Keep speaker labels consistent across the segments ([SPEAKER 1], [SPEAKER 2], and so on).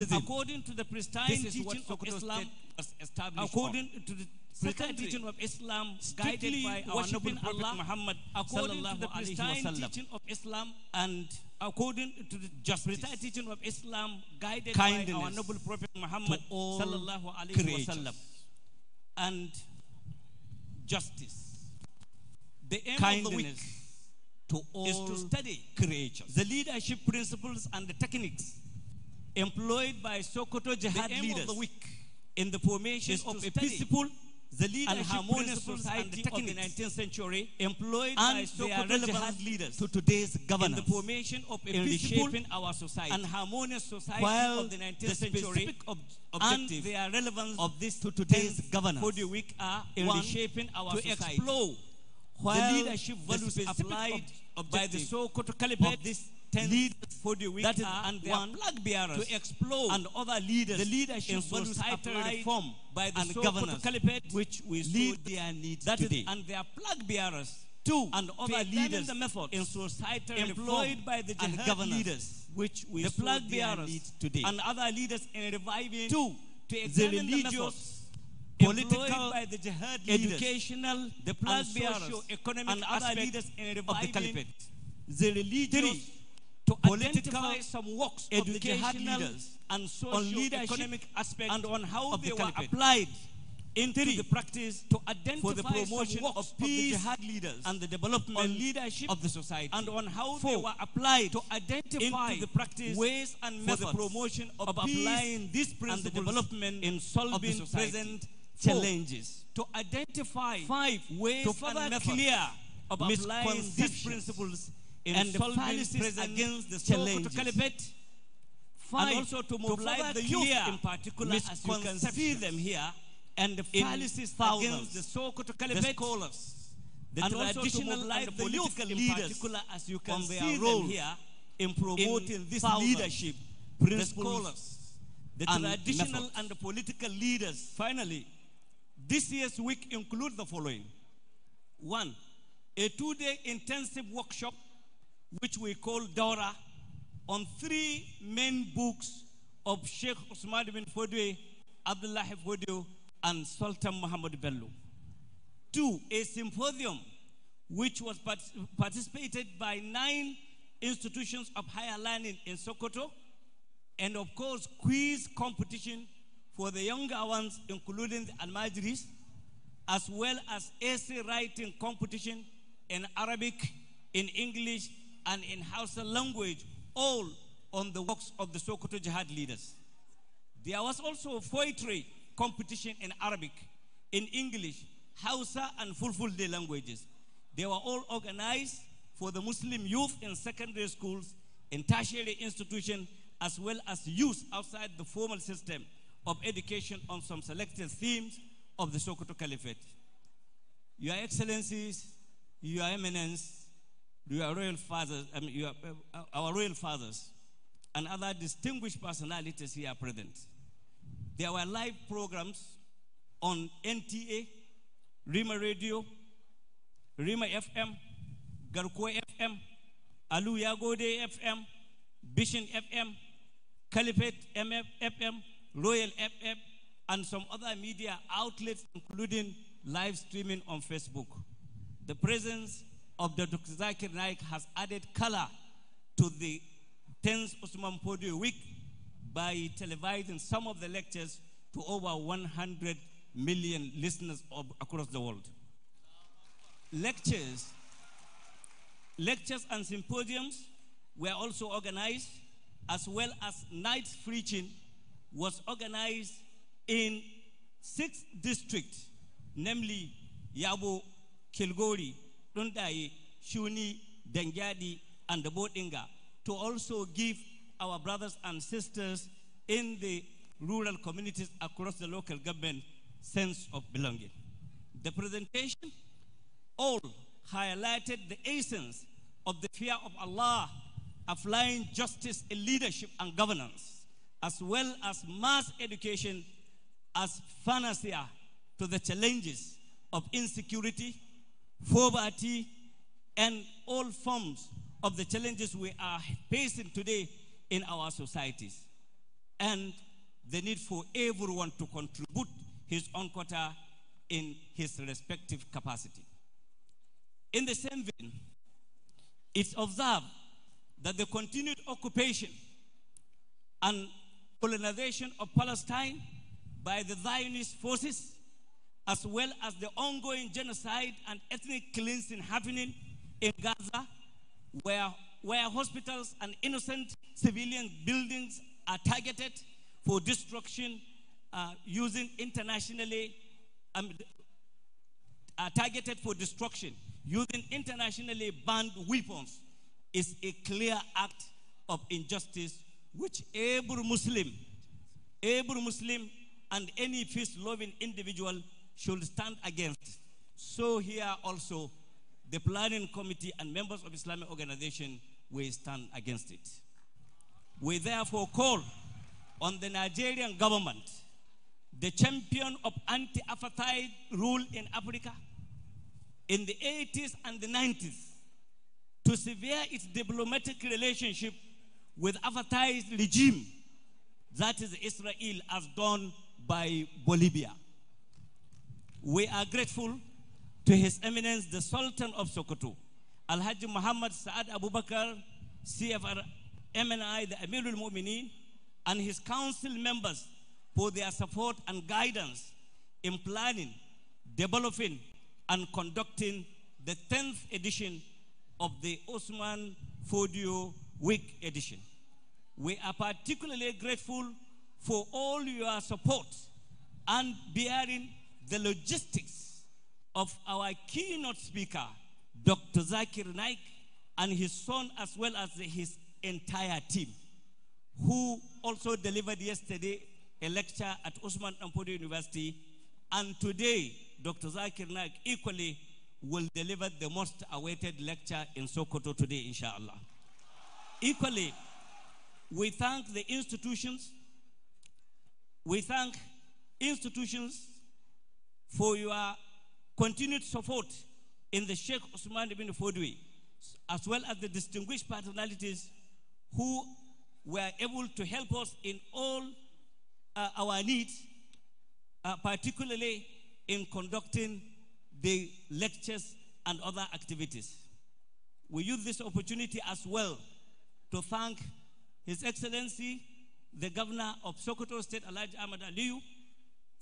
[SPEAKER 1] according to the pristine teaching of Islam,
[SPEAKER 2] was established on.
[SPEAKER 1] according to the pristine teaching of Islam, guided by our noble
[SPEAKER 2] Allah,
[SPEAKER 1] Muhammad, according to the pristine teaching of Islam, and according to the
[SPEAKER 2] Justice.
[SPEAKER 1] pristine teaching of Islam, guided by our noble Prophet Muhammad,
[SPEAKER 2] all
[SPEAKER 1] sallallahu alaihi wasallam, and
[SPEAKER 2] justice,
[SPEAKER 1] the aim of the
[SPEAKER 2] kindness to all
[SPEAKER 1] is to study
[SPEAKER 2] creatures.
[SPEAKER 1] the leadership principles and the techniques employed by Sokoto Jihad
[SPEAKER 2] the
[SPEAKER 1] leaders
[SPEAKER 2] of the week
[SPEAKER 1] in the formation of a peaceful
[SPEAKER 2] the
[SPEAKER 1] and
[SPEAKER 2] leadership
[SPEAKER 1] harmonious
[SPEAKER 2] principles
[SPEAKER 1] society
[SPEAKER 2] and the
[SPEAKER 1] of the 19th century employed by
[SPEAKER 2] and
[SPEAKER 1] Sokoto Jihad leaders
[SPEAKER 2] to today's
[SPEAKER 1] in the formation of a
[SPEAKER 2] in reshaping
[SPEAKER 1] our society
[SPEAKER 2] and
[SPEAKER 1] harmonious society
[SPEAKER 2] While
[SPEAKER 1] of the
[SPEAKER 2] the
[SPEAKER 1] 19th century
[SPEAKER 2] specific ob-
[SPEAKER 1] and their relevance
[SPEAKER 2] of this to today's governance
[SPEAKER 1] for the week are
[SPEAKER 2] in
[SPEAKER 1] one,
[SPEAKER 2] reshaping our
[SPEAKER 1] to
[SPEAKER 2] society.
[SPEAKER 1] explore
[SPEAKER 2] While
[SPEAKER 1] the leadership
[SPEAKER 2] the
[SPEAKER 1] values applied by the Sokoto Caliphate
[SPEAKER 2] of this
[SPEAKER 1] ten
[SPEAKER 2] leaders
[SPEAKER 1] for the week
[SPEAKER 2] that is and their
[SPEAKER 1] one,
[SPEAKER 2] flag bearers
[SPEAKER 1] to explore
[SPEAKER 2] and other leaders
[SPEAKER 1] the leadership
[SPEAKER 2] in societal reform
[SPEAKER 1] by the
[SPEAKER 2] and
[SPEAKER 1] Caliphate
[SPEAKER 2] which we
[SPEAKER 1] lead
[SPEAKER 2] their needs
[SPEAKER 1] that is-
[SPEAKER 2] today.
[SPEAKER 1] and their flag bearers
[SPEAKER 2] Two,
[SPEAKER 1] and other leaders
[SPEAKER 2] the methods
[SPEAKER 1] in societal
[SPEAKER 2] employed by the
[SPEAKER 1] and governance,
[SPEAKER 2] leaders,
[SPEAKER 1] which we
[SPEAKER 2] the flag
[SPEAKER 1] their
[SPEAKER 2] bearers
[SPEAKER 1] needs
[SPEAKER 2] today.
[SPEAKER 1] and other leaders in reviving
[SPEAKER 2] Two,
[SPEAKER 1] to
[SPEAKER 2] the
[SPEAKER 1] examine the
[SPEAKER 2] religious,
[SPEAKER 1] methods
[SPEAKER 2] political,
[SPEAKER 1] by the jihad leaders,
[SPEAKER 2] educational,
[SPEAKER 1] the flag
[SPEAKER 2] and
[SPEAKER 1] bearers, and other leaders in
[SPEAKER 2] the
[SPEAKER 1] reviving
[SPEAKER 2] caliphate.
[SPEAKER 1] the religious
[SPEAKER 2] Three,
[SPEAKER 1] to
[SPEAKER 2] political,
[SPEAKER 1] identify some works of the jihad leaders and
[SPEAKER 2] on
[SPEAKER 1] socio-economic
[SPEAKER 2] leadership
[SPEAKER 1] aspects and on how
[SPEAKER 2] of
[SPEAKER 1] they
[SPEAKER 2] the
[SPEAKER 1] were applied into the practice to identify
[SPEAKER 2] for the promotion of
[SPEAKER 1] the
[SPEAKER 2] peace
[SPEAKER 1] jihad leaders
[SPEAKER 2] and the development
[SPEAKER 1] on leadership
[SPEAKER 2] of the society.
[SPEAKER 1] and on how
[SPEAKER 2] Four,
[SPEAKER 1] they were applied to identify
[SPEAKER 2] into the
[SPEAKER 1] practice
[SPEAKER 2] ways and
[SPEAKER 1] for the promotion of,
[SPEAKER 2] of
[SPEAKER 1] peace
[SPEAKER 2] applying these
[SPEAKER 1] and the development
[SPEAKER 2] in solving
[SPEAKER 1] of the
[SPEAKER 2] present
[SPEAKER 1] Four,
[SPEAKER 2] challenges.
[SPEAKER 1] to identify
[SPEAKER 2] Five,
[SPEAKER 1] ways
[SPEAKER 2] to further
[SPEAKER 1] further
[SPEAKER 2] clear
[SPEAKER 1] clear of applying these principles in
[SPEAKER 2] and fallacies against the challenges.
[SPEAKER 1] Caliphate
[SPEAKER 2] Five,
[SPEAKER 1] and also to mobilize the youth in particular, as you can see them here, and the
[SPEAKER 2] in
[SPEAKER 1] fallacies against the Sokoto
[SPEAKER 2] the
[SPEAKER 1] Caliphate,
[SPEAKER 2] scholars, the
[SPEAKER 1] and also to
[SPEAKER 2] traditional and
[SPEAKER 1] the
[SPEAKER 2] political
[SPEAKER 1] in
[SPEAKER 2] leaders
[SPEAKER 1] particular, as you can see them
[SPEAKER 2] role
[SPEAKER 1] here, in promoting this
[SPEAKER 2] thousands.
[SPEAKER 1] leadership
[SPEAKER 2] the
[SPEAKER 1] principles,
[SPEAKER 2] scholars, the
[SPEAKER 1] and
[SPEAKER 2] traditional
[SPEAKER 1] methods.
[SPEAKER 2] and the political leaders.
[SPEAKER 1] Finally, this year's week includes the following. One, a two-day intensive workshop, which we call Dora, on three main books of Sheikh Usman bin Fodwe, Abdullah Fodwe, and Sultan Muhammad Bello. Two, a symposium, which was part- participated by nine institutions of higher learning in Sokoto, and of course, quiz competition for the younger ones, including the Almajiris, as well as essay writing competition in Arabic, in English, and in Hausa language, all on the works of the Sokoto Jihad leaders. There was also a poetry competition in Arabic, in English, Hausa, and Fulfulde languages. They were all organized for the Muslim youth in secondary schools, in tertiary institutions, as well as youth outside the formal system of education on some selected themes of the Sokoto Caliphate. Your Excellencies, Your Eminence, your royal fathers, I mean, your, uh, our royal fathers, and other distinguished personalities here present. There were live programs on NTA, Rima Radio, Rima FM, Garko FM, Alu Yagode FM, Bishan FM, Caliphate MF, FM, Royal FM, and some other media outlets, including live streaming on Facebook. The presence of the Dr. Zakir Naik has added color to the 10th Usman Fodio Week by televising some of the lectures to over 100 million listeners of, across the world. Lectures, lectures and symposiums were also organized, as well as night preaching was organized in six districts, namely Yabo, Kilgori, Dundaye, Shuni, Dengyadi, and the Bodinga, to also give our brothers and sisters in the rural communities across the local government sense of belonging. The presentation all highlighted the essence of the fear of Allah, applying justice in leadership and governance, as well as mass education as panacea to the challenges of insecurity, poverty, and all forms of the challenges we are facing today in our societies. and the need for everyone to contribute his own quota in his respective capacity. In the same vein, it's observed that the continued occupation and colonization of Palestine by the Zionist forces, as well as the ongoing genocide and ethnic cleansing happening in Gaza, where, where hospitals and innocent civilian buildings are targeted for destruction uh, using internationally um, are targeted for destruction using internationally banned weapons is a clear act of injustice which every Muslim, every Muslim and any peace-loving individual should stand against. So here also, the planning committee and members of Islamic organization will stand against it. We therefore call on the Nigerian government, the champion of anti-apartheid rule in Africa, in the 80s and the 90s, to sever its diplomatic relationship with apartheid regime, that is Israel, as done by Bolivia. We are grateful to His Eminence the Sultan of Sokoto, Alhaji Muhammad Saad Abu Bakr, CFR MNI, the Amirul Mu'mineen, and his council members for their support and guidance in planning, developing, and conducting the 10th edition of the Osman Fodio Week edition. We are particularly grateful for all your support and bearing the logistics of our keynote speaker, Dr. Zakir Naik, and his son, as well as his entire team, who also delivered yesterday a lecture at Usman Danfodiyo University. And today, Dr. Zakir Naik equally will deliver the most awaited lecture in Sokoto today, inshallah. Equally, we thank the institutions, we thank institutions for your continued support in the Sheikh Usman ibn Fodwe, as well as the distinguished personalities who were able to help us in all uh, our needs, uh, particularly in conducting the lectures and other activities. We use this opportunity as well to thank His Excellency, the Governor of Sokoto State, Alhaji Ahmad Aliyu,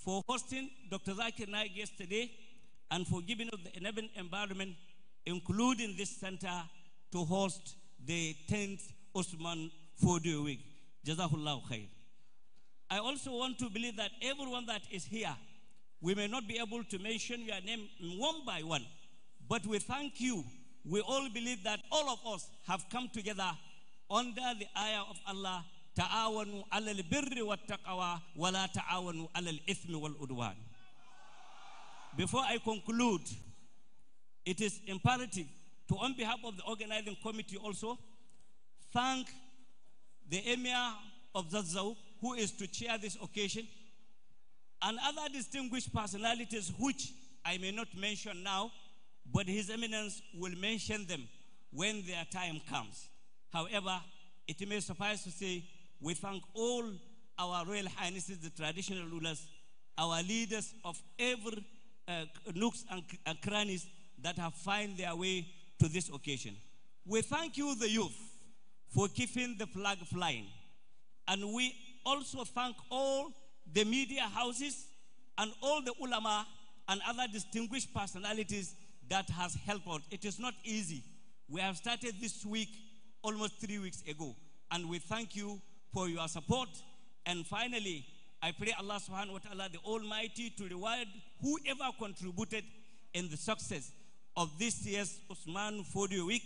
[SPEAKER 1] for hosting Dr. Zakir Naik yesterday and for giving us the enabling environment, including this center, to host the 10th Osman Fodio Week. Jazahullah khair. I also want to believe that everyone that is here, we may not be able to mention your name one by one, but we thank you. We all believe that all of us have come together under the ayah of Allah ta'awanu alal birri wat wa la ta'awanu alal ithmi wal udwan. Before I conclude, it is imperative to, on behalf of the organizing committee also, thank the Emir of Zazzau, who is to chair this occasion, and other distinguished personalities which I may not mention now, but His Eminence will mention them when their time comes. However, it may suffice to say we thank all our Royal Highnesses, the traditional rulers, our leaders of every uh, nooks and, and crannies that have found their way to this occasion. We thank you, the youth, for keeping the flag flying. And we also thank all the media houses and all the ulama and other distinguished personalities that has helped out. It is not easy. We have started this week almost three weeks ago. And we thank you for your support. And finally, I pray Allah subhanahu wa ta'ala, the Almighty, to reward whoever contributed in the success of this year's Usman Fodio Week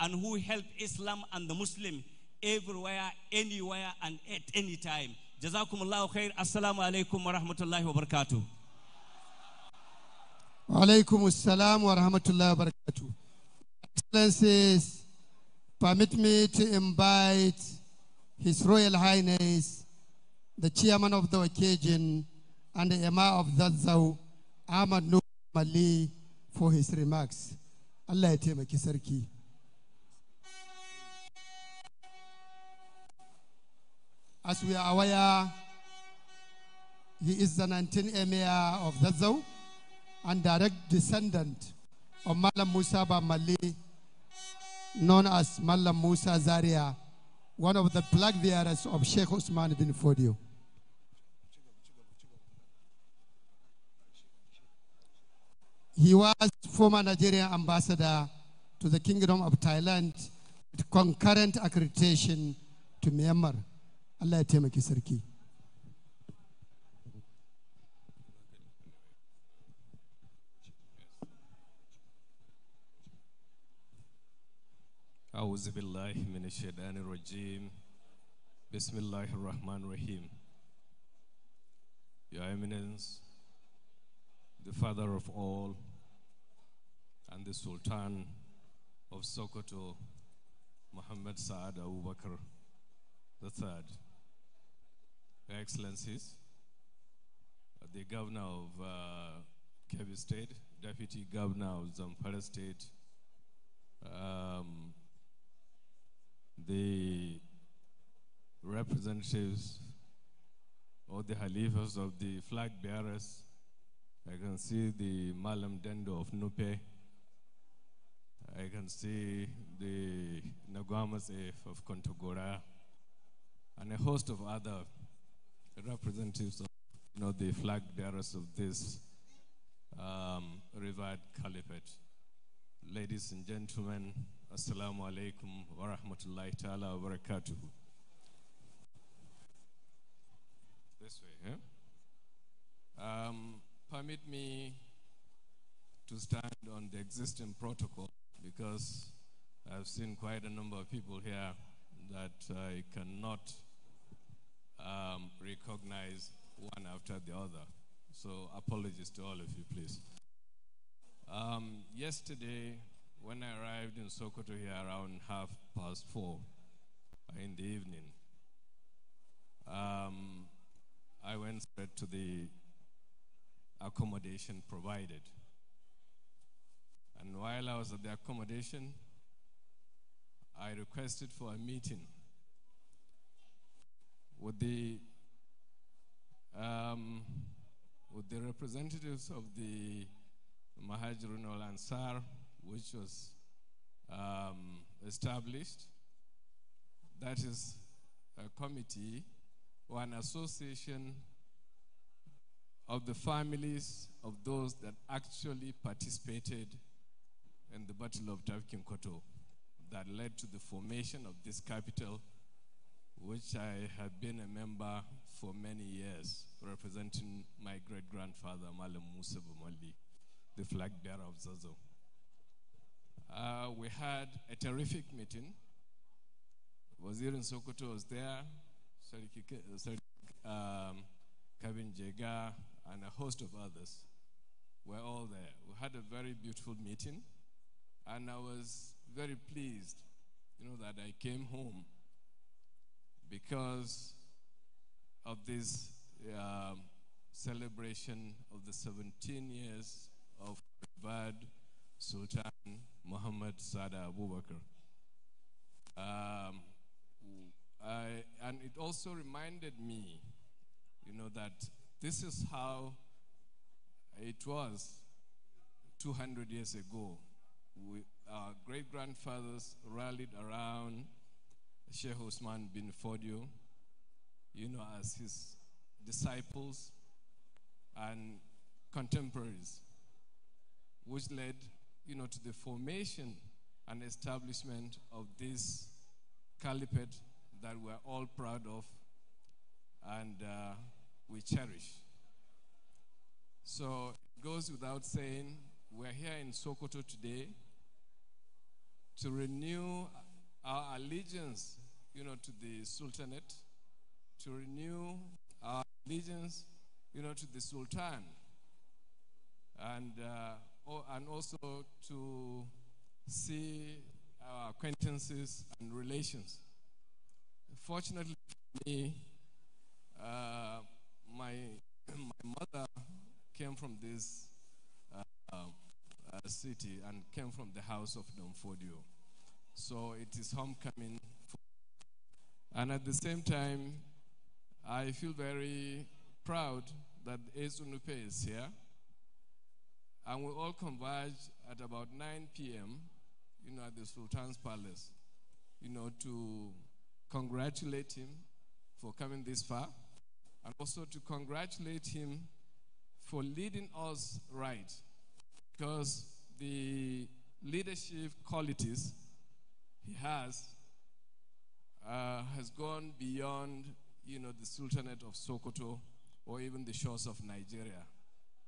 [SPEAKER 1] and who helped Islam and the Muslim everywhere, anywhere, and at any time. Jazakumullahu khair. Assalamu alaikum wa rahmatullahi wa barakatuh.
[SPEAKER 3] Alaikum assalam wa rahmatullahi wa barakatuh. Excellencies, permit me to invite His Royal Highness, the chairman of the occasion and the Emir of Zazzau, Ahmad Nuhu Bamalli, for his remarks. Allah ya taimaki sarki. As we are aware, he is the 19th emir of Zazzau and direct descendant of Malam Musa Ba Bamalli, known as Malam Musa Zaria, one of the flag bearers of Sheikh Osman bin Fodio. He was former Nigerian ambassador to the Kingdom of Thailand with concurrent accreditation to Myanmar. Allah ya.
[SPEAKER 4] أعوذ بالله من الشيطان الرجيم بسم الله الرحمن الرحيم Your Eminence, the father of all, and the Sultan of Sokoto, Muhammad Saad Abu Bakr III, Your Excellencies, the Governor of uh, Kebbi State, Deputy Governor of Zamfara State, um, the representatives or the halifas of the flag bearers. I can see the Malam Dendo of Nupe. I can see the Nagwamatse of Kontagora and a host of other representatives of you know, the flag bearers of this um, revered caliphate. Ladies and gentlemen, Assalamu alaikum wa rahmatullahi ta'ala wa barakatuhu. This way, yeah? Um, permit me to stand on the existing protocol because I've seen quite a number of people here that I cannot um, recognize one after the other. So apologies to all of you, please. Um, yesterday, when I arrived in Sokoto here around half past four in the evening, um, I went straight to the accommodation provided. And while I was at the accommodation, I requested for a meeting with the um, with the representatives of the Mahajirun al Ansar, which was um, established. That is a committee or an association of the families of those that actually participated in the Battle of Tabkin Kwatto that led to the formation of this capital, which I have been a member for many years, representing my great grandfather, Malam Musa Bamalli, the flag bearer of Zazzau. Uh, we had a terrific meeting. Wazir in Sokoto was there, Sariki, um, Kevin Jega, and a host of others were all there. We had a very beautiful meeting, and I was very pleased, you know, that I came home because of this um, celebration of the 17 years of Bad Sultan Muhammad Sada Abu Bakr. Um, I, and it also reminded me, you know, that this is how it was 200 years ago. We, our great grandfathers rallied around Sheikh Osman bin Fodio, you know, as his disciples and contemporaries, which led, you know, to the formation and establishment of this caliphate that we're all proud of and uh, we cherish. So it goes without saying, we're here in Sokoto today to renew our allegiance, you know, to the Sultanate, to renew our allegiance, you know, to the Sultan, and uh, and also to see our acquaintances and relations. Fortunately for me, uh, my my mother came from this uh, uh, city and came from the house of Dan Fodio. So it is homecoming. And at the same time, I feel very proud that Etsu Nupe is here. And we all converge at about 9 p.m., you know, at the Sultan's Palace, you know, to congratulate him for coming this far and also to congratulate him for leading us right because the leadership qualities he has uh, has gone beyond you know the sultanate of sokoto or even the shores of nigeria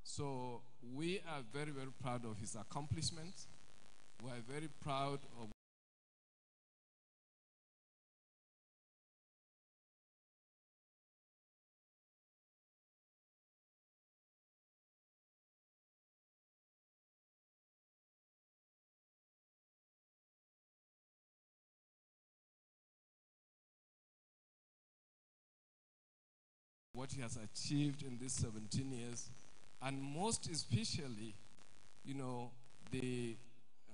[SPEAKER 4] so we are very very proud of his accomplishments we are very proud of what he has achieved in these 17 years, and most especially, you know, the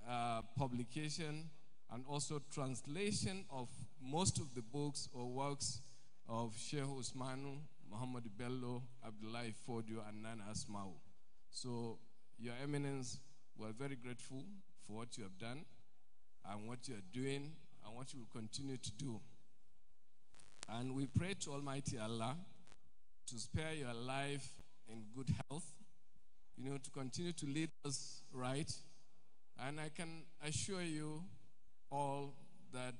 [SPEAKER 4] uh, publication and also translation of most of the books or works of Sheikh Usmanu, Muhammad Bello, Abdullahi Fodio, and Nana Asmau. So, Your Eminence, we're very grateful for what you have done and what you are doing and what you will continue to do. And we pray to Almighty Allah to spare your life in good health, you know, to continue to lead us right. And I can assure you all that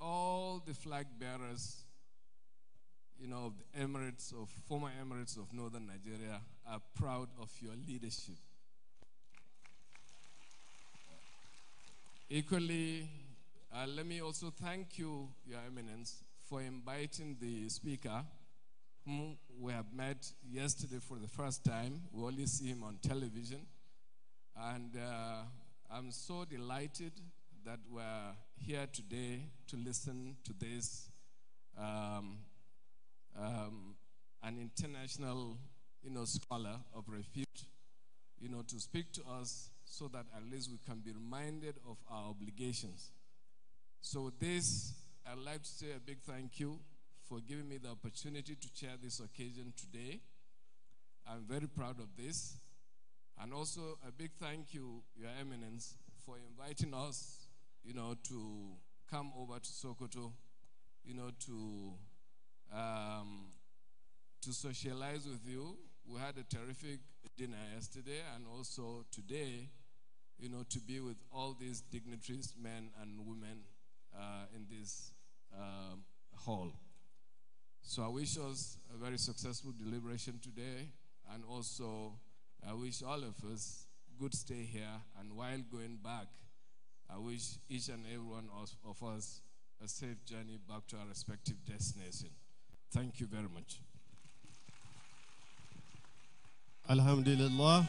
[SPEAKER 4] all the flag bearers, you know, of the Emirates, of former Emirates of Northern Nigeria, are proud of your leadership. Equally, uh, let me also thank you, Your Eminence, for inviting the speaker whom we have met yesterday for the first time. We only see him on television. And uh, I'm so delighted that we're here today to listen to this, um, um, an international you know, scholar of repute, you know, to speak to us so that at least we can be reminded of our obligations. So with this, I'd like to say a big thank you for giving me the opportunity to chair this occasion today. I'm very proud of this. And also a big thank you, Your Eminence, for inviting us, you know, to come over to Sokoto, you know, to um, to socialize with you. We had a terrific dinner yesterday, and also today, you know, to be with all these dignitaries, men and women, uh, in this um, hall. So I wish us a very successful deliberation today, and also I wish all of us good stay here. And while going back, I wish each and every one of, us a safe journey back to our respective destination. Thank you very much.
[SPEAKER 3] Alhamdulillah,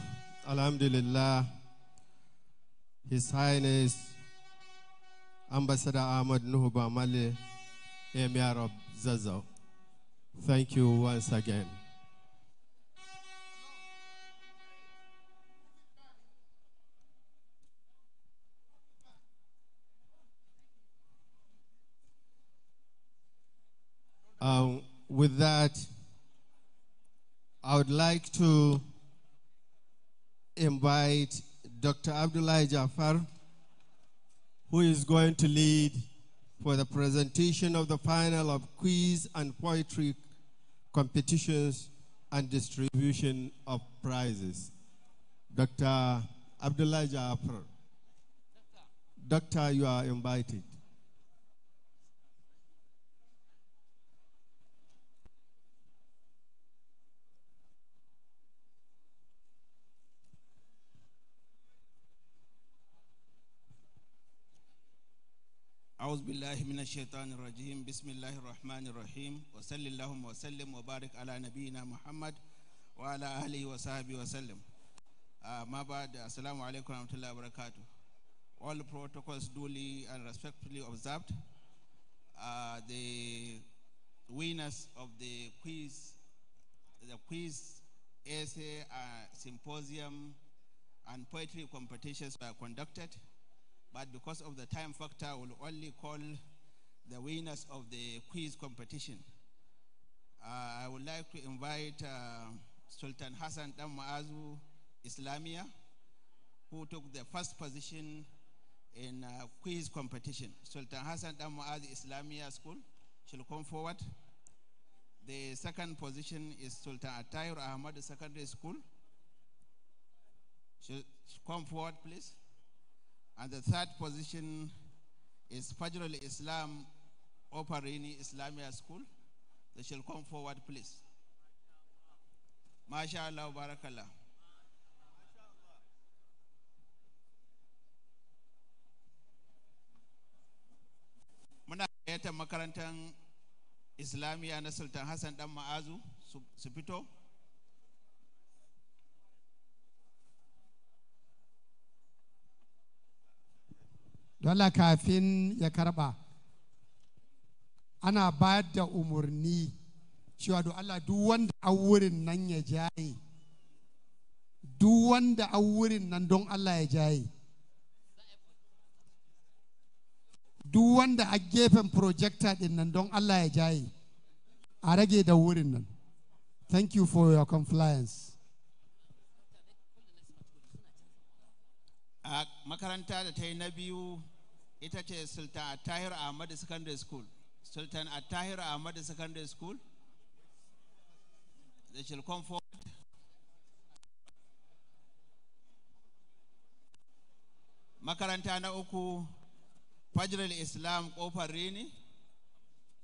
[SPEAKER 3] Alhamdulillah, His Highness Ambassador Ahmad Nuhu Bamalli, Emir of Zazzau. Thank you once again. Um, with that, I would like to invite Dr. Abdullah Jafar, who is going to lead for the presentation of the final of quiz and poetry competitions and distribution of prizes. Dr. Abdullah Jafar. Doctor, you are invited.
[SPEAKER 5] أعوذ بالله من الشيطان الرجيم بسم الله الرحمن الرحيم وصلى اللهم وسلم وبارك على نبينا محمد وعلى آله وصحبه وسلم uh, ما بعد السلام عليكم ورحمة الله وبركاته all the protocols duly and respectfully observed uh, the winners of the quiz the quiz essay uh, symposium and poetry competitions were conducted but because of the time factor, we'll only call the winners of the quiz competition. Uh, I would like to invite uh, Sultan Hassan Dan Maazu Islamia, who took the first position in uh, quiz competition. Sultan Hassan Dan Maazu Islamia School shall come forward. The second position is Sultan Attahir Ahmad Secondary School. Should come forward, please. And the third position is Fajrul Islam Kofar Rini Islamia School. They shall come forward, please. MashaAllah, Barakallah. Muna gayyatar makarantar Islamiyya na Sultan Hassan Dan Ma'azu su fito.
[SPEAKER 3] Dole kafin ya karɓa ana bayar da umarni cewa do Allah duk wanda a wurin nan ya jaye duk wanda a wurin nan don Allah ya jaye duk wanda a gefen projector ɗin nan don Allah ya jaye a rage da wurin nan. Thank you for your compliance.
[SPEAKER 5] A makaranta da ta yi na biyu ita ce Sultan Attahir Ahmad Secondary School. Sultan Attahir Ahmad Secondary School. They shall come. Makaranta na uku Fajr islam Kofar Rini.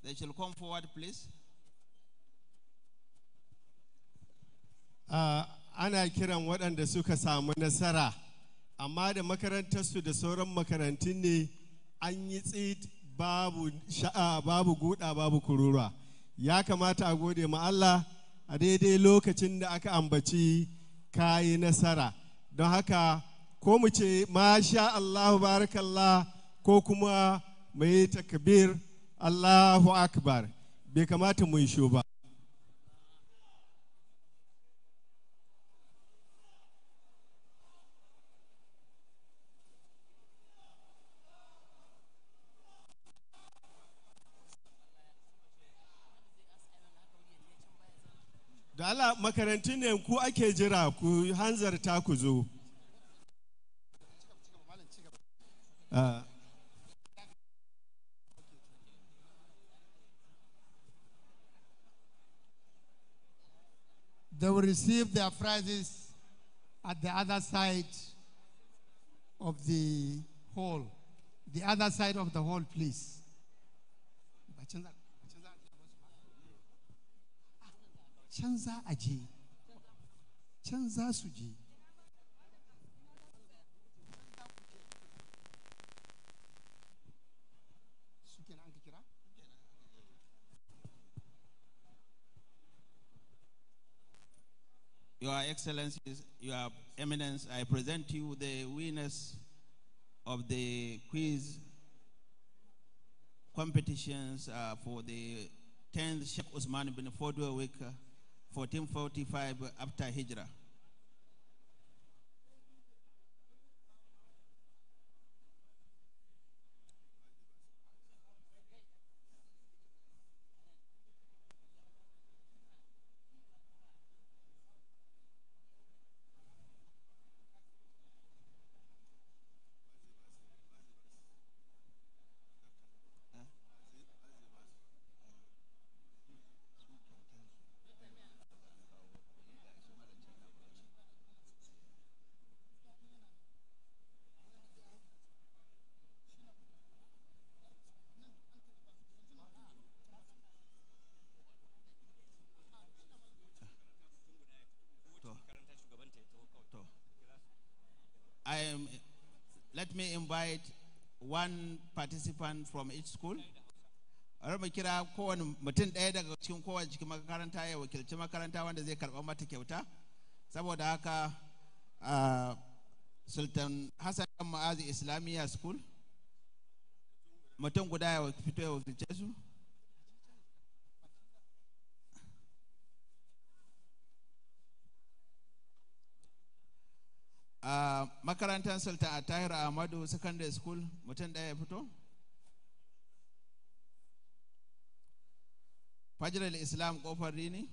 [SPEAKER 5] They shall come please.
[SPEAKER 6] Ah, ana kiran waɗanda suka samu nasara amma da makarantarsu da sauran makarantun ne an yi tsit babu sha'a babu guda babu kururuwa. Ya kamata a gode ma Allah a daidai lokacin da aka ambaci kayi nasara. Don haka ko mu ce masha Allahu barakallah ko kuma mu yi takbir Allahu akbar. Bai kamata mu yi ba. Makarantun ne ku ake jira ku hanzarta ku zo Ah,
[SPEAKER 3] They will receive their prizes at the other side of the hall. The other side of the hall, please. Ba can za- ba can za a je ba su ba? Ah, Can za a je. Can za su je.
[SPEAKER 5] Your Excellencies, Your Eminence, I present you the winners of the quiz competitions uh, for the 10th Sheikh Usman bin Fodio Week, uh, 1445 after Hijrah. Am, let me invite one participant from each school. Bari mu kira kowane mutum ɗaya daga cikin kowace cikin makaranta ya wakilci makaranta wanda zai karɓa mata kyauta. Saboda haka Sultan Hassan Ma'azi Islamiyya School, mutum guda ya fito ya wakilce su. A makarantar sultan a tahir ahmadu secondary school mutum ɗaya ya fito? Fajirar islam ƙofar rini?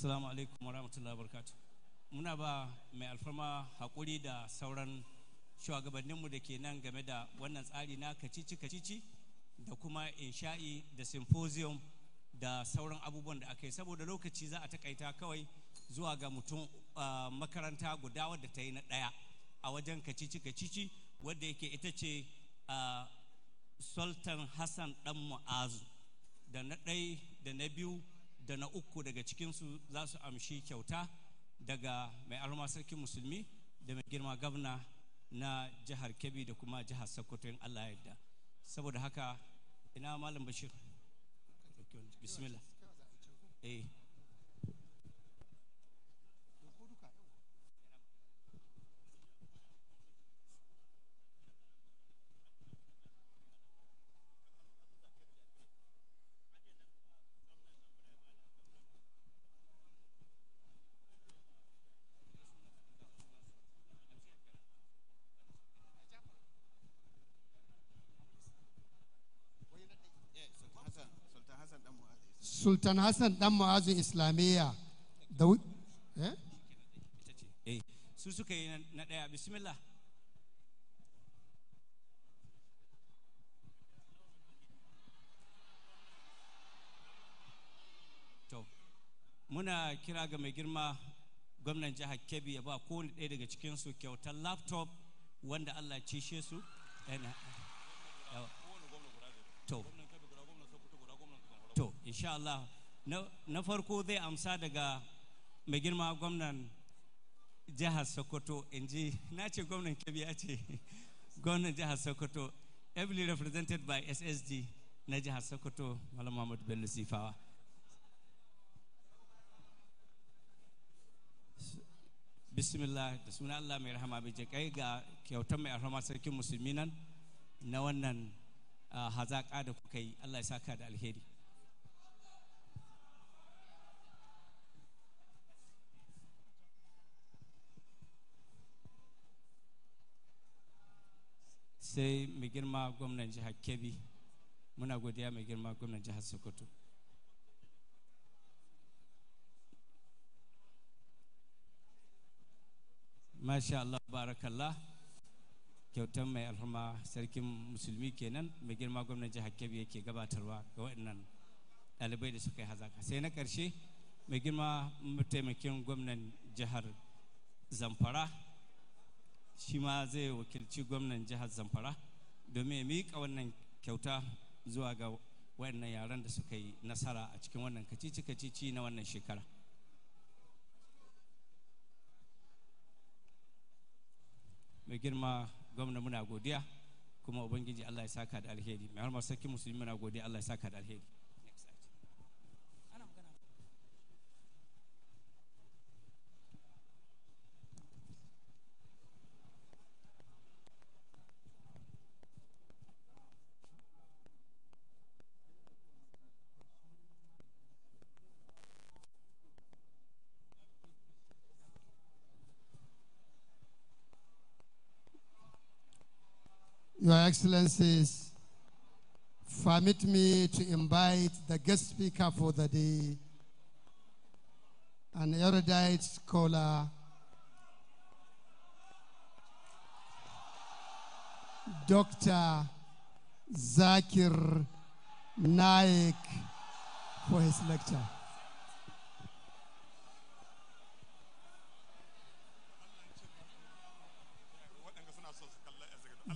[SPEAKER 1] Assalamu alaikum wa rahmatullahi wa barakatuh. Muna ba mai alfarma haƙuri da sauran shugabanninmu da ke nan game da wannan tsari na kacici kacici da kuma insha'i da symposium da sauran abubuwan da aka yi saboda lokaci za a takaita kawai zuwa ga mutum makaranta guda wadda ta yi na ɗaya a wajen kacici kacici wadda yake ita ce sultan hassan dan mu'azu da na ɗai da na biyu da na uku daga cikinsu za su amshi kyauta daga mai alma sarkin musulmi da mai girma gabna na jihar kebbi da kuma jihar sokoto in allah ya yarda. Saboda haka ina malam bashir? Bismillah. Eh
[SPEAKER 5] sultan hassan sultan hassan dan mu'azzez
[SPEAKER 3] sultan hassan dan mu'azu islamiyya da eh?
[SPEAKER 1] eh su suka yi na- ɗaya. Bismillah. Muna kira ga mai girma gwamnan jihar kebbi ya ba kowane ɗaya daga cikinsu kyautar laptop wanda allah cishe su. To insha Allah. Na farko zai amsa daga mai girma gwamnan jihar Sokoto. In ji na ce gwamnan Kebbi ya ce gwamnan jihar Sokoto heavily represented by SSD na jihar Sokoto Malam muhammadu Bello Sifawa. Bismillah da suna Allah mai rahama bai je kai ga kyautar mai arhama sarkin musulmi nan na wannan ah, hazaƙa da kuka yi. Allah ya saka da alheri. Sai mai girma gwamnan jihar kebbi. Muna godiya mai girma gwamnan jihar sokoto. Masha Allah barakallah. Kyautar mai alhama sarkin musulmi kenan mai girma gwamnan jihar kebbi yake gabatarwa ga waɗannan ɗalibai da suka yi hazaka. Sai na ƙarshe mai girma mataimakin gwamnan jihar zamfara shi ma zai wakilci gwamnan jihar zamfara domin ya miƙa wannan kyauta zuwa ga waɗannan yaran da suka yi nasara a cikin wannan kacici-kacici na wannan shekara. Mai girma gwamna muna godiya kuma ubangiji allah ya saka da alheri. Mai har sarki musulmi muna godiya allah ya saka da alheri.
[SPEAKER 3] Your Excellencies, permit me to invite the guest speaker for the day, an erudite scholar, Dr. Zakir Naik, for his lecture.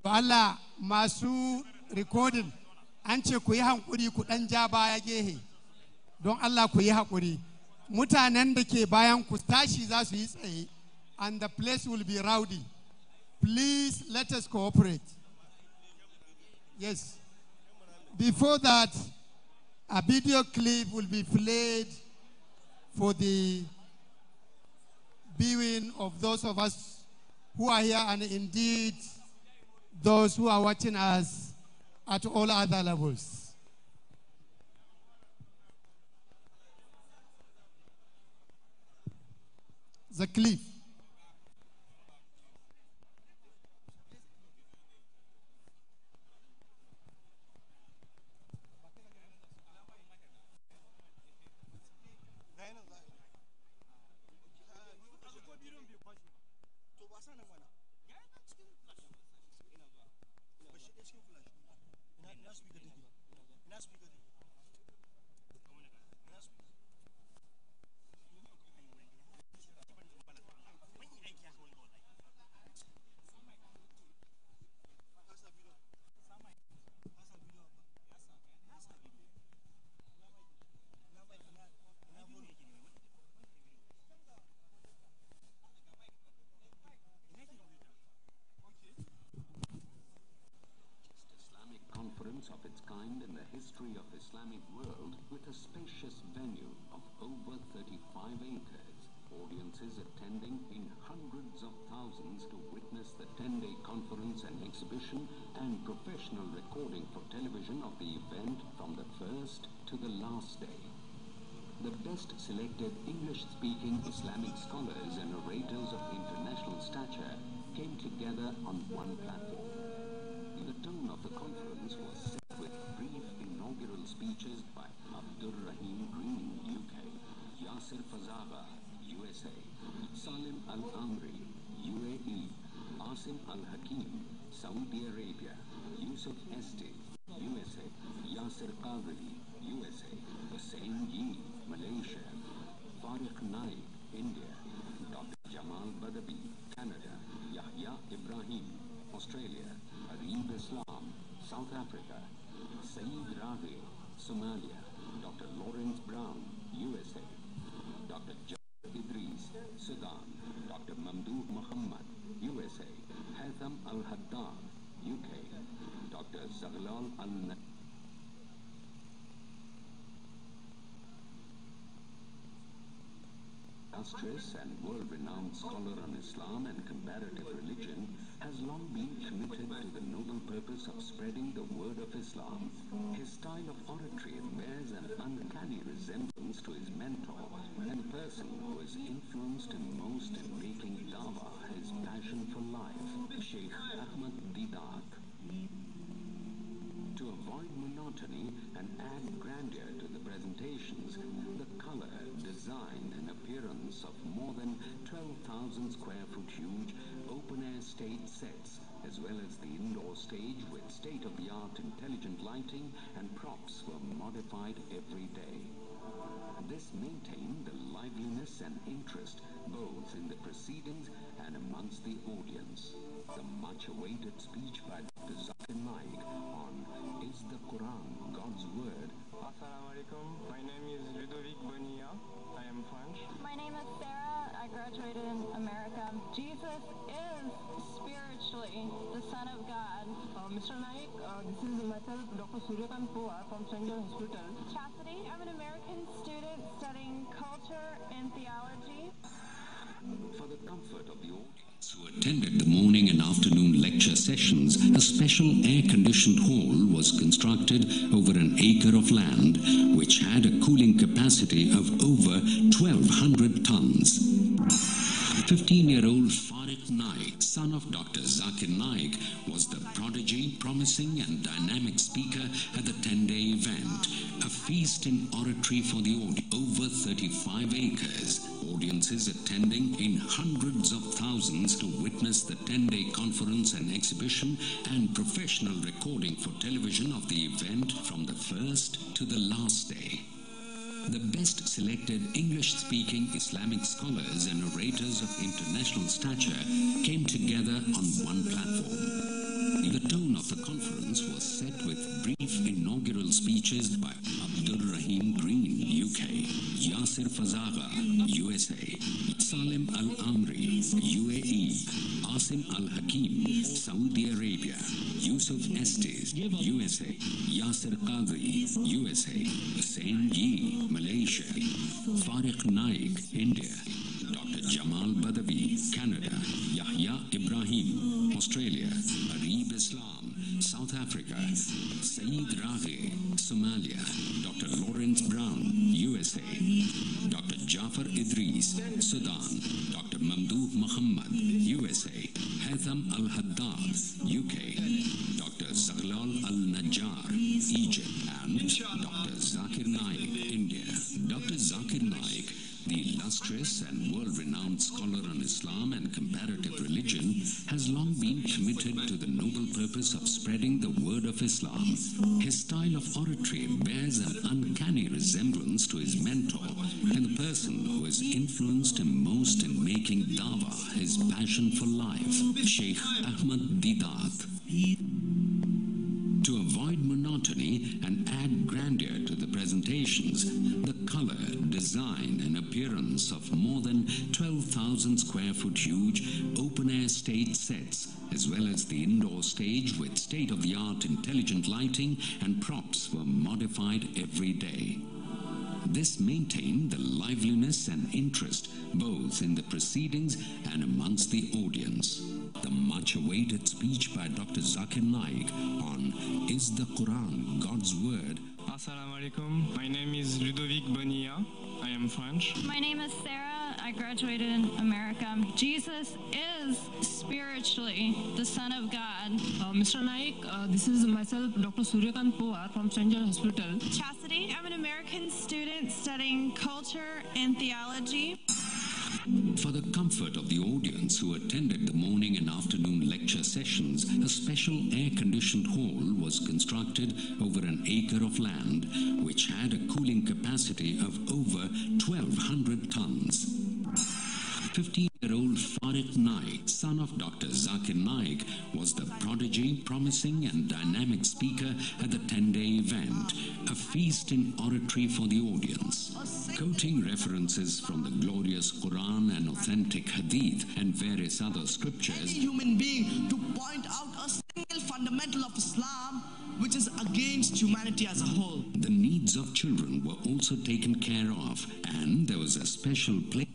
[SPEAKER 3] Allah masu recording an ce ku yi hankuri ku ɗan ja baya gehe. Don Allah ku yi haƙuri. Mutanen da ke bayan ku tashi za su yi tsaye and the place will be rowdy. Please let us cooperate. Yes. Before that a video clip will be played for the viewing of those of us who are here and indeed those who are watching us at all other levels. The cliff.
[SPEAKER 7] Islamic conference of its kind in the history of Islamic world with a spacious venue of over 35 acres. Audiences attending in hundreds of thousands to witness the 10-day conference and exhibition and professional recording for television of the event from the first to the last day. The best selected English-speaking Islamic scholars and orators of international stature came together on one platform. Saudi Arabia, Yusuf Estes, USA, Yasser Qadhi, USA, Hussein Yee, Malaysia, Fariq Naik, India, Dr. Jamal Badawi, Canada, Yahya Ibrahim, Australia, Arib Islam, South Africa, Saeed Rageah, Somalia, Dr. Lawrence Brown, USA, Dr. Jafar Idris, Sudan, Dr. Mamdouh Muhammad, USA, Haitham Al Haddad, UK, Dr. Zaghloul Al and world-renowned scholar on Islam and comparative religion, has long been committed to the noble purpose of spreading the word of Islam. His style of oratory bears an uncanny resemblance to his mentor and the person who has influenced him most in making dawah his passion for life, Sheikh Ahmad Deedat. To avoid monotony and add grandeur to the presentations, design, and appearance of more than 12,000 square foot huge open-air stage sets, as well as the indoor stage with state-of-the-art intelligent lighting and props were modified every day. This maintained the liveliness and interest both in the proceedings and amongst the audience. The much-awaited speech by Dr. Zakir Naik on Is the Quran God's Word
[SPEAKER 8] Assalamu alaikum. My name is Ludovic Bonilla. I am French.
[SPEAKER 9] My name is Sarah. I graduated in America. Jesus is spiritually the Son of God.
[SPEAKER 8] Uh, Mr. Naik, uh, this is myself, Dr. Suryakant Pawar from St. John Hospital.
[SPEAKER 9] Chastity. I'm an American student studying culture and theology.
[SPEAKER 7] For the comfort of the audience who attended the morning and afternoon lecture sessions, a special air-conditioned hall was constructed over an acre of land, which had a cooling capacity of over 1,200 tons. 15-year-old Naik, son of Dr. Zakir Naik, was the prodigy, promising and dynamic speaker at the 10-day event, a feast in oratory for the audience, over 35 acres. Audiences attending in hundreds of thousands to witness the 10-day conference and exhibition and professional recording for television of the event from the first to the last day. The best selected English speaking Islamic scholars and orators of international stature came together on one platform. The tone of the conference was set with brief inaugural speeches by Abdul Rahim Green, UK, Yasir Fazaga, USA, Salim Al Amri, UAE, Asim Al Hakim, Saudi Arabia, Yusuf Estes, USA, Yasir Qadri, USA, Hussein Yi, Malaysia, Farid Naik, India, Dr. Jamal Badavi, Canada, Yahya Ibrahim, Australia, Arib Islam, South Africa, Saeed Rageah, Somalia, Dr. Lawrence Brown, USA, Dr. Jafar Idris, Sudan, Dr. Mamdouh Muhammad, USA, Haitham Al Haddad, UK, Dr. Zaghloul Al Najjar, Egypt, and Dr. Zakir Naik, India. Dr. Zakir Naik, the illustrious and world-renowned scholar on Islam and comparative religion, has long been committed to the noble purpose of spreading the word of Islam. His style of oratory bears an uncanny resemblance to his mentor and the person who has influenced him most in making dawa his passion for life, Sheikh Ahmad Deedat. To avoid monotony and add grandeur to the presentations, the color, design, and appearance of more than 12,000 square foot huge open air stage sets, as well as the indoor stage with state of the art intelligent lighting and props, were modified every day. This maintained the liveliness and interest both in the proceedings and amongst the audience. The much awaited speech by Dr. Zakir Naik on Is the Quran God's Word
[SPEAKER 8] Assalamu alaikum. My name is Ludovic Bonilla. I am French.
[SPEAKER 9] My name is Sarah. I graduated in America. Jesus is spiritually the Son of God.
[SPEAKER 8] Uh, Mr. Naik, uh, this is myself, Dr. Suryakant Pawar from St. John Hospital.
[SPEAKER 9] Chastity. I'm an American student studying culture and theology.
[SPEAKER 7] For the comfort of the audience who attended the morning and afternoon lecture sessions, a special air-conditioned hall was constructed over an acre of land, which had a cooling capacity of over 1,200 tons. 15-year-old Fariq Naik, son of Dr. Zakir Naik, was the prodigy, promising and dynamic speaker at the 10-day event, a feast in oratory for the audience. Quoting references from the glorious Quran and authentic Hadith and various other scriptures, Any
[SPEAKER 10] human being to point out a single fundamental of Islam which is against humanity as a whole.
[SPEAKER 7] the needs of children were also taken care of, and there was a special place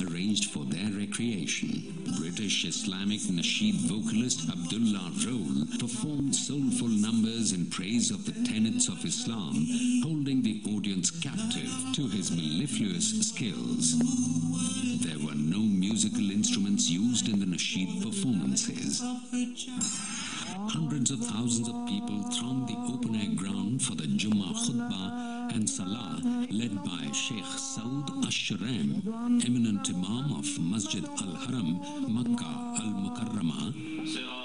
[SPEAKER 7] arranged for their recreation. British Islamic Nasheed vocalist Abdullah Roll performed soulful numbers in praise of the tenets of Islam, holding the audience captive to his mellifluous skills. There were no musical instruments used in the Nasheed performances. Hundreds of thousands of people thronged the open air ground for the Jummah khutbah and salah led by Sheikh Saud Ash-Shuraim, eminent Imam of Masjid Al Haram, Makkah Al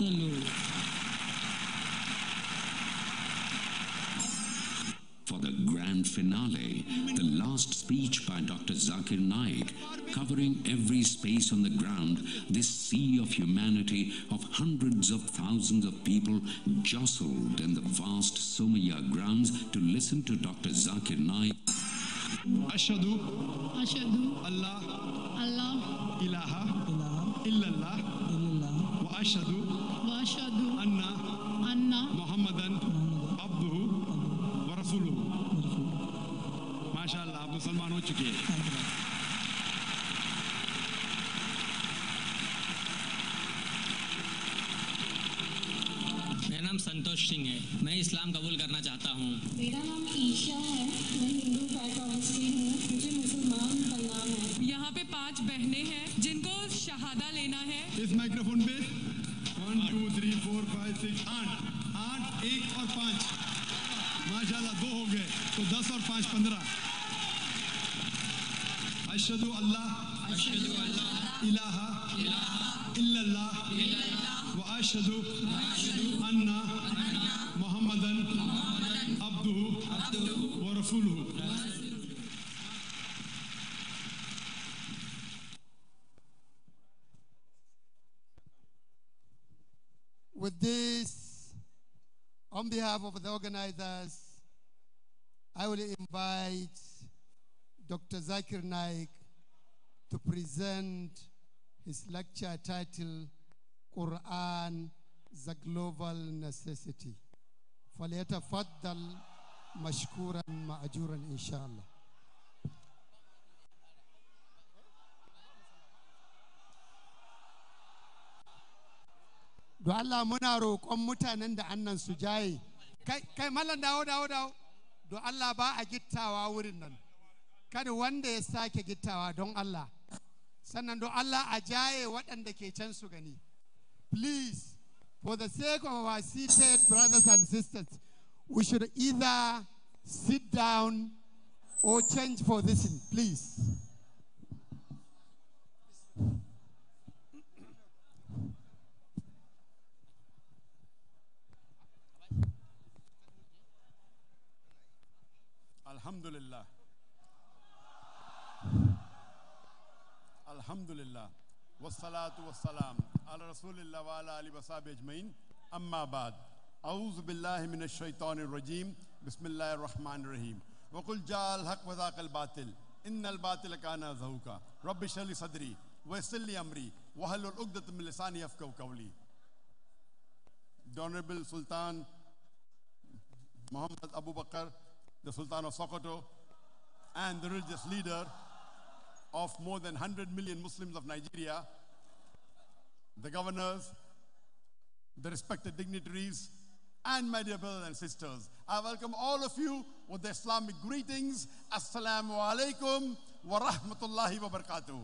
[SPEAKER 7] For the grand finale, the last speech by Dr. Zakir Naik, covering every space on the ground, this sea of humanity of hundreds of thousands of people jostled in the vast Somaiya grounds to listen to Dr. Zakir Naik.
[SPEAKER 11] Ashadu.
[SPEAKER 12] Ashadu.
[SPEAKER 11] Allah.
[SPEAKER 12] Allah.
[SPEAKER 11] Ilaha. Illallah. Illallah. Wa
[SPEAKER 12] ashadu.
[SPEAKER 11] अशदु
[SPEAKER 12] अन्ना
[SPEAKER 11] अन्ना मोहम्मदन अब्दू वरसुलू माशाल्लाह आप मुसलमान हो चुके हैं
[SPEAKER 13] मेरा नाम संतोष सिंह है। मैं इस्लाम कबूल करना चाहता हूँ।
[SPEAKER 9] मेरा नाम ईशा है। मैं हिंदू मुझे मुसलमान बनना है।
[SPEAKER 14] यहाँ पे पाँच बहनें हैं जिनको शहादा लेना है।
[SPEAKER 11] इस माइक्रोफोन पे। One two three four five six आठ। आठ एक और पाँच। माशाल्लाह दो हो गए तो दस और पाँच पंद्रह। अशहदु अल्लाह इलाहा इल्लल्लाह व अशहदु अन्ना मोहम्मदन अब्दुहु। व रसूलुहु।
[SPEAKER 3] With this, on behalf of the organizers, I will invite Dr. Zakir Naik to present his lecture titled Quran, the Global Necessity. فليتفضل مشكورا مأجورا إن شاء الله. Do Allah muna roƙon mutanen da annan su jaye. Kai, mallan dawo dawo dawo. Allah ba a gittawa wurin nan. Kada wanda ya sake gittawa don Allah. Sannan do Allah a jaye waɗanda ke can su gani. Please, for the sake of our seated brothers and sisters, we should either sit down or change position, please.
[SPEAKER 15] Alhamdulillah. Alhamdulillah. Wassalatu wassalam. Ala Rasulillah wa ala ali wa sahbihi ajmain. Amma ba'd. أعوذ بالله من الشيطان الرجيم بسم الله الرحمن الرحيم وقل جاء الحق وذاق الباطل إن الباطل كان زهوكا رب اشرح لي صدري ويسر لي أمري واحلل عقدة من لساني يفقهوا قولي The Honorable Sultan Muhammad Abu Bakr, the Sultan of Sokoto, and the religious leader of more than 100 million Muslims of Nigeria, the governors, the respected dignitaries, and my dear brothers and sisters. I welcome all of you with the Islamic greetings. Assalamu alaikum wa rahmatullahi wa barakatuh.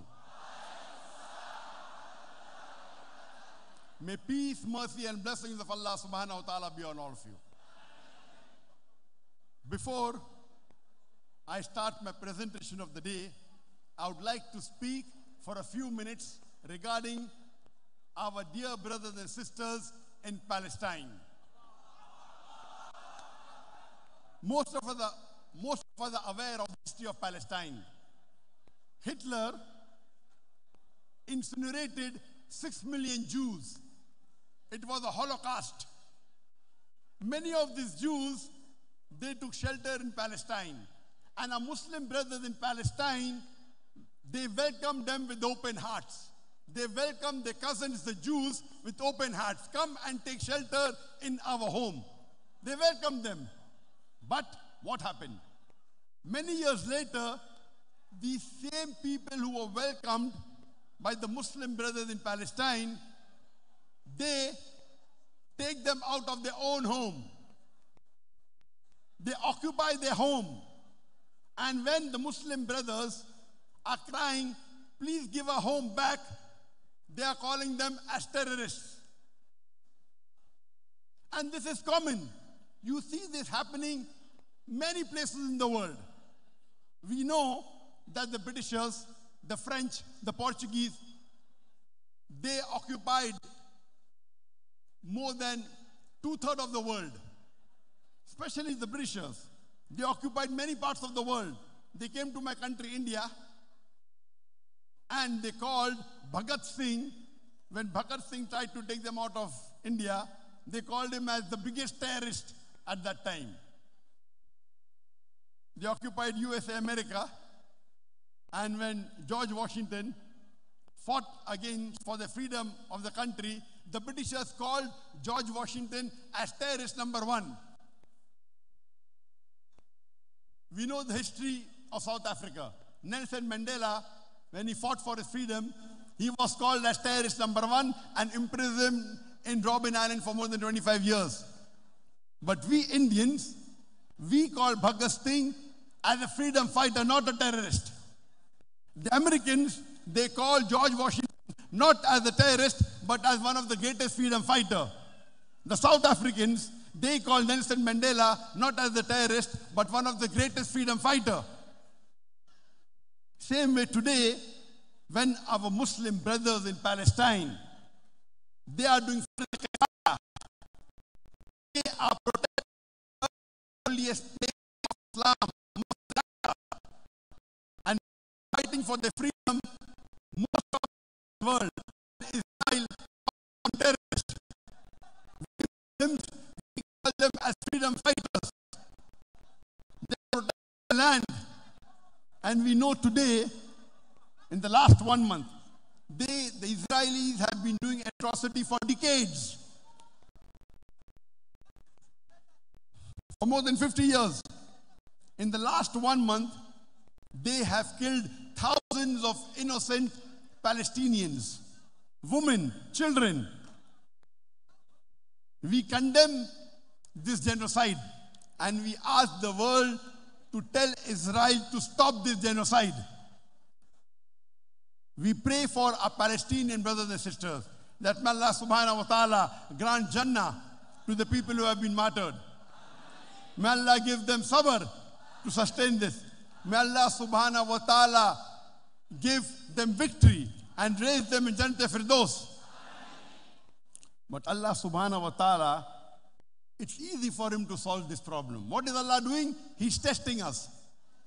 [SPEAKER 15] May peace, mercy, and blessings of Allah subhanahu wa ta'ala be on all of you. Before I start my presentation of the day, I would like to speak for a few minutes regarding our dear brothers and sisters in Palestine. Most of us are, most of us are aware of the history of Palestine. Hitler incinerated six million Jews. It was a Holocaust. Many of these Jews, they took shelter in Palestine. And our Muslim brothers in Palestine, they welcomed them with open hearts. They welcomed their cousins, the Jews, with open hearts. Come and take shelter in our home. They welcomed them. But what happened? Many years later, these same people who were welcomed by the Muslim brothers in Palestine, they take them out of their own home. They occupy their home. And when the Muslim brothers are crying, please give our home back, they are calling them as terrorists. And this is common. You see this happening many places in the world. We know that the Britishers, the French, the Portuguese, they occupied more than two thirds of the world, especially the Britishers. They occupied many parts of the world. They came to my country, India, and they called Bhagat Singh, when Bhagat Singh tried to take them out of India, they called him as the biggest terrorist at that time. They occupied USA, America, and when George Washington fought again for the freedom of the country, the Britishers called George Washington as terrorist number one. We know the history of South Africa. Nelson Mandela, when he fought for his freedom, he was called as terrorist number one and imprisoned in Robben Island for more than 25 years. But we Indians, we call Bhagat Singh as a freedom fighter, not a terrorist. The Americans, they call George Washington not as a terrorist, but as one of the greatest freedom fighter. The South Africans, they call Nelson Mandela not as a terrorist, but one of the greatest freedom fighter. Same way today, when our Muslim brothers in Palestine, they are doing they are protecting the Islam, and fighting for the freedom. Most of the world, Israel, terrorists. Them as freedom fighters. They protect the land. And we know today, in the last one month, they, the Israelis have been doing atrocity for decades. For more than 50 years. In the last one month, they have killed thousands of innocent Palestinians, women, children. We condemn this genocide and we ask the world to tell Israel to stop this genocide. We pray for our Palestinian brothers and sisters that may Allah subhanahu wa ta'ala grant Jannah to the people who have been martyred. May Allah give them sabr to sustain this. May Allah subhanahu wa ta'ala give them victory and raise them in Jannah Firdaus. But Allah subhanahu wa ta'ala, it's easy for him to solve this problem. What is Allah doing? He's testing us.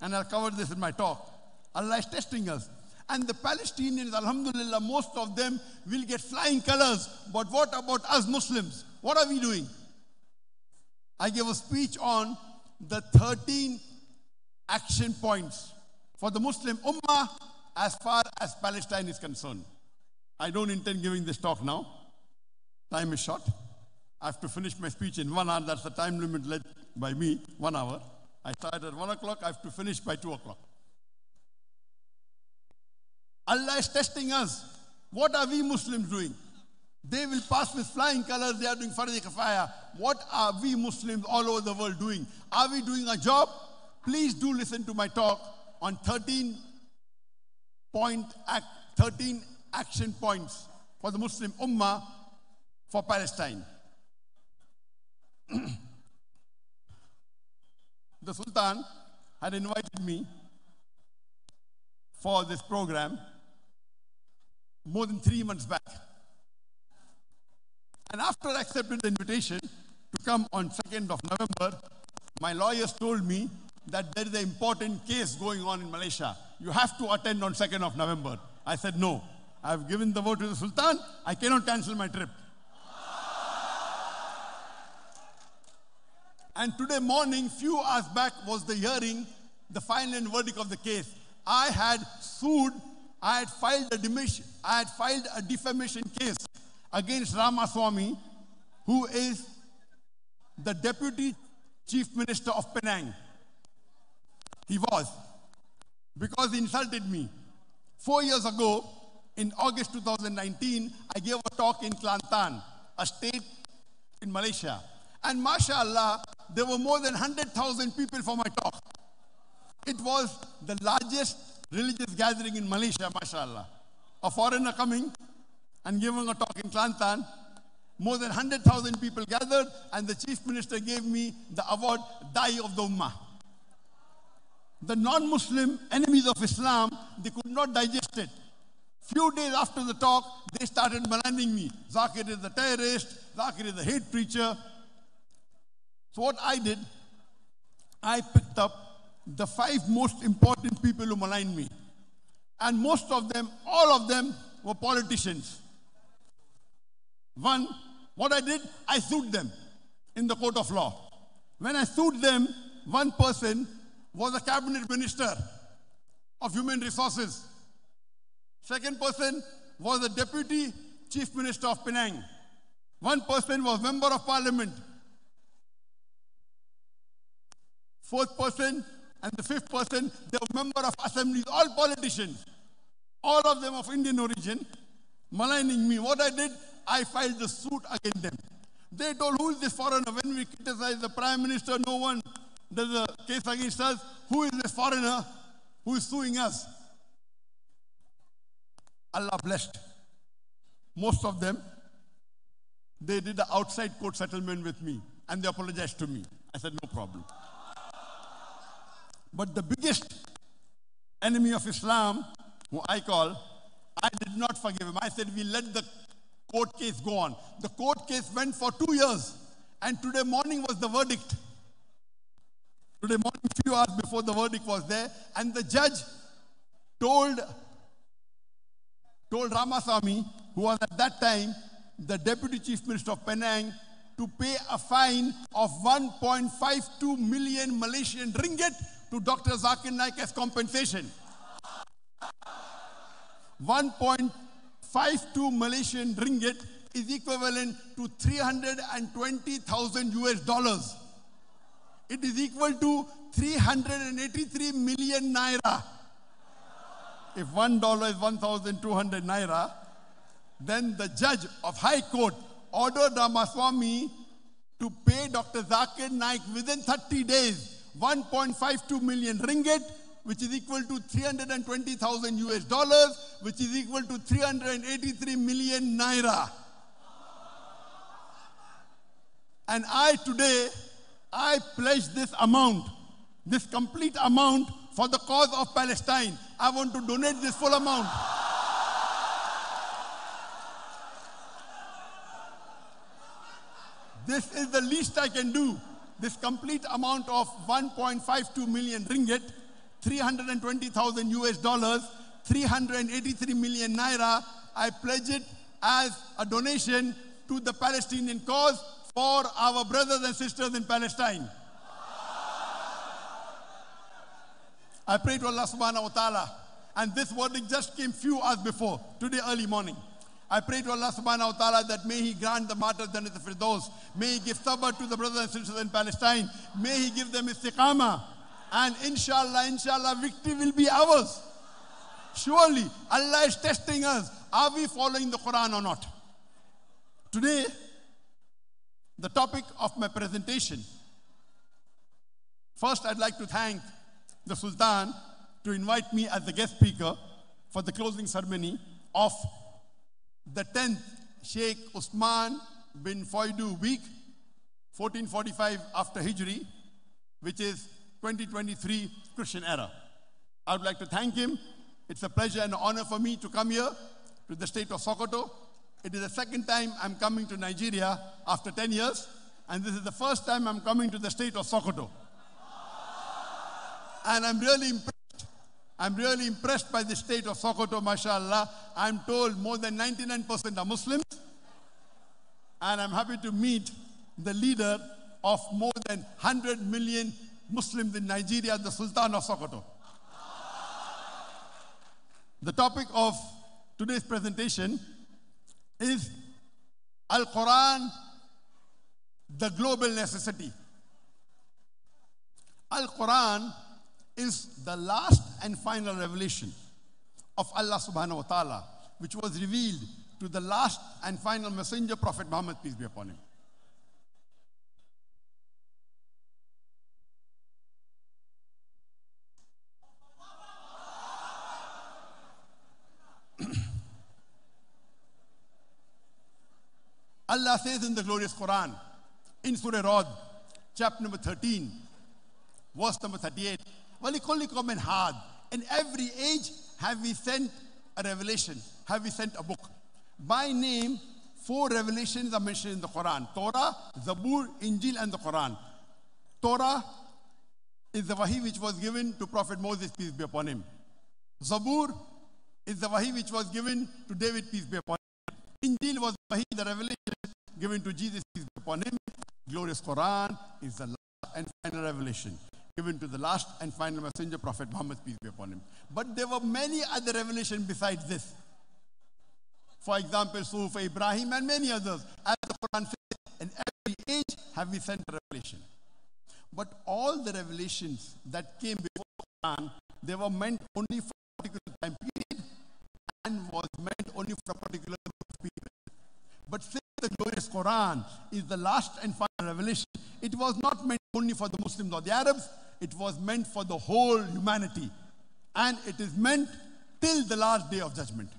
[SPEAKER 15] And I'll cover this in my talk. Allah is testing us. And the Palestinians, Alhamdulillah, most of them will get flying colors. But what about us Muslims? What are we doing? I gave a speech on the 13 action points for the Muslim Ummah as far as Palestine is concerned. I don't intend giving this talk now. Time is short. I have to finish my speech in one hour. That's the time limit led by me, one hour. I start at one o'clock. I have to finish by two o'clock. Allah is testing us. What are we Muslims doing? They will pass with flying colors. They are doing Fardi Kafaya. What are we Muslims all over the world doing? Are we doing a job? Please do listen to my talk on 13 point, 13 action points for the Muslim Ummah for Palestine. the Sultan had invited me for this program more than three months back. And after I accepted the invitation to come on 2nd of November, my lawyers told me that there is an important case going on in Malaysia. You have to attend on 2nd of November. I said, no. I've given the word to the Sultan. I cannot cancel my trip. And today morning, few hours back, was the hearing, the final and verdict of the case. I had sued, I had filed a defamation, I had filed a defamation case against Ramasamy, who is the deputy chief minister of Penang. He was. Because he insulted me. Four years ago, in August 2019, I gave a talk in Kelantan, a state in Malaysia. And mashallah, there were more than 100,000 people for my talk. It was the largest religious gathering in Malaysia, mashallah. A foreigner coming and giving a talk in Kelantan. More than 100,000 people gathered, and the chief minister gave me the award Dai of the Ummah. The non Muslim enemies of Islam, they could not digest it. Few days after the talk, they started maligning me. Zakir is a terrorist, Zakir is a hate preacher. So, what I did, I picked up the five most important people who maligned me. And most of them, all of them, were politicians. One, what I did, I sued them in the court of law. When I sued them, one person was a cabinet minister of human resources. Second person was the deputy chief minister of Penang. One person was member of parliament. Fourth person and the fifth person, they were member of assemblies, all politicians, all of them of Indian origin, maligning me. What I did, I filed the suit against them. They told, who is this foreigner? When we criticize the prime minister, no one does a case against us. Who is this foreigner who is suing us? Allah blessed. Most of them, they did the outside court settlement with me and they apologized to me. I said, no problem. But the biggest enemy of Islam, who I call, I did not forgive him. I said, we let the court case go on. The court case went for two years, and today morning was the verdict. Today morning, few hours before the verdict was there, and the judge told told Ramasamy, who was at that time the deputy chief minister of Penang, to pay a fine of 1.52 million Malaysian ringgit to Dr. Zakir Naik as compensation. 1.52 Malaysian ringgit is equivalent to 320,000 US dollars. It is equal to 383 million naira. If one dollar is 1,200 naira, then the judge of High Court ordered Ramasamy to pay Dr. Zakir Naik within 30 days 1.52 million ringgit, which is equal to 320,000 US dollars, which is equal to 383 million naira. And I today, I pledge this amount, this complete amount for the cause of Palestine. I want to donate this full amount. This is the least I can do. This complete amount of 1.52 million ringgit, 320,000 US dollars, 383 million naira, I pledge it as a donation to the Palestinian cause for our brothers and sisters in Palestine. I pray to Allah subhanahu wa ta'ala. And this verdict just came few hours before, today early morning. I pray to Allah subhanahu wa ta'ala that may He grant the martyrs Jannat Firdaus. May He give sabr to the brothers and sisters in Palestine. May He give them istiqamah. And inshallah, inshallah, victory will be ours. Surely, Allah is testing us. Are we following the Quran or not? Today, the topic of my presentation. First, I'd like to thank the Sultan to invite me as the guest speaker for the closing ceremony of the 10th Sheikh Usman bin Fodio week, 1445 after Hijri, which is 2023 Christian era. I would like to thank him. It's a pleasure and honor for me to come here to the state of Sokoto. It is the second time I'm coming to Nigeria after 10 years, and this is the first time I'm coming to the state of Sokoto. And I'm really impressed. I'm really impressed by the state of Sokoto, mashallah. I'm told more than 99% are Muslims. And I'm happy to meet the leader of more than 100 million Muslims in Nigeria, the Sultan of Sokoto. The topic of today's presentation is Al Quran, the global necessity. Al Quran is the last and final revelation of Allah subhanahu wa ta'ala, which was revealed to the last and final messenger, Prophet Muhammad, peace be upon him. Allah says in the glorious Quran, in Surah Ra'd, chapter number 13, verse number 38, Holy, holy common hard. In every age have we sent a revelation, have we sent a book. By name, four revelations are mentioned in the Quran Torah, Zabur, Injil, and the Quran. Torah is the wahi which was given to Prophet Moses, peace be upon him. Zabur is the wahi which was given to David, peace be upon him. Injil was wahi, the revelation given to Jesus, peace be upon him. Glorious Quran is the last and final revelation given to the last and final messenger, Prophet Muhammad, peace be upon him. But there were many other revelations besides this. For example, Suhuf Ibrahim and many others. As the Quran says, in every age have we sent revelation. But all the revelations that came before the Quran, they were meant only for a particular time period and was meant only for a particular period. But since the glorious Quran is the last and final revelation, it was not meant only for the Muslims or the Arabs, it was meant for the whole humanity. And it is meant till the last day of judgment.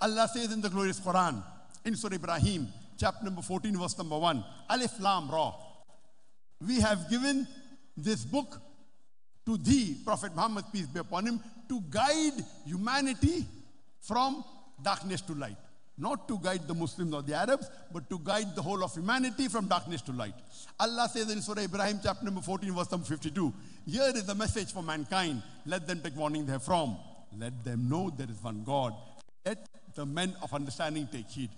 [SPEAKER 15] Allah says in the glorious Quran, in Surah Ibrahim, chapter number 14, verse number 1, Alif Lam Ra. We have given this book to thee, Prophet Muhammad, peace be upon him, to guide humanity from darkness to light. Not to guide the Muslims or the Arabs, but to guide the whole of humanity from darkness to light. Allah says in Surah Ibrahim, chapter number 14, verse number 52, Here is the message for mankind. Let them take warning therefrom. Let them know there is one God. Let the men of understanding take heed.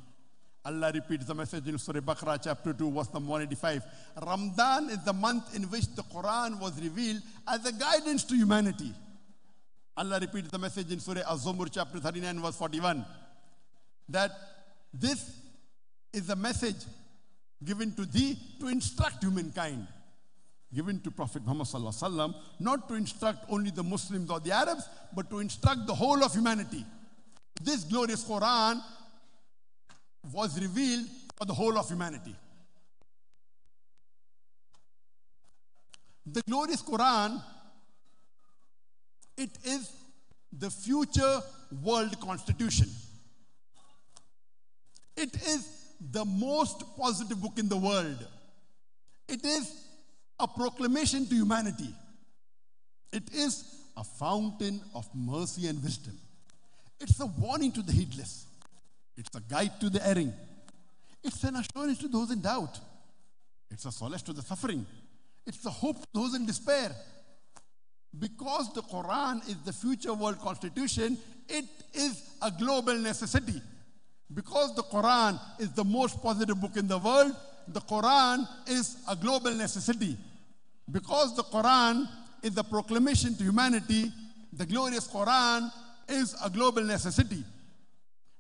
[SPEAKER 15] Allah repeats the message in Surah Baqarah, chapter 2, verse number 185. Ramadan is the month in which the Quran was revealed as a guidance to humanity. Allah repeats the message in Surah Az-Zumar, chapter 39, verse 41. That this is a message given to thee to instruct humankind. Given to Prophet Muhammad not to instruct only the Muslims or the Arabs, but to instruct the whole of humanity. This glorious Quran was revealed for the whole of humanity. The glorious Quran, it is the future world constitution. It is the most positive book in the world. It is a proclamation to humanity. It is a fountain of mercy and wisdom. It's a warning to the heedless. It's a guide to the erring. It's an assurance to those in doubt. It's a solace to the suffering. It's a hope to those in despair. Because the Quran is the future world constitution, it is a global necessity. Because the Quran is the most positive book in the world, the Quran is a global necessity. Because the Quran is the proclamation to humanity, the glorious Quran is a global necessity.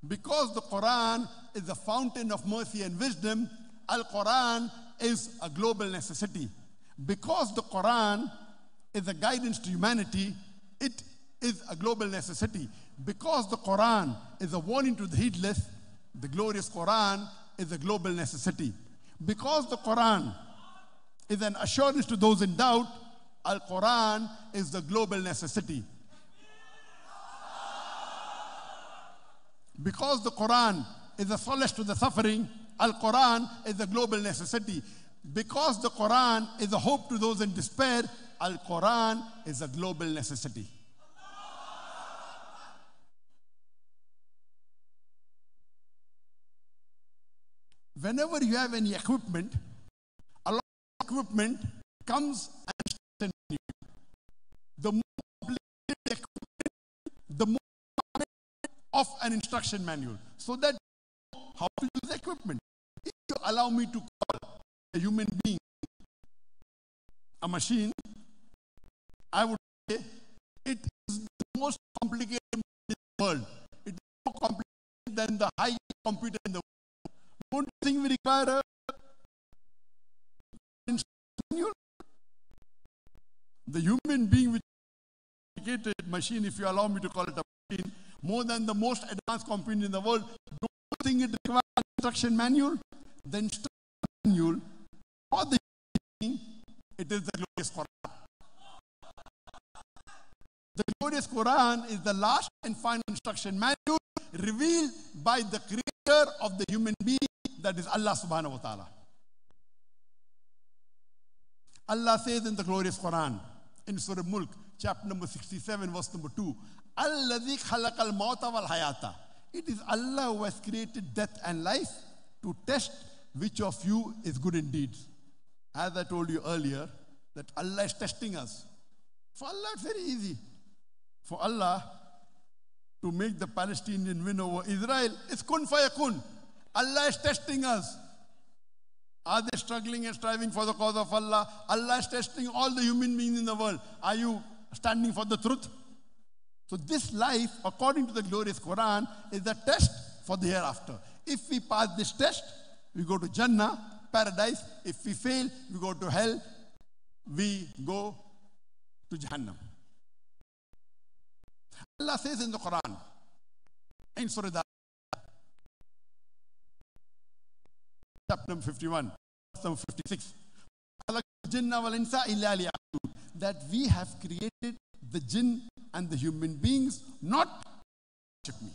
[SPEAKER 15] Because the Quran is the fountain of mercy and wisdom, Al Quran is a global necessity. Because the Quran is a guidance to humanity, it is a global necessity. Because the Quran is a warning to the heedless, the glorious Quran is a global necessity. Because the Quran is an assurance to those in doubt, Al Quran is the global necessity. Because the Quran is a solace to the suffering, Al Quran is a global necessity. Because the Quran is a hope to those in despair, Al Quran is a global necessity. Whenever you have any equipment, a lot of equipment comes and you. the more equipment, the more of an instruction manual. So that how to use equipment. If you allow me to call a human being a machine, I would say it is the most complicated in the world. It is more complicated than the highest computer in the world. Don't you think we require a? The human being which is a complicated machine, if you allow me to call it a machine, more than the most advanced computer in the world, don't think it requires instruction manual? The instruction manual for the human being, it is the glorious Quran. The glorious Quran is the last and final instruction manual revealed by the creator of the human being, that is Allah subhanahu wa ta'ala. Allah says in the glorious Quran, in Surah Mulk, chapter number 67, verse number 2, Alladhi khalaqal mawta wal hayata. It is Allah who has created death and life to test which of you is good in deeds. As I told you earlier, that Allah is testing us. For Allah, it's very easy. For Allah to make the Palestinian win over Israel, it's kun fayakun. Allah is testing us. Are they struggling and striving for the cause of Allah? Allah is testing all the human beings in the world. Are you standing for the truth? So, this life, according to the glorious Quran, is a test for the hereafter. If we pass this test, we go to Jannah, paradise. If we fail, we go to hell, we go to Jahannam. Allah says in the Quran, in Surah chapter number 51, verse number 56, "Jinna wal insa illa liya'budun." that we have created the jinn and the human beings not to worship me.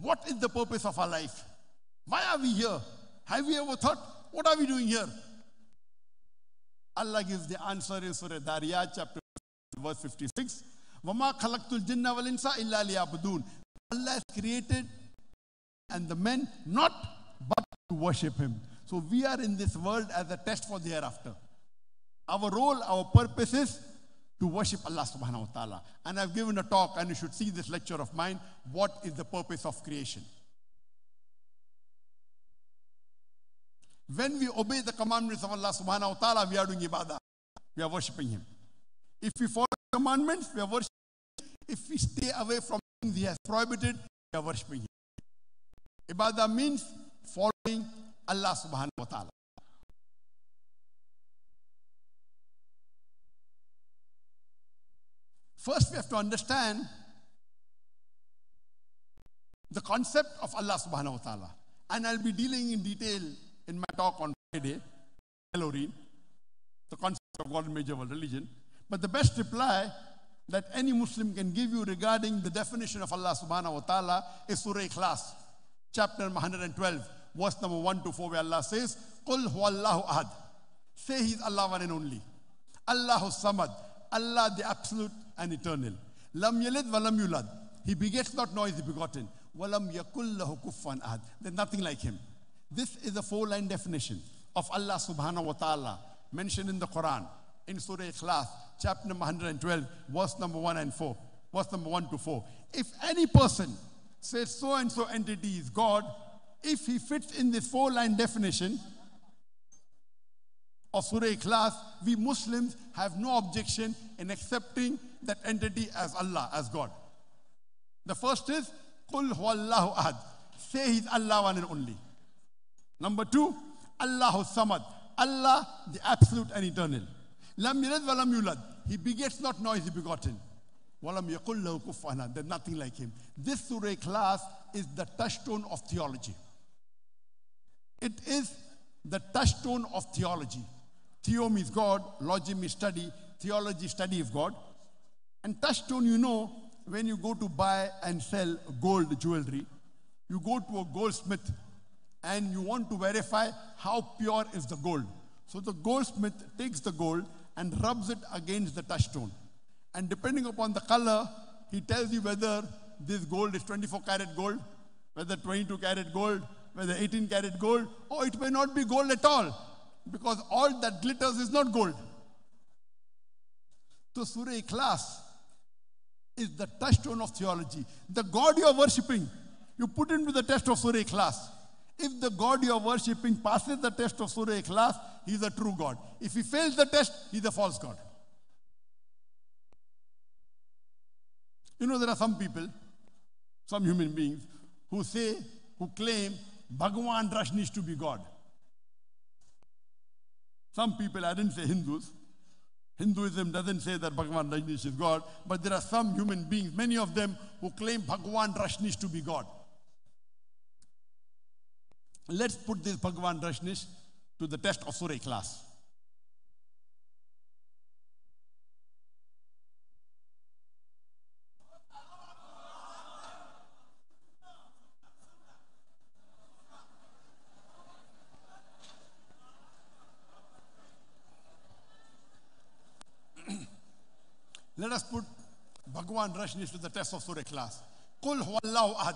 [SPEAKER 15] What is the purpose of our life? Why are we here? Have we ever thought, what are we doing here? Allah gives the answer in Surah Dariyat, chapter verse 56. وَمَا خَلَقْتُ الْجِنَّ وَالْإِنسَ إِلَّا لِيَعْبُدُونَ Allah has created and the men not but to worship Him. So we are in this world as a test for the hereafter. Our role, our purpose is to worship Allah subhanahu wa ta'ala. And I've given a talk, and you should see this lecture of mine. What is the purpose of creation? When we obey the commandments of Allah subhanahu wa ta'ala, we are doing ibadah. We are worshipping Him. If we follow the commandments, we are worshiping Him. If we stay away from things He has prohibited, we are worshipping Him. Ibadah means following Allah subhanahu wa ta'ala. First, we have to understand the concept of Allah subhanahu wa ta'ala. And I'll be dealing in detail in my talk on Friday, Halloween, the concept of God and major world religion. But the best reply that any Muslim can give you regarding the definition of Allah subhanahu wa ta'ala is Surah Ikhlas, chapter number 112, verse number 1 to 4, where Allah says, Qul huwallahu ahad. Say He's Allah one and only. Allahu samad. Allah the absolute and eternal. Lam yalid wa lam yulad. He begets not nor is he begotten. Walam yakul lahu kuffan ahad. There's nothing like him. This is a four-line definition of Allah subhanahu wa ta'ala mentioned in the Quran in Surah Ikhlas, chapter number 112, verse number 1 and 4. Verse number 1 to 4. If any person says so and so entity is God, if he fits in this four-line definition, of Surah Ikhlas, we Muslims have no objection in accepting that entity as Allah, as God. The first is, Qul huwallahu ahad. Say He's Allah one and only. Number two, Allahu samad. Allah, the absolute and eternal. Lam yalid wa lam yulad. He begets not nor is he begotten. Walam yakul lahu kufuwan ahad. There's nothing like him. This Surah Ikhlas is the touchstone of theology. It is the touchstone of theology. Theo means God, logi means study, theology, study of God. And touchstone, you know, when you go to buy and sell gold jewelry, you go to a goldsmith and you want to verify how pure is the gold. So the goldsmith takes the gold and rubs it against the touchstone. And depending upon the color, he tells you whether this gold is 24 karat gold, whether 22 karat gold, whether 18 karat gold, or it may not be gold at all because all that glitters is not gold. So Surah Ikhlas is the touchstone of theology. The God you are worshipping, you put into the test of Surah Ikhlas. If the God you are worshipping passes the test of Surah Ikhlas, he is a true God. If he fails the test, he is a false God. You know, there are some people, some human beings, who say, who claim Bhagwan Rajneesh to be God. Some people, I didn't say Hindus, Hinduism doesn't say that Bhagwan Rajneesh is God, but there are some human beings, many of them, who claim Bhagwan Rajneesh to be God. Let's put this Bhagwan Rajneesh to the test of Surah Ikhlas. Let us put Bhagwan Rajneesh to the test of Surah Ikhlas. Qul huwallahu ahad.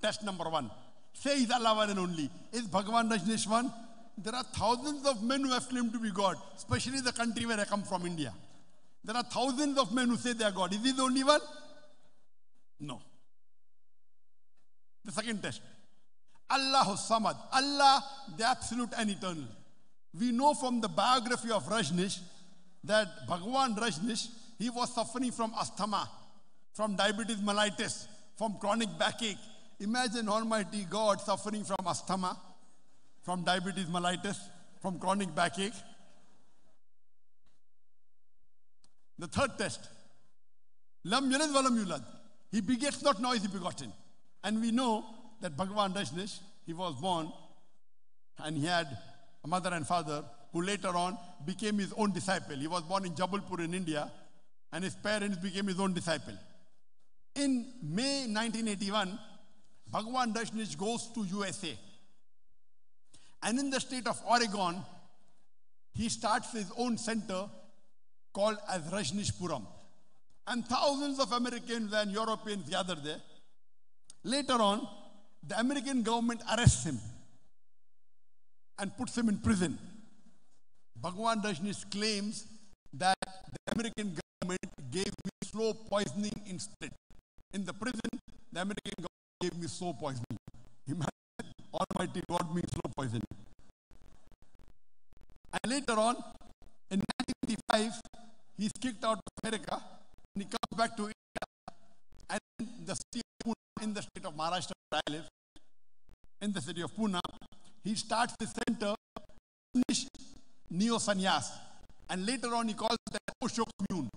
[SPEAKER 15] Test number one. Say is Allah one and only. Is Bhagwan Rajneesh one? There are thousands of men who have claimed to be God, especially the country where I come from, India. There are thousands of men who say they are God. Is he the only one? No. The second test. Allahu Samad. Allah, the absolute and eternal. We know from the biography of Rajneesh that Bhagwan Rajneesh, he was suffering from asthma, from diabetes mellitus, from chronic backache. Imagine Almighty God suffering from asthma, from diabetes mellitus, from chronic backache. The third test. Lam yalid walam yulad. He begets not, nor is he begotten. And we know that Bhagwan Rajneesh, he was born and he had a mother and father who later on became his own disciple. He was born in Jabalpur in India and his parents became his own disciple. In May 1981, Bhagwan Rajneesh goes to USA. And in the state of Oregon, he starts his own center called as Rajneeshpuram. And thousands of Americans and Europeans gather there. Later on, the American government arrests him and puts him in prison. Bhagwan Rajneesh claims that the American government gave me slow poisoning instead. In the prison, the American government gave me slow poisoning. Imagine Almighty God me slow poisoning. And later on, in 1985, he's kicked out of America and he comes back to India. And in the city of Pune, in the state of Maharashtra, where I live, in the city of Pune, he starts the center, Neo Sannyas. And later on, he calls the Osho Commune.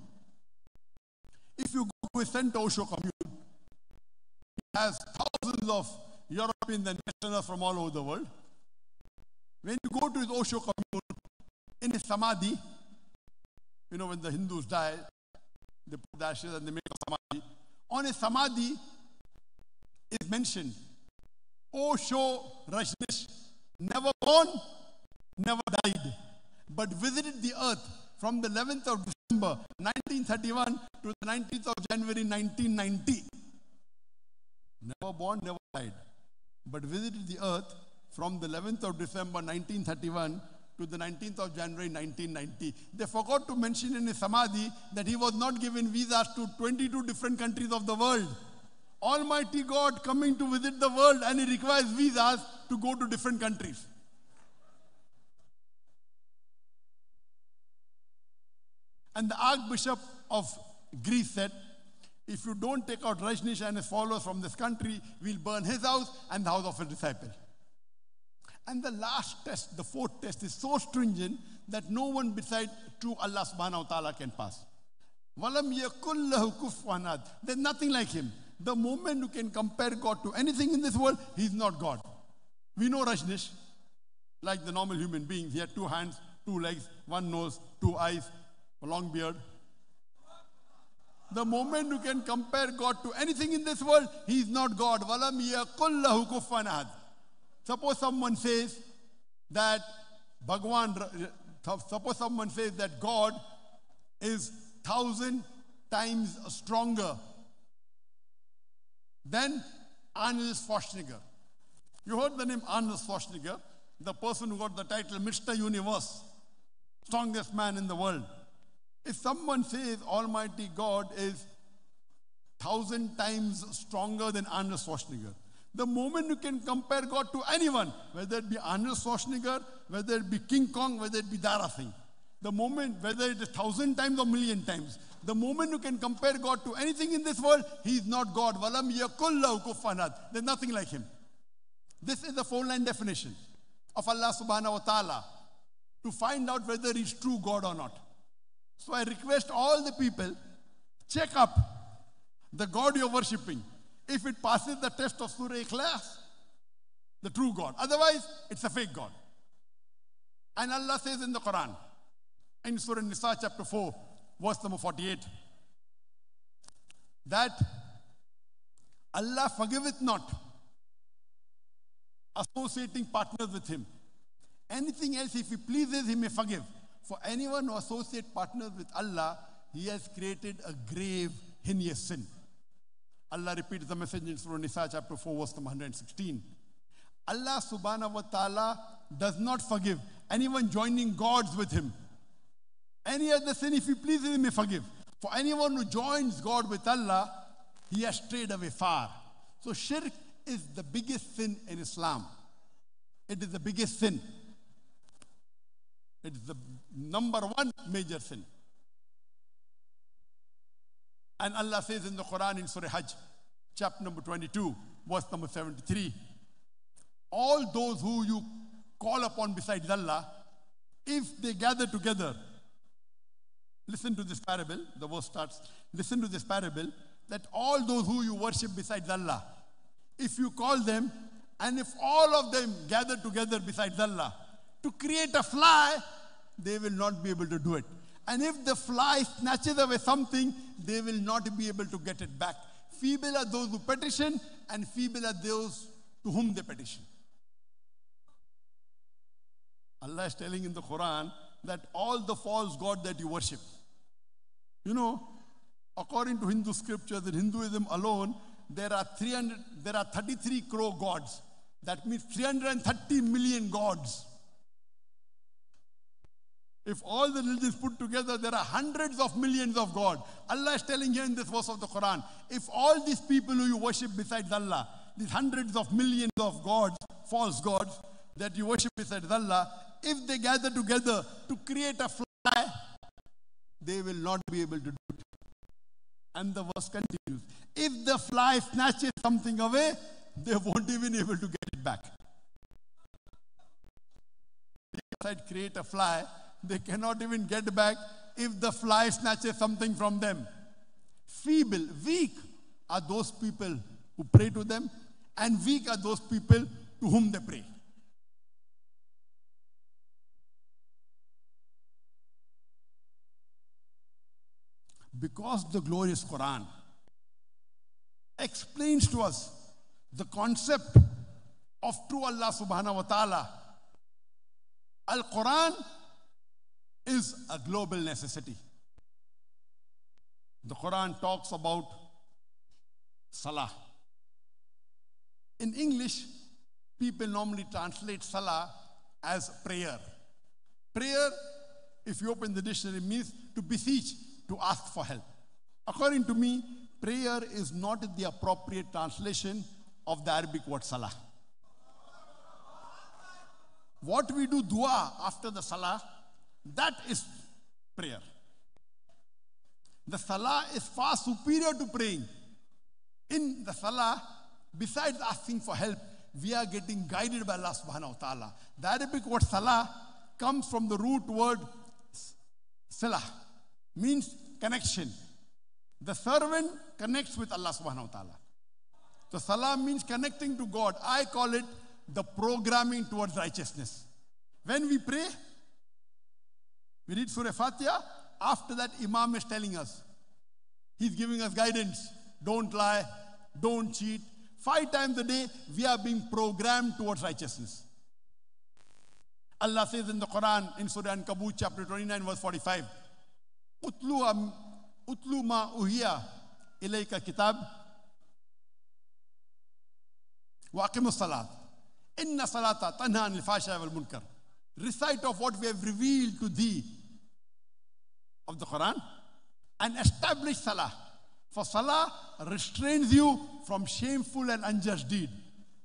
[SPEAKER 15] If you go to a center Osho Commune, it has thousands of Europeans and Westerners from all over the world. When you go to his Osho Commune, in his Samadhi, you know, when the Hindus die, they put the ashes and they make a Samadhi. On a Samadhi is mentioned, Osho Rajneesh, never born, never died, but visited the earth from the 11th of December 1931 to the 19th of January 1990. Never born, never died, but visited the earth from the 11th of December 1931 to the 19th of January 1990. They forgot to mention in his Samadhi that he was not given visas to 22 different countries of the world. Almighty God coming to visit the world and he requires visas to go to different countries. And the Archbishop of Greece said, if you don't take out Rajneesh and his followers from this country, we'll burn his house and the house of his disciple. And the last test, the fourth test, is so stringent that no one beside true Allah subhanahu wa ta'ala can pass. There's nothing like him. The moment you can compare God to anything in this world, he's not God. We know Rajneesh, like the normal human beings. He had two hands, two legs, one nose, two eyes, long beard. The moment you can compare God to anything in this world, He is not God. Suppose someone says that Bhagwan, suppose someone says that God is thousand times stronger than Arnold Schwarzenegger. You heard the name Arnold Schwarzenegger, the person who got the title Mr. Universe, strongest man in the world. If someone says Almighty God is thousand times stronger than Arnold Schwarzenegger, the moment you can compare God to anyone, whether it be Arnold Schwarzenegger, whether it be King Kong, whether it be Dara Singh, the moment, whether it is thousand times or million times, the moment you can compare God to anything in this world, He is not God. Walam yakullahu kufanat. There's nothing like Him. This is the four line definition of Allah subhanahu wa ta'ala to find out whether He's true God or not. So I request all the people check up the God you're worshipping. If it passes the test of Surah Ikhlas, the true God. Otherwise, it's a fake God. And Allah says in the Quran, in Surah Nisa, chapter 4, verse number 48, that Allah forgiveth not associating partners with Him. Anything else, if He pleases, He may forgive. For anyone who associates partners with Allah, He has created a grave, heinous sin. Allah repeats the message in Surah Nisa, chapter 4, verse 116. Allah subhanahu wa ta'ala does not forgive anyone joining gods with him. Any other sin, if he pleases, he may forgive. For anyone who joins God with Allah, he has strayed away far. So shirk is the biggest sin in Islam. It is the biggest sin. It is the number one major sin. And Allah says in the Quran in Surah Hajj, chapter number 22, verse number 73, all those who you call upon besides Allah, if they gather together, listen to this parable, the verse starts, listen to this parable, that all those who you worship besides Allah, if you call them, and if all of them gather together besides Allah to create a fly, they will not be able to do it. And if the fly snatches away something, they will not be able to get it back. Feeble are those who petition, and feeble are those to whom they petition. Allah is telling in the Quran that all the false god that you worship, you know, according to Hindu scriptures, in Hinduism alone, there are 300, there are 33 crore gods. That means 330 million gods. If all the religions put together, there are hundreds of millions of God. Allah is telling here in this verse of the Quran, if all these people who you worship besides Allah, these hundreds of millions of gods, false gods that you worship besides Allah, if they gather together to create a fly, they will not be able to do it. And the verse continues. If the fly snatches something away, they won't even be able to get it back. They create a fly, they cannot even get back if the fly snatches something from them. Feeble, weak are those people who pray to them, and weak are those people to whom they pray. Because the glorious Quran explains to us the concept of true Allah subhanahu wa ta'ala. Al Quran is a global necessity. The Quran talks about salah. In English, people normally translate salah as prayer. Prayer, if you open the dictionary, means to beseech, to ask for help. According to me, prayer is not the appropriate translation of the Arabic word salah. What we do dua after the salah, that is prayer. The salah is far superior to praying. In the salah, besides asking for help, we are getting guided by Allah subhanahu wa ta'ala. The Arabic word salah comes from the root word salah, means connection. The servant connects with Allah subhanahu wa ta'ala. So salah means connecting to God. I call it the programming towards righteousness. When we pray, we read Surah Fatiha. After that, Imam is telling us, He's giving us guidance. Don't lie, don't cheat. Five times a day, we are being programmed towards righteousness. Allah says in the Quran, in Surah An-Kabut, chapter 29, verse 45, Utlu, utlu ma uhiya ilayka kitab واقم الصلاة إن صلاة تنهى عن الفحشاء والمنكر recite of what we have revealed to thee of the Quran and establish salah. For salah restrains you from shameful and unjust deed.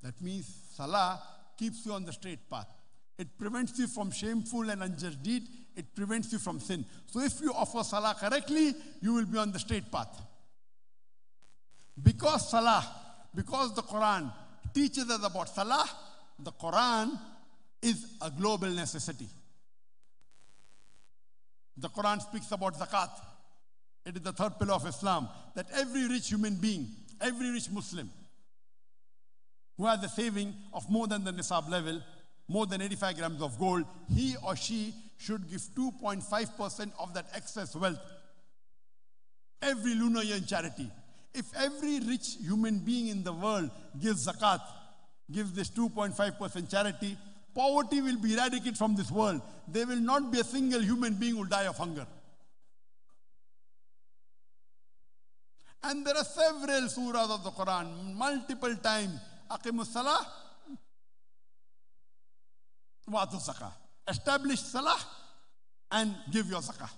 [SPEAKER 15] That means salah keeps you on the straight path. It prevents you from shameful and unjust deed. It prevents you from sin. So if you offer salah correctly, you will be on the straight path. Because salah, because the Quran teaches us about salah, the Quran is a global necessity. The Quran speaks about zakat. It is the third pillar of Islam that every rich human being, every rich Muslim who has a saving of more than the nisab level, more than 85 grams of gold, he or she should give 2.5% of that excess wealth every lunar year in charity. If every rich human being in the world gives zakat, gives this 2.5% charity, poverty will be eradicated from this world. There will not be a single human being who will die of hunger. And there are several surahs of the Quran, multiple times. Aqimus salah, watu zakah. Establish salah and give your zakah.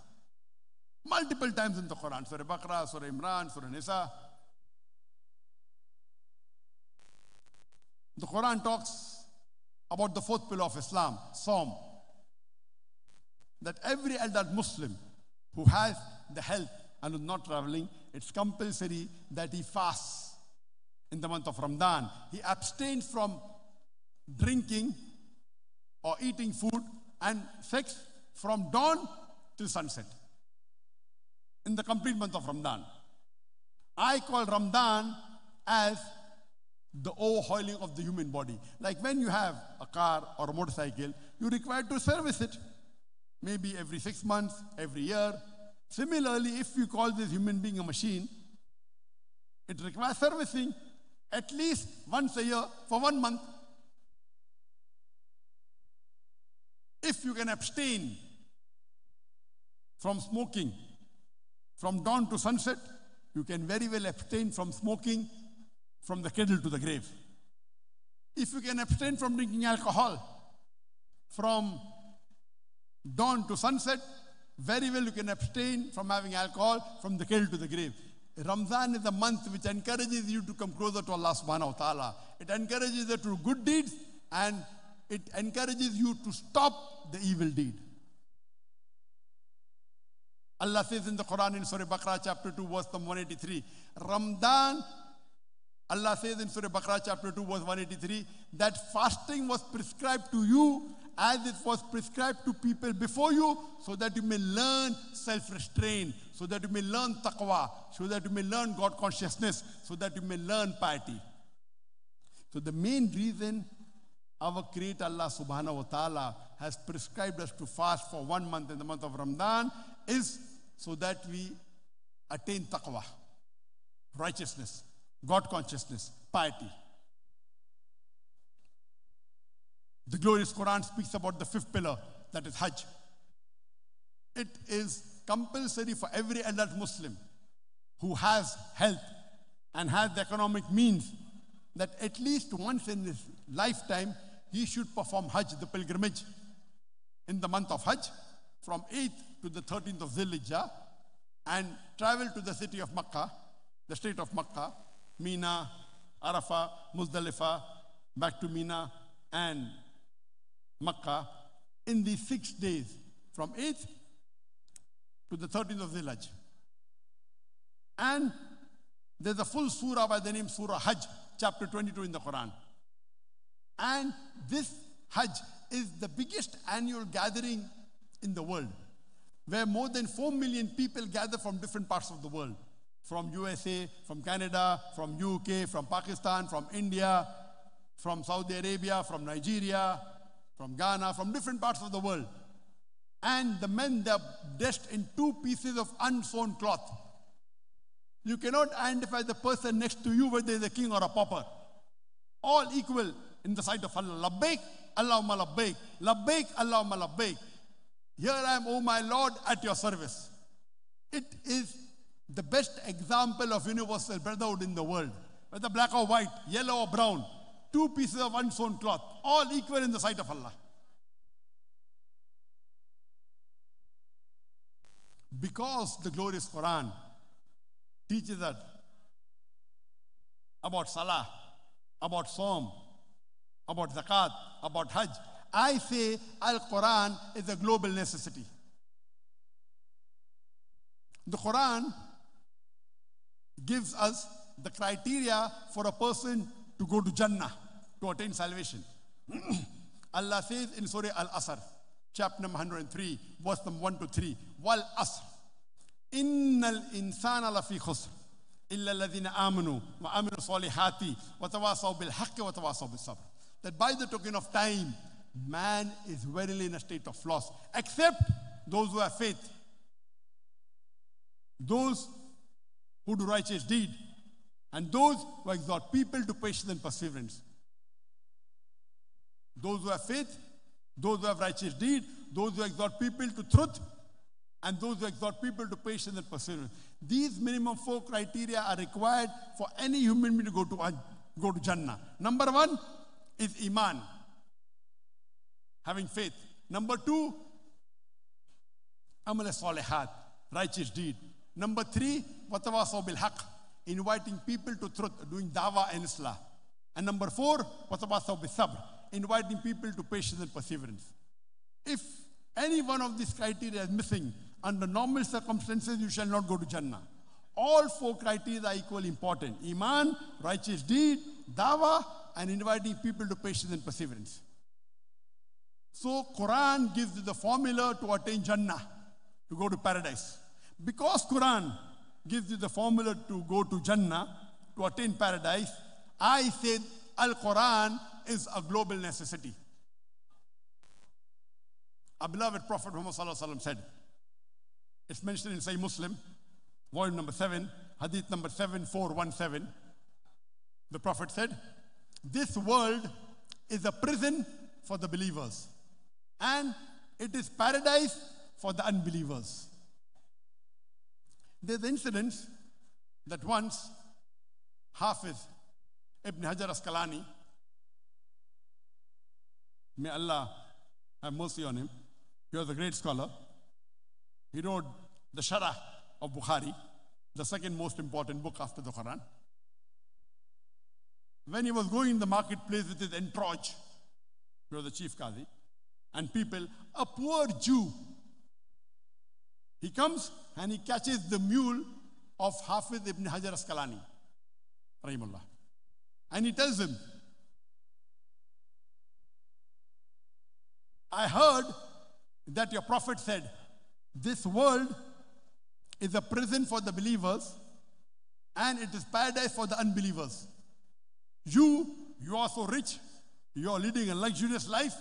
[SPEAKER 15] Multiple times in the Quran. Surah Baqarah, Surah Imran, Surah Nisa. The Quran talks about the fourth pillar of Islam, Sawm. That every adult Muslim who has the health and is not traveling, it's compulsory that he fasts in the month of Ramadan. He abstains from drinking or eating food and sex from dawn till sunset in the complete month of Ramadan. I call Ramadan as the overhauling of the human body. Like when you have car or motorcycle, you require to service it. Maybe every six months, every year. Similarly, if you call this human being a machine, it requires servicing at least once a year for one month. If you can abstain from smoking from dawn to sunset, you can very well abstain from smoking from the cradle to the grave. If you can abstain from drinking alcohol from dawn to sunset, very well you can abstain from having alcohol from the cradle to the grave. Ramzan is a month which encourages you to come closer to Allah subhanahu wa ta'ala. It encourages you to do good deeds and it encourages you to stop the evil deed. Allah says in the Quran in Surah Baqarah chapter 2 verse number 183, Ramadan, Allah says in Surah Baqarah chapter 2 verse 183, that fasting was prescribed to you as it was prescribed to people before you so that you may learn self-restraint, so that you may learn taqwa, so that you may learn God consciousness, so that you may learn piety. So the main reason our Creator Allah subhanahu wa ta'ala has prescribed us to fast for one month in the month of Ramadan is so that we attain taqwa, righteousness, God consciousness, piety. The glorious Quran speaks about the fifth pillar, that is Hajj. It is compulsory for every adult Muslim who has health and has the economic means that at least once in his lifetime he should perform Hajj, the pilgrimage, in the month of Hajj from 8th to the 13th of Zilhijjah and travel to the city of Makkah, the state of Makkah, Mina, Arafah, Muzdalifah, back to Mina and Makkah in these six days from 8th to the 13th of Zilhijjah. And there's a full surah by the name Surah Hajj, chapter 22 in the Quran. And this Hajj is the biggest annual gathering in the world, where more than 4 million people gather from different parts of the world. From USA, from Canada, from UK, from Pakistan, from India, from Saudi Arabia, from Nigeria, from Ghana, from different parts of the world. And the men, they're dressed in two pieces of unsewn cloth. You cannot identify the person next to you whether he's a king or a pauper. All equal in the sight of Allah. Labbaik, Allahumma labbaik. Labbaik, Allahumma labbaik. Here I am, O my Lord, at your service. It is the best example of universal brotherhood in the world. Whether black or white, yellow or brown, two pieces of unsewn cloth, all equal in the sight of Allah. Because the glorious Quran teaches us about Salah, about Sawm, about Zakat, about Hajj. I say Al Quran is a global necessity. The Quran gives us the criteria for a person to go to Jannah, to attain salvation. Allah says in Surah Al-Asr, chapter number 103, verse number 1 to 3, Wal Asr, Innal insana lafi khusr, illa alladhina amanu, wa aminu salihati, wa tawasaw bil haqqi, wa tawasaw bil sabr. That by the token of time, man is verily in a state of loss, except those who have faith. Those who do righteous deed, and those who exhort people to patience and perseverance. Those who have faith, those who have righteous deed, those who exhort people to truth, and those who exhort people to patience and perseverance. These minimum four criteria are required for any human being to go to, go to Jannah. Number one is Iman, having faith. Number two, Amal Salihat, righteous deed. Number three, Watawasaw bil Haq, inviting people to truth, doing dawa and islah. And number four, Watawasaw bil Sabr, inviting people to patience and perseverance. If any one of these criteria is missing, under normal circumstances, you shall not go to Jannah. All four criteria are equally important Iman, righteous deed, dawa, and inviting people to patience and perseverance. So, Quran gives the formula to attain Jannah, to go to paradise. Because Quran gives you the formula to go to Jannah, to attain paradise, I said Al Quran is a global necessity. Our beloved Prophet Muhammad said, it's mentioned in Sahih Muslim, volume number 7, hadith number 7417. The Prophet said, This world is a prison for the believers, and it is paradise for the unbelievers. There's incidents that once Hafiz Ibn Hajar Asqalani, may Allah have mercy on him, he was a great scholar. He wrote the Sharah of Bukhari, the second most important book after the Quran. When he was going in the marketplace with his entourage, he was the chief Qazi, and people, a poor Jew, he comes and he catches the mule of Hafiz ibn Hajar Asqalani, Rahimullah. And he tells him, I heard that your prophet said, this world is a prison for the believers and it is paradise for the unbelievers. You, you are so rich, you are leading a luxurious life.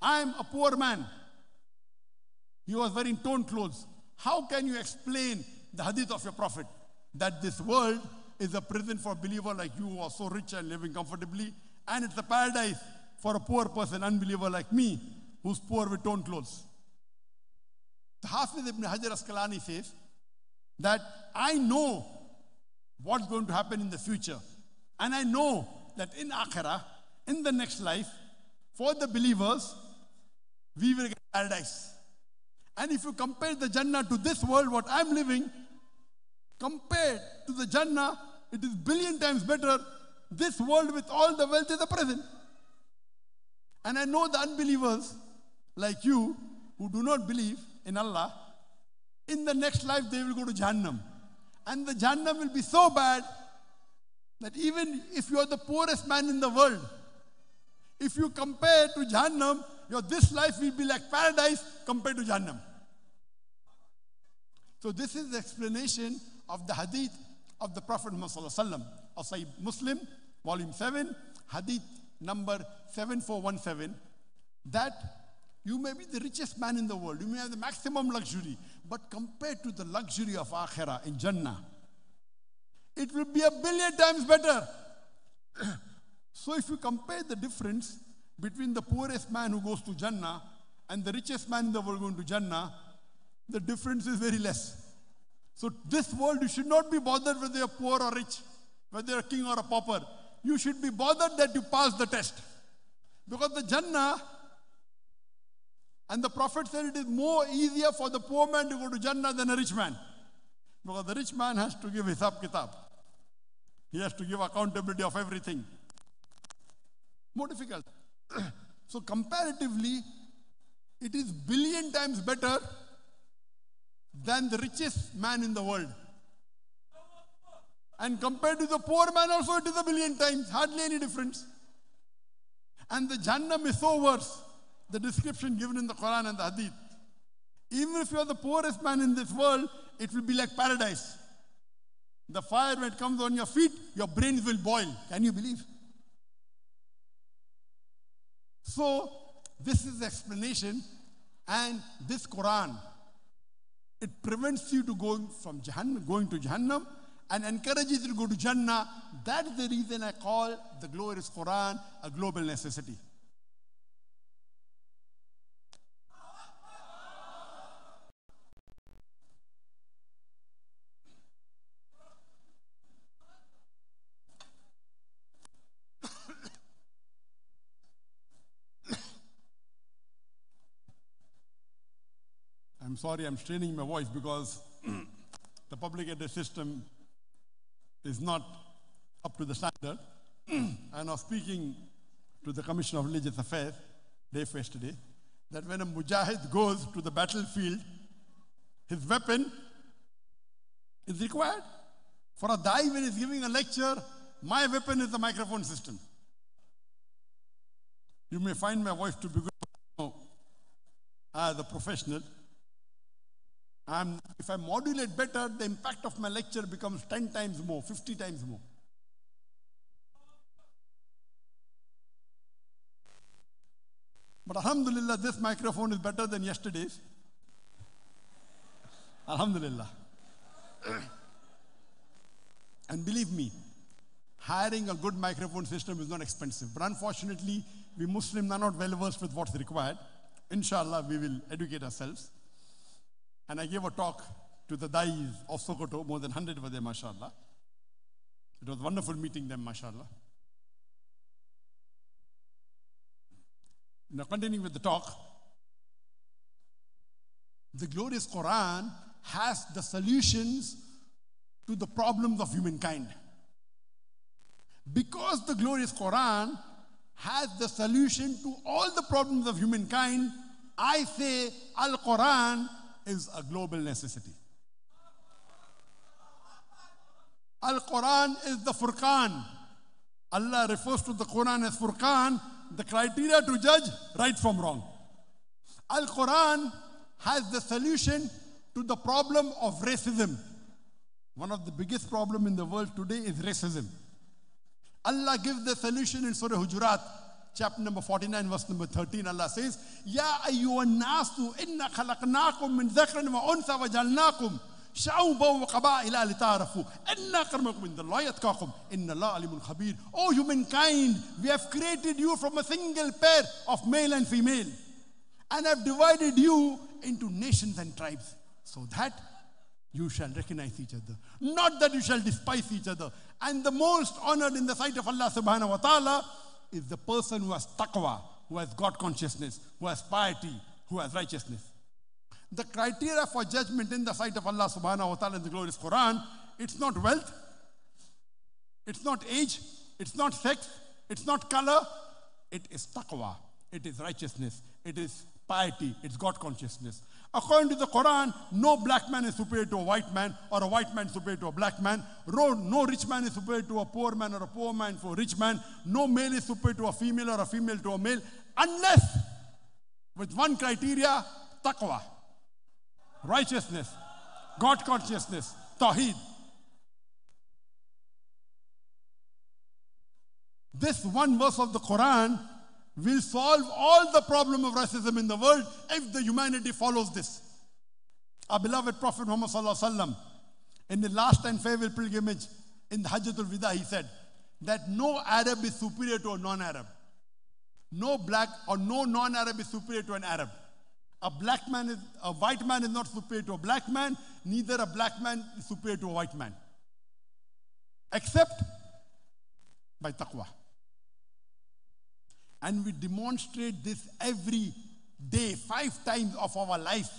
[SPEAKER 15] I am a poor man. He was wearing torn clothes. How can you explain the hadith of your prophet that this world is a prison for a believer like you who are so rich and living comfortably, and it's a paradise for a poor person, unbeliever like me, who's poor with torn clothes? The Hafiz ibn Hajar Asqalani says that I know what's going to happen in the future. And I know that in Akhirah, in the next life, for the believers, we will get paradise. And if you compare the Jannah to this world, what I'm living, compared to the Jannah, it is billion times better. This world with all the wealth is a present. And I know the unbelievers like you who do not believe in Allah, in the next life they will go to Jahannam. And the Jahannam will be so bad that even if you are the poorest man in the world, if you compare to Jahannam, your this life will be like paradise compared to Jahannam. So this is the explanation of the hadith of the Prophet Muhammad of Sahih Muslim, volume 7, hadith number 7417, that you may be the richest man in the world, you may have the maximum luxury, but compared to the luxury of Akhirah in Jannah, it will be a billion times better. so if you compare the difference between the poorest man who goes to Jannah and the richest man in the world going to Jannah, the difference is very less. So this world, you should not be bothered whether you're poor or rich, whether you're a king or a pauper. You should be bothered that you pass the test. Because the Jannah And the Prophet said it is more easier for the poor man to go to Jannah than a rich man. Because the rich man has to give hisab kitab. He has to give accountability of everything. More difficult. so comparatively, it is billion times better than the richest man in the world. And compared to the poor man also it is a billion times, hardly any difference. And the Jannam is so worse, the description given in the Quran and the Hadith. Even if you are the poorest man in this world, it will be like paradise. The fire, when it comes on your feet, your brains will boil. Can you believe? So, this is the explanation. And this Quran, it prevents you to going from Jahannam, going to Jahannam and encourages you to go to Jannah. That is the reason I call the glorious Quran a global necessity. I'm sorry, I'm straining my voice because the public address system is not up to the standard. and I was speaking to the Commission of Religious Affairs day yesterday that when a mujahid goes to the battlefield, his weapon is required. For a dai, when he's giving a lecture, my weapon is the microphone system. You may find my voice to be good as a professional. I'm, if I modulate better, the impact of my lecture becomes 10 times more, 50 times more. But Alhamdulillah, this microphone is better than yesterday's. Alhamdulillah. and believe me, hiring a good microphone system is not expensive. But unfortunately, we Muslims are not well versed with what's required. Inshallah, we will educate ourselves. And I gave a talk to the Dais of Sokoto, more than 100 were there, mashallah. It was wonderful meeting them, mashallah. Now, continuing with the talk, the glorious Quran has the solutions to the problems of humankind. Because the glorious Quran has the solution to all the problems of humankind, I say Al Quran is a global necessity. Al Quran is the Furqan. Allah refers to the Quran as Furqan, the criteria to judge right from wrong. Al Quran has the solution to the problem of racism. One of the biggest problems in the world today is racism. Allah gives the solution in Surah Hujurat, chapter number 49, verse number 13. Allah says, Ya ayyuhan nasu inna khalaqnakum min dhakrin wa untha wa jalnakum شعوبا وقبائل لتعرفوا إن أكرمكم عند الله يتقاكم إن الله عليم خبير Oh humankind, we have created you from a single pair of male and female and have divided you into nations and tribes so that you shall recognize each other. Not that you shall despise each other. And the most honored in the sight of Allah subhanahu wa ta'ala is the person who has taqwa, who has God consciousness, who has piety, who has righteousness. The criteria for judgment in the sight of Allah subhanahu wa ta'ala in the glorious Quran, it's not wealth, it's not age, it's not sex, it's not color, it is taqwa, it is righteousness, it is piety, it's God consciousness. According to the Quran, no black man is superior to a white man, or a white man is superior to a black man. No, rich man is superior to a poor man, or a poor man to a rich man. No male is superior to a female, or a female to a male, unless with one criteria, taqwa, righteousness, God consciousness, tawheed. This one verse of the Quran will solve all the problem of racism in the world if the humanity follows this. Our beloved Prophet Muhammad in the last and farewell pilgrimage in the Hajjatul Wida, he said that no Arab is superior to a non-Arab. No black or no non-Arab is superior to an Arab. A black man is, a white man is not superior to a black man, neither a black man is superior to a white man. Except by taqwa. And we demonstrate this every day, five times of our life,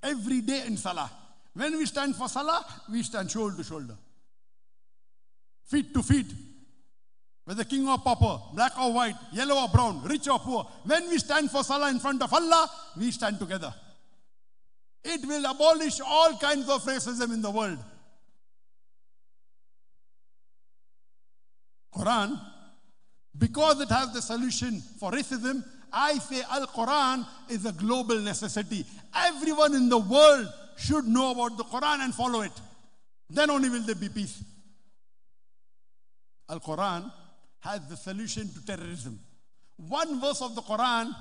[SPEAKER 15] every day in Salah. When we stand for Salah, we stand shoulder to shoulder, feet to feet. Whether king or pauper, black or white, yellow or brown, rich or poor. When we stand for Salah in front of Allah, we stand together. It will abolish all kinds of racism in the world. Quran, because it has the solution for racism, I say Al Quran is a global necessity. Everyone in the world should know about the Quran and follow it. Then only will there be peace. Al Quran has the solution to terrorism. One verse of the Quran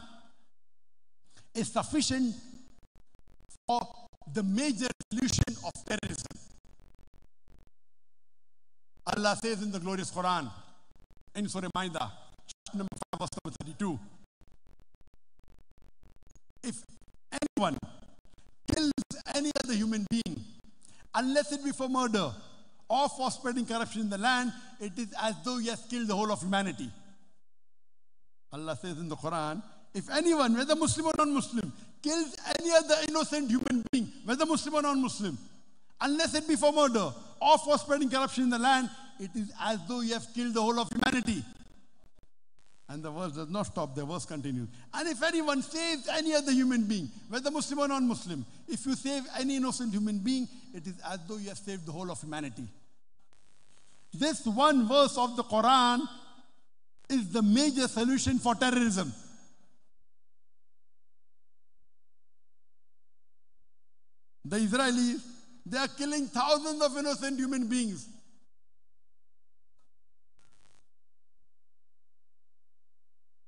[SPEAKER 15] is sufficient for the major solution of terrorism. Allah says in the glorious Quran, in Surah Maida, chapter number 5, verse number 32. If anyone kills any other human being, unless it be for murder or for spreading corruption in the land, it is as though he has killed the whole of humanity. Allah says in the Quran, if anyone, whether Muslim or non-Muslim, kills any other innocent human being, whether Muslim or non-Muslim, unless it be for murder or for spreading corruption in the land, it is as though you have killed the whole of humanity. And the verse does not stop, the verse continues. And if anyone saves any other human being, whether Muslim or non Muslim, if you save any innocent human being, it is as though you have saved the whole of humanity. This one verse of the Quran is the major solution for terrorism. The Israelis, they are killing thousands of innocent human beings.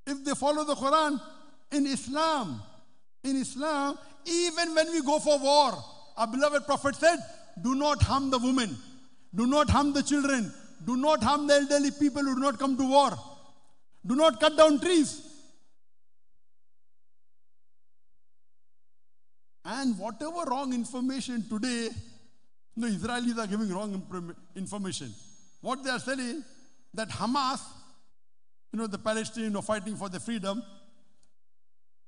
[SPEAKER 15] If they follow the Quran, in Islam, in Islam, even when we go for war, our beloved Prophet said, do not harm the women, do not harm the children, do not harm the elderly people who do not come to war, do not cut down trees. And whatever wrong information today, the Israelis are giving wrong information. What they are saying, that Hamas, you know, the Palestinians are fighting for their freedom,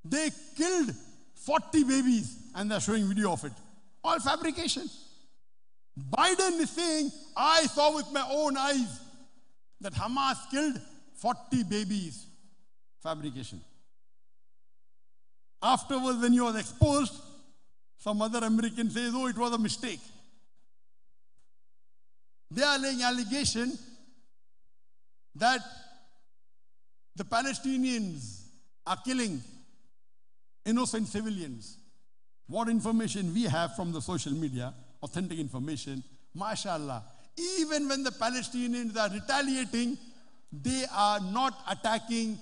[SPEAKER 15] they killed 40 babies and they're showing video of it. All fabrication. Biden is saying, I saw with my own eyes that Hamas killed 40 babies. Fabrication. Afterwards, when he was exposed, some other American says, oh, it was a mistake. They are laying allegation that the Palestinians are killing innocent civilians. What information we have from the social media, authentic information, mashallah, even when the Palestinians are retaliating, they are not attacking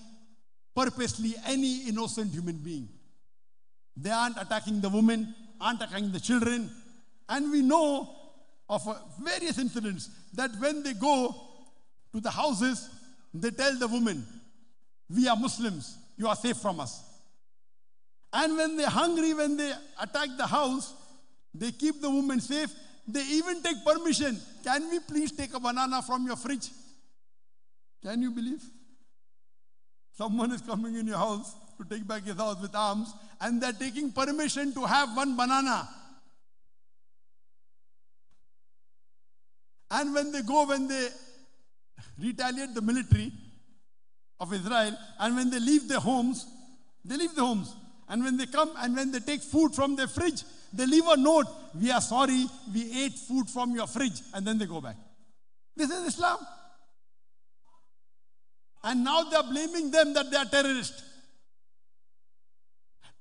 [SPEAKER 15] purposely any innocent human being. They aren't attacking the women, aren't attacking the children. And we know of uh, various incidents that when they go to the houses, they tell the women, We are Muslims, you are safe from us. And when they're hungry, when they attack the house, they keep the woman safe. They even take permission. Can we please take a banana from your fridge? Can you believe? Someone is coming in your house to take back his house with arms, and they're taking permission to have one banana. And when they go, when they retaliate the military of Israel, and when they leave their homes, they leave their homes. And when they come and when they take food from their fridge, they leave a note, we are sorry, we ate food from your fridge, and then they go back. This is Islam. And now they are blaming them that they are terrorists.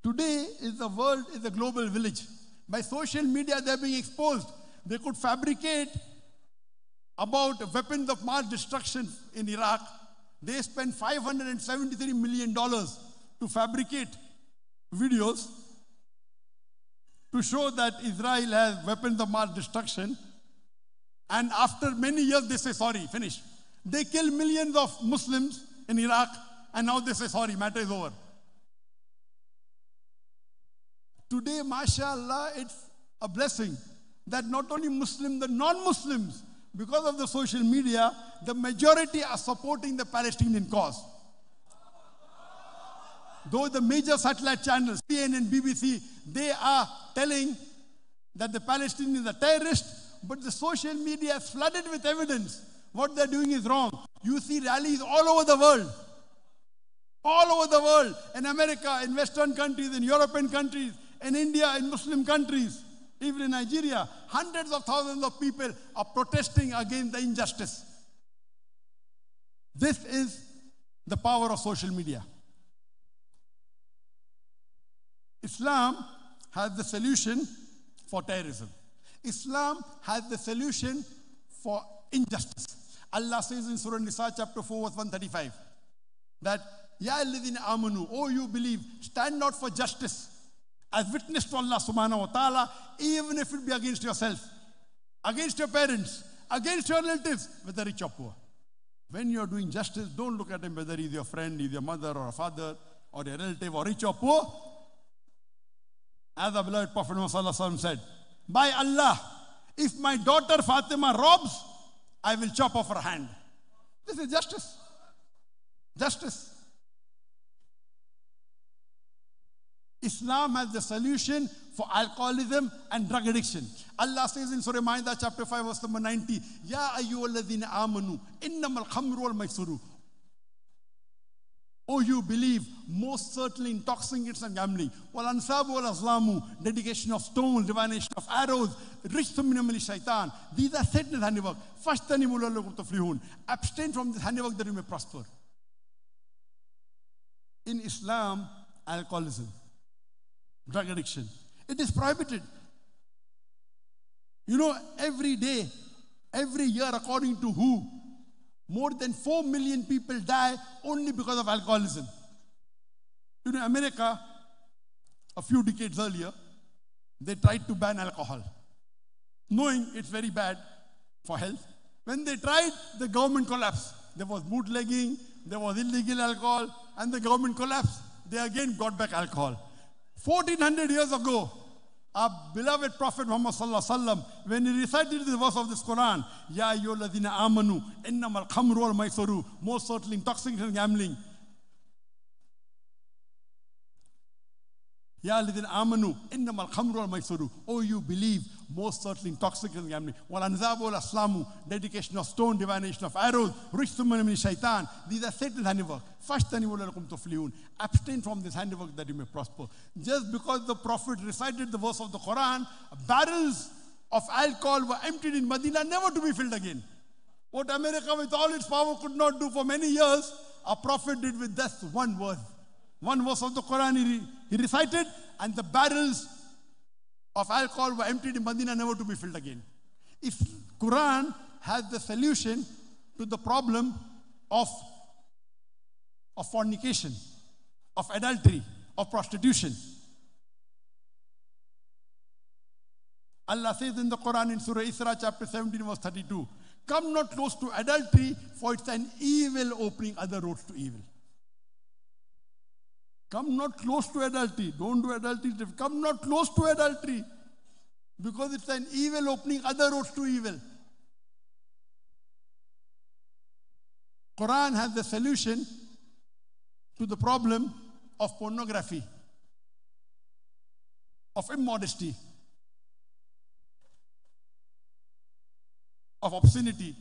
[SPEAKER 15] Today is the world is a global village. By social media, they're being exposed. They could fabricate about weapons of mass destruction in Iraq. They spent $573 million to fabricate videos to show that Israel has weapons of mass destruction. And after many years, they say, sorry, finish. They kill millions of Muslims in Iraq, and now they say, sorry, matter is over. Today, mashallah, it's a blessing that not only Muslims, the non Muslims, because of the social media, the majority are supporting the Palestinian cause. though the major satellite channels, CNN, BBC, they are telling that the Palestinians are terrorists, but the social media is flooded with evidence. What they're doing is wrong. You see rallies all over the world. All over the world. In America, in Western countries, in European countries, in India, in Muslim countries, even in Nigeria. Hundreds of thousands of people are protesting against the injustice. This is the power of social media. Islam has the solution for terrorism. Islam has the solution for injustice. Allah says in Surah Nisa, chapter 4, verse 135, that, Ya alladhina amanu, oh you believe, stand not for justice as witness to Allah subhanahu wa ta'ala, even if it be against yourself, against your parents, against your relatives, whether rich or poor. When you are doing justice, don't look at him whether he's your friend, he's your mother or a father, or a relative, or rich or poor. As the beloved Prophet Muhammad said, By Allah, if my daughter Fatima robs, I will chop off her hand. This is justice. Justice. Islam has the solution for alcoholism and drug addiction. Allah says in Surah Ma'idah chapter 5 verse number 90, Ya ayyuhalladhina amanu, innamal khamru wal maisuru. Oh, you believe, most certainly intoxicants and gambling. Wal ansabu wal azlamu, dedication of stones, divination of arrows, rishtum minamali shaitan. These are Satan's handiwork. Fashtanimu lalakum tuflihun. Abstain from this handiwork that you may prosper. In Islam, alcoholism, drug addiction, it is prohibited. You know, every day, every year, according to WHO, more than 4 million people die only because of alcoholism. You know, America, a few decades earlier, they tried to ban alcohol, knowing it's very bad for health. When they tried, the government collapsed. There was bootlegging, there was illegal alcohol, and the government collapsed. They again got back alcohol. 1400 years ago, our beloved Prophet Muhammad when he recited the verse of this Quran, Ya ayyuhalladhina amanu, innamal khamru wal maisuru, most certainly intoxication and gambling. Ya alladhina amanu, innamal khamru wal maisuru. Oh, you believe, most certainly intoxication and gambling. Wal anzabu wal aslamu, dedication of stone, divination of arrows, rishtum min shaitan. These are Satan's handiwork. Lalakum tuflihun. Abstain from this handiwork that you may prosper. Just because the Prophet recited the verse of the Quran, barrels of alcohol were emptied in Medina, never to be filled again. What America, with all its power, could not do for many years, a prophet did with just one verse. One verse of the Quran he, he recited, and the barrels of alcohol were emptied in Medina, never to be filled again. If Quran has the solution to the problem of, of fornication, of adultery, of prostitution. Allah says in the Quran in Surah Isra chapter 17 verse 32, Come not close to adultery, for it's an evil opening other roads to evil. Come not close to adultery. Don't do adultery. Come not close to adultery. Because it's an evil opening other roads to evil. Quran has the solution to the problem of pornography, of immodesty, of obscenity.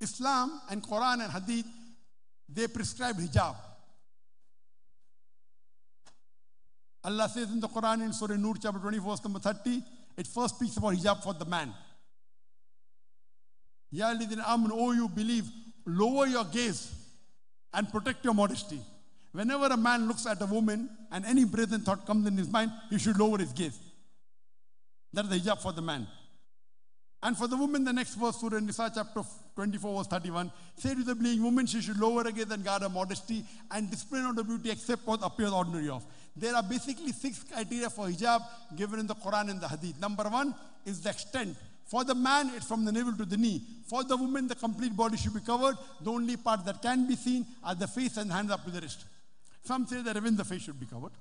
[SPEAKER 15] Islam and Quran and Hadith, they prescribe hijab. Allah says in the Quran in Surah Nur chapter 24, verse number 30, it first speaks about hijab for the man. Ya amanu, oh you believe, lower your gaze and protect your modesty. Whenever a man looks at a woman and any brazen thought comes in his mind, he should lower his gaze. That is the hijab for the man. And for the woman, the next verse, Surah Nisa chapter 24, verse 31, say to the believing woman, she should lower her gaze and guard her modesty and display not her beauty except what appears ordinary of. There are basically six criteria for hijab given in the Quran and the Hadith. Number one is the extent. For the man, it's from the navel to the knee. For the woman, the complete body should be covered. The only part that can be seen are the face and hands up to the wrist. Some say that even the face should be covered.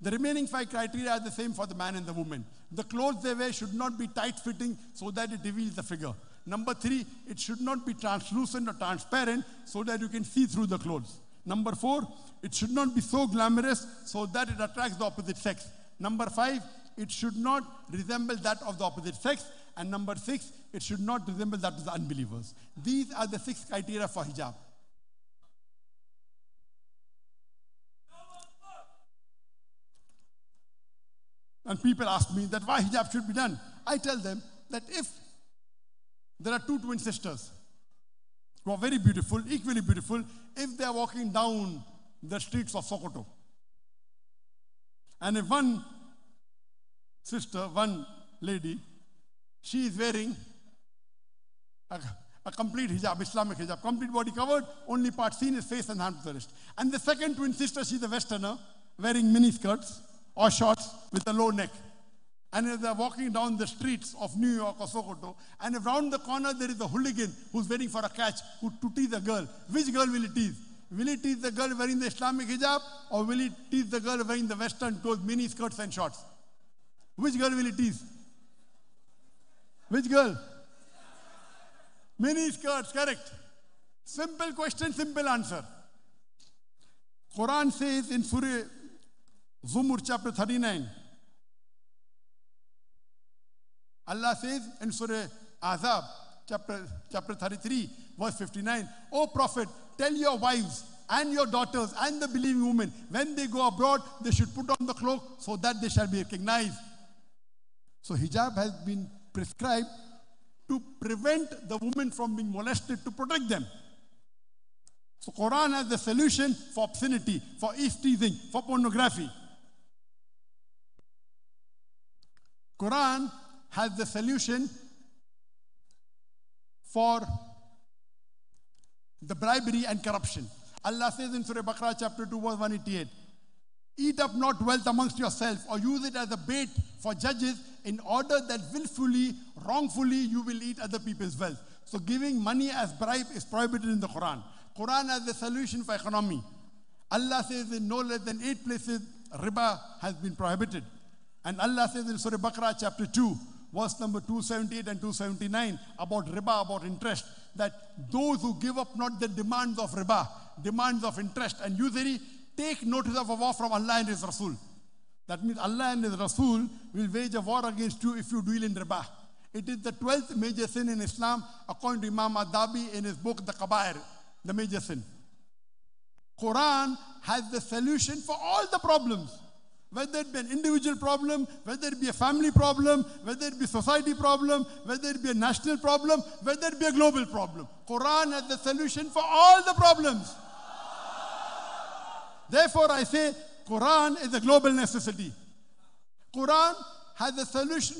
[SPEAKER 15] The remaining five criteria are the same for the man and the woman. The clothes they wear should not be tight fitting so that it reveals the figure. Number three, it should not be translucent or transparent so that you can see through the clothes. Number four, it should not be so glamorous so that it attracts the opposite sex. Number five, it should not resemble that of the opposite sex. And number six, it should not resemble that of the unbelievers. These are the six criteria for hijab. And people ask me that why hijab should be done. I tell them that if there are two twin sisters who are very beautiful, equally beautiful, if they are walking down the streets of Sokoto, and if one sister, one lady, she is wearing a, a complete hijab, Islamic hijab, complete body covered, only part seen is face and hand to the wrist. And the second twin sister, she's a westerner, wearing mini skirts or shorts with a low neck. And if they're walking down the streets of New York or Sokoto, and if round the corner there is a hooligan who's waiting for a catch who, to tease a girl, which girl will he tease? Will he tease the girl wearing the Islamic hijab, or will he tease the girl wearing the western clothes, mini skirts and shorts? Which girl will he tease? Which girl? Mini skirts, correct. Simple question, simple answer. Quran says in Surah Zumar chapter 39, Allah says in Surah Ahzab, chapter, chapter 33, verse 59, O Prophet, tell your wives and your daughters and the believing women, when they go abroad, they should put on the cloak so that they shall be recognized. So hijab has been prescribed to prevent the women from being molested, to protect them. So Quran has the solution for obscenity, for eavesdropping, for pornography. Quran has the solution for the bribery and corruption. Allah says in Surah Baqarah chapter 2 verse 188, Eat up not wealth amongst yourself or use it as a bait for judges in order that willfully, wrongfully you will eat other people's wealth. So giving money as bribe is prohibited in the Quran. Quran has the solution for economy. Allah says in no less than eight places riba has been prohibited. And Allah says in Surah Baqarah chapter 2 verse number 278 and 279 about riba, about interest, that those who give up not the demands of riba, demands of interest and usury, take notice of a war from Allah and His Rasul. That means Allah and His Rasul will wage a war against you if you deal in riba. It is the 12th major sin in Islam, according to Imam Adh-Dhahabi in his book, The Kabair, the major sin. Quran has the solution for all the problems. Whether it be an individual problem, whether it be a family problem, whether it be society problem, whether it be a national problem, whether it be a global problem. Quran has the solution for all the problems. Therefore, I say Quran is a global necessity. Quran has a solution,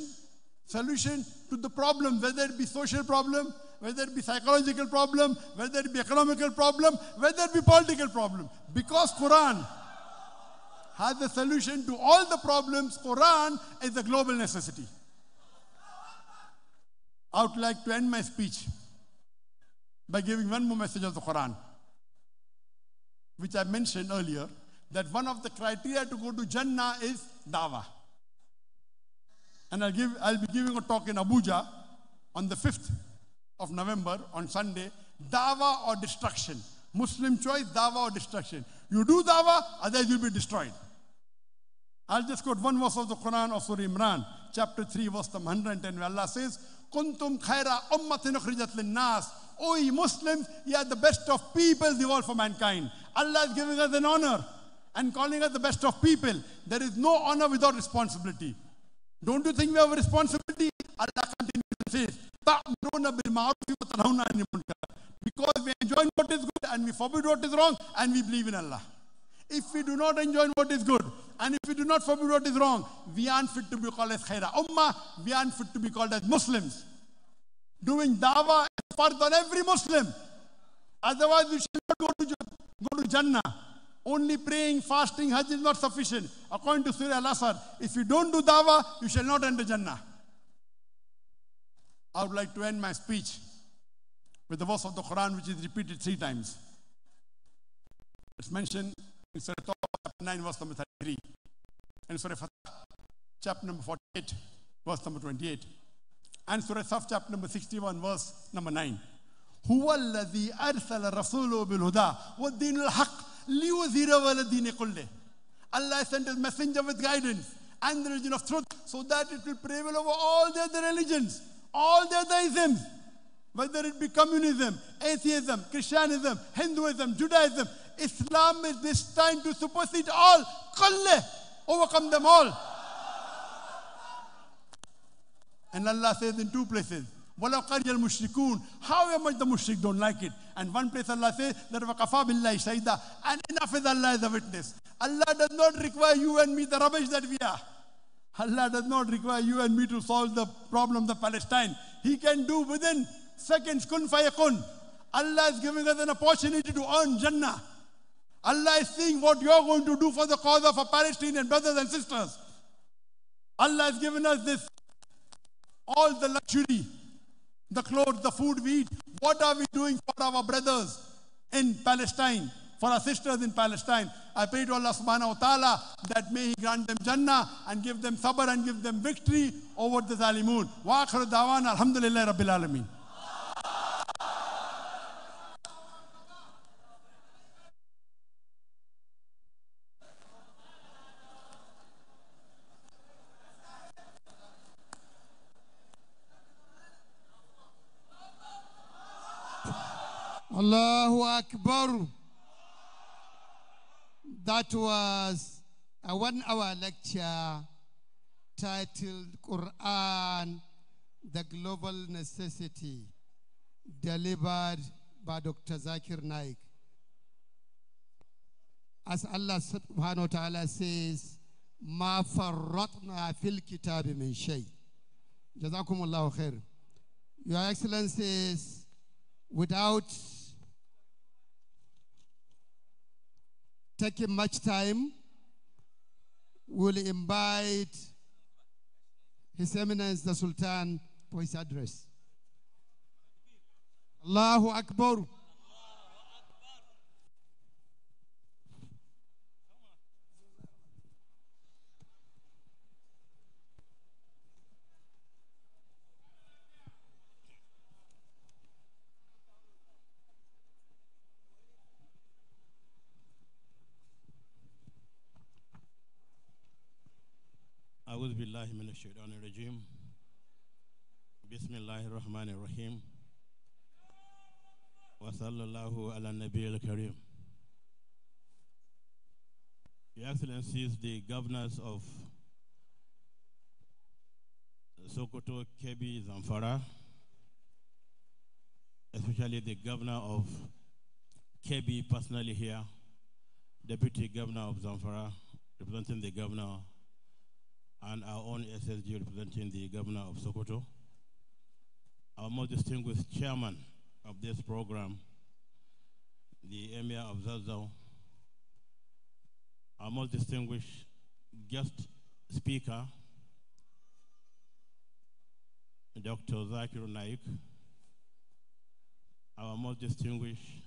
[SPEAKER 15] solution to the problem, whether it be social problem, whether it be psychological problem, whether it be economical problem, whether it be political problem. Because Quran has the solution to all the problems, Quran is a global necessity. I would like to end my speech by giving one more message of the Quran, which I mentioned earlier, that one of the criteria to go to Jannah is dawah. And I'll, give, I'll be giving a talk in Abuja on the 5th of November on Sunday, dawah or destruction. Muslim choice, dawah or destruction. You do dawah, otherwise you'll be destroyed. I'll just quote one verse of the Quran of Surah Imran, chapter 3, verse 110, where Allah says, Kuntum khaira ummatin ukhrijat linnas. O ye Muslims, ye are the best of people the world for mankind. Allah is giving us an honor and calling us the best of people. There is no honor without responsibility. Don't you think we have a responsibility? Allah continues and says, "Ta'muruna bil ma'ruf wa tanhauna 'anil munkar." Because we enjoy what is good and we forbid what is wrong and we believe in Allah. If we do not enjoy what is good and if we do not forbid what is wrong, we aren't fit to be called as khaira ummah, we aren't fit to be called as Muslims. Doing dawah is part on every Muslim. Otherwise, we shall not go to, go to Jannah. Only praying, fasting, Hajj is not sufficient. According to Surah Al-Asr, if you don't do dawah, you shall not enter Jannah. I would like to end my speech with the verse of the Quran which is repeated three times. It's mentioned in Surah Tawbah, chapter 9, verse number 33. And Surah Fatah, chapter number 48, verse number 28. And Surah Saf, chapter number 61, verse number 9. هو الذي أرسل رسوله بالهدى والدين الحق لِيُظْهِرَ وَلَدِينِ كُلِّهِ Allah sent His messenger with guidance and the religion of truth so that it will prevail over all the other religions, all the other isms, whether it be communism, atheism, Christianism, Hinduism, Judaism. Islam is destined to supersede all, kulle, overcome them all. And Allah says in two places, وَلَوْ قَرِيَ الْمُشْرِكُونَ However much the mushrik don't like it. And one place Allah says that وَكَفَى بِاللَّهِ شَهِدًا And enough is Allah as a witness. Allah does not require you and me the rubbish that we are. Allah does not require you and me to solve the problems of Palestine. He can do within seconds, kun fayakun. Allah is giving us an opportunity to earn Jannah. Allah is seeing what you're going to do for the cause of our Palestinian brothers and sisters. Allah has given us this, all the luxury, the clothes, the food we eat. What are we doing for our brothers in Palestine, for our sisters in Palestine? I pray to Allah subhanahu wa ta'ala that may He grant them Jannah and give them sabr and give them victory over the Zalimun. Wa akhiru dawana alhamdulillah rabbil alameen.
[SPEAKER 3] Allahu Akbar. That was a one hour lecture titled Quran, the Global Necessity, delivered by Dr. Zakir Naik. As Allah subhanahu wa ta'ala says, ما فرطنا في الكتاب من شيء. جزاكم الله خير. Your Excellencies, without taking much time, we'll invite His Eminence the Sultan for his address. Allahu Akbar.
[SPEAKER 2] بالله من الشيطان الرجيم بسم الله الرحمن الرحيم وصلى الله على النبي الكريم Your Excellencies, the governors of Sokoto, Kebbi, Zamfara, especially the governor of Kebbi personally here, deputy governor of Zamfara, representing the governor and our own SSG representing the governor of Sokoto, our most distinguished chairman of this program, the Emir of Zazzau, our most distinguished guest speaker, Dr. Zakir Naik, our most distinguished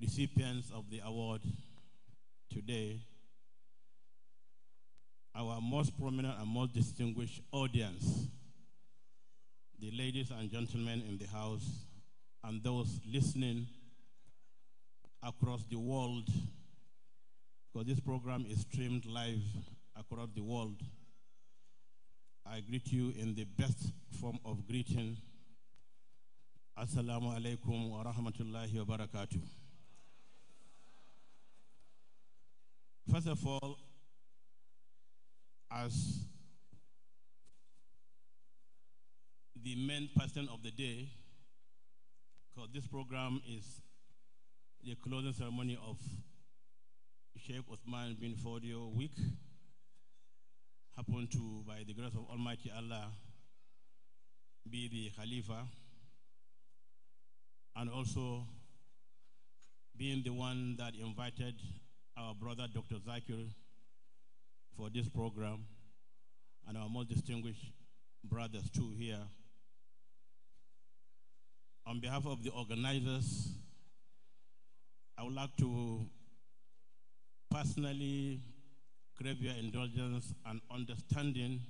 [SPEAKER 2] recipients of the award today, our most prominent and most distinguished audience, the ladies and gentlemen in the house, and those listening across the world, because this program is streamed live across the world. I greet you in the best form of greeting. Assalamu alaikum wa rahmatullahi wa barakatuh. First of all, as the main person of the day, because this program is the closing ceremony of Sheikh Uthman bin Fodio week, happened to, by the grace of Almighty Allah, be the Khalifa, and also being the one that invited our brother Dr. Zakir for this program and our most distinguished brothers too here. On behalf of the organizers, I would like to personally crave your indulgence and understanding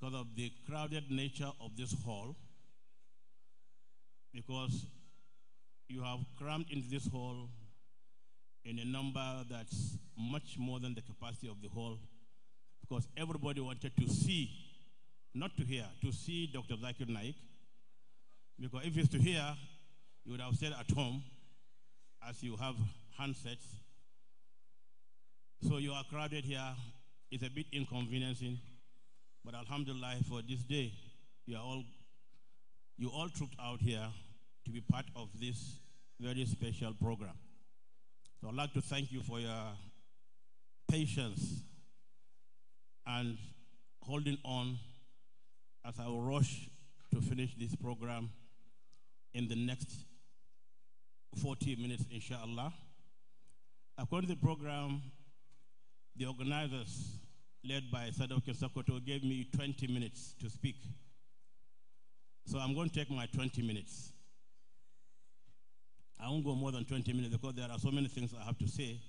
[SPEAKER 2] because of the crowded nature of this hall, because you have crammed into this hall in a number that's much more than the capacity of the hall because everybody wanted to see, not to hear, to see Dr. Zakir Naik. Because if it's to hear, you would have stayed at home as you have handsets. So you are crowded here. It's a bit inconveniencing. But Alhamdulillah, for this day, you are all you all trooped out here to be part of this very special program. So I'd like to thank you for your patience and holding on as I will rush to finish this program in the next 40 minutes, inshallah. According to the program, the organizers, led by Sadok Sokoto, gave me 20 minutes to speak. So I'm going to take my 20 minutes. I won't go more than 20 minutes because there are so many things I have to say,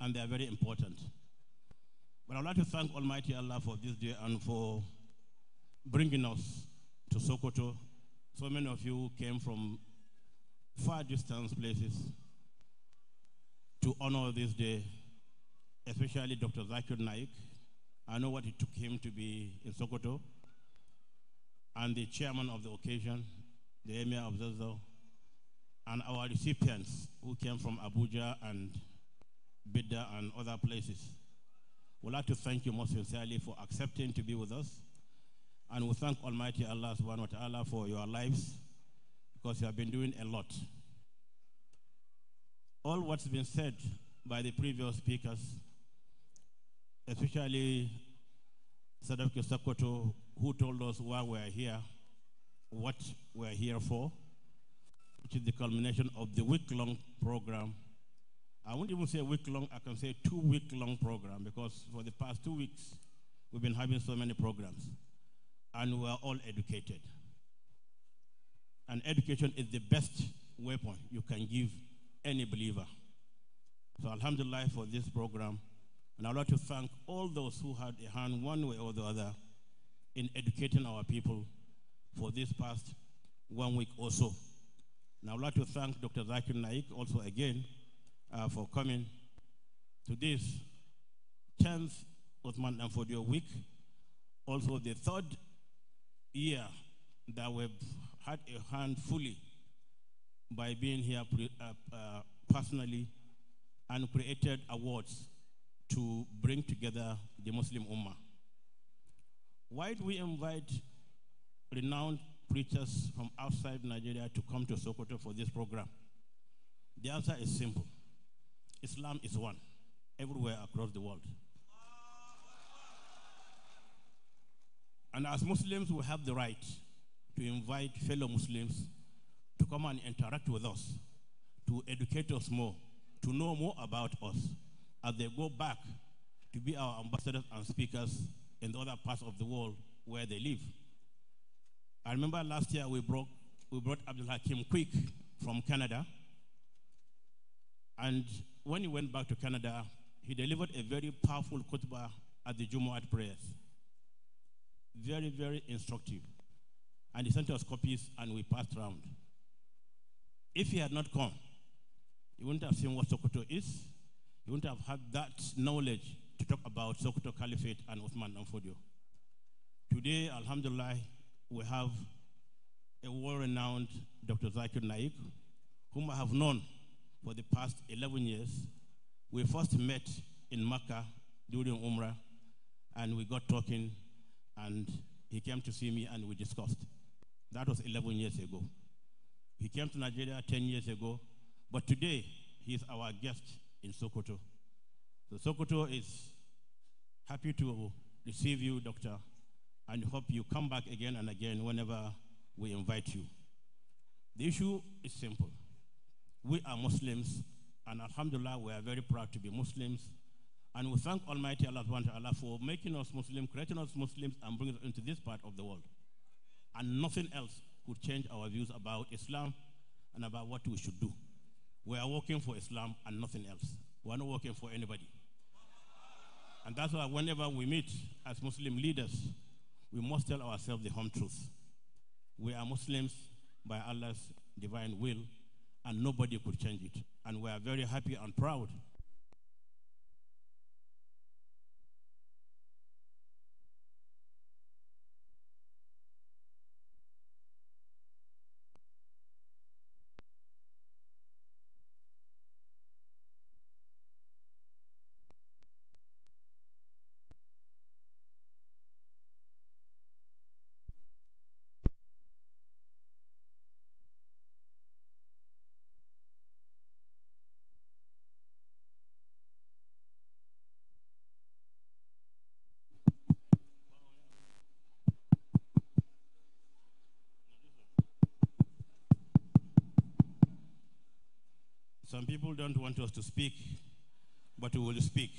[SPEAKER 2] and they are very important. But I'd like to thank Almighty Allah for this day and for bringing us to Sokoto. So many of you came from far distance places to honor this day, especially Dr. Zakir Naik. I know what it took him to be in Sokoto, and the chairman of the occasion, the Emir of Zazzau, and our recipients who came from Abuja and Bida and other places. We'd like to thank you most sincerely for accepting to be with us. And we thank Almighty Allah subhanahu wa ta'ala for your lives because you have been doing a lot. All what's been said by the previous speakers, especially Sadaf Sokoto, who told us why we're here, what we're here for, which is the culmination of the week-long program. I won't even say a week-long, I can say two-week-long program because for the past two weeks, we've been having so many programs and we're all educated. And education is the best weapon you can give any believer. So Alhamdulillah for this program. And I'd like to thank all those who had a hand one way or the other in educating our people for this past one week or so. And I would like to thank Dr. Zakir Naik also again uh, for coming to this 10th Uthman Danfodio week, also the third year that we've had a hand fully by being here uh, uh, personally and created awards to bring together the Muslim Ummah. Why do we invite renowned preachers from outside Nigeria to come to Sokoto for this program? The answer is simple. Islam is one everywhere across the world. And as Muslims, we have the right to invite fellow Muslims to come and interact with us, to educate us more, to know more about us as they go back to be our ambassadors and speakers in the other parts of the world where they live. I remember last year we brought, we brought Abdul Hakim Quick from Canada. And when he went back to Canada, he delivered a very powerful khutbah at the Jumu'at prayers. Very, very instructive. And he sent us copies and we passed around. If he had not come, he wouldn't have seen what Sokoto is. He wouldn't have had that knowledge to talk about Sokoto Caliphate and Uthman Danfodio. Today, Alhamdulillah, we have a world-renowned Dr. Zakir Naik, whom I have known for the past 11 years. We first met in Makkah during Umrah, and we got talking, and he came to see me, and we discussed. That was 11 years ago. He came to Nigeria 10 years ago, but today he is our guest in Sokoto. So Sokoto is happy to receive you, Doctor, and hope you come back again and again whenever we invite you. The issue is simple. We are Muslims, and Alhamdulillah, we are very proud to be Muslims. And we thank Almighty Allah Allah for making us Muslims, creating us Muslims, and bringing us into this part of the world. And nothing else could change our views about Islam and about what we should do. We are working for Islam and nothing else. We are not working for anybody. And that's why whenever we meet as Muslim leaders, we must tell ourselves the home truth. We are Muslims by Allah's divine will, and nobody could change it. And we are very happy and proud. Some people don't want us to speak, but we will speak.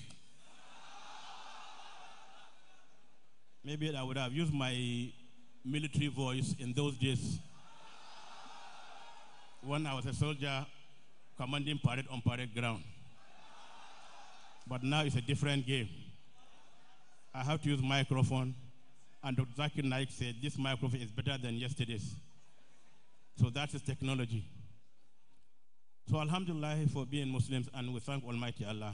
[SPEAKER 2] Maybe I would have used my military voice in those days when I was a soldier commanding parade on parade ground. But now it's a different game. I have to use microphone, and Dr. Zakir Naik said this microphone is better than yesterday's. So that is technology. So Alhamdulillah for being Muslims, and we thank Almighty Allah,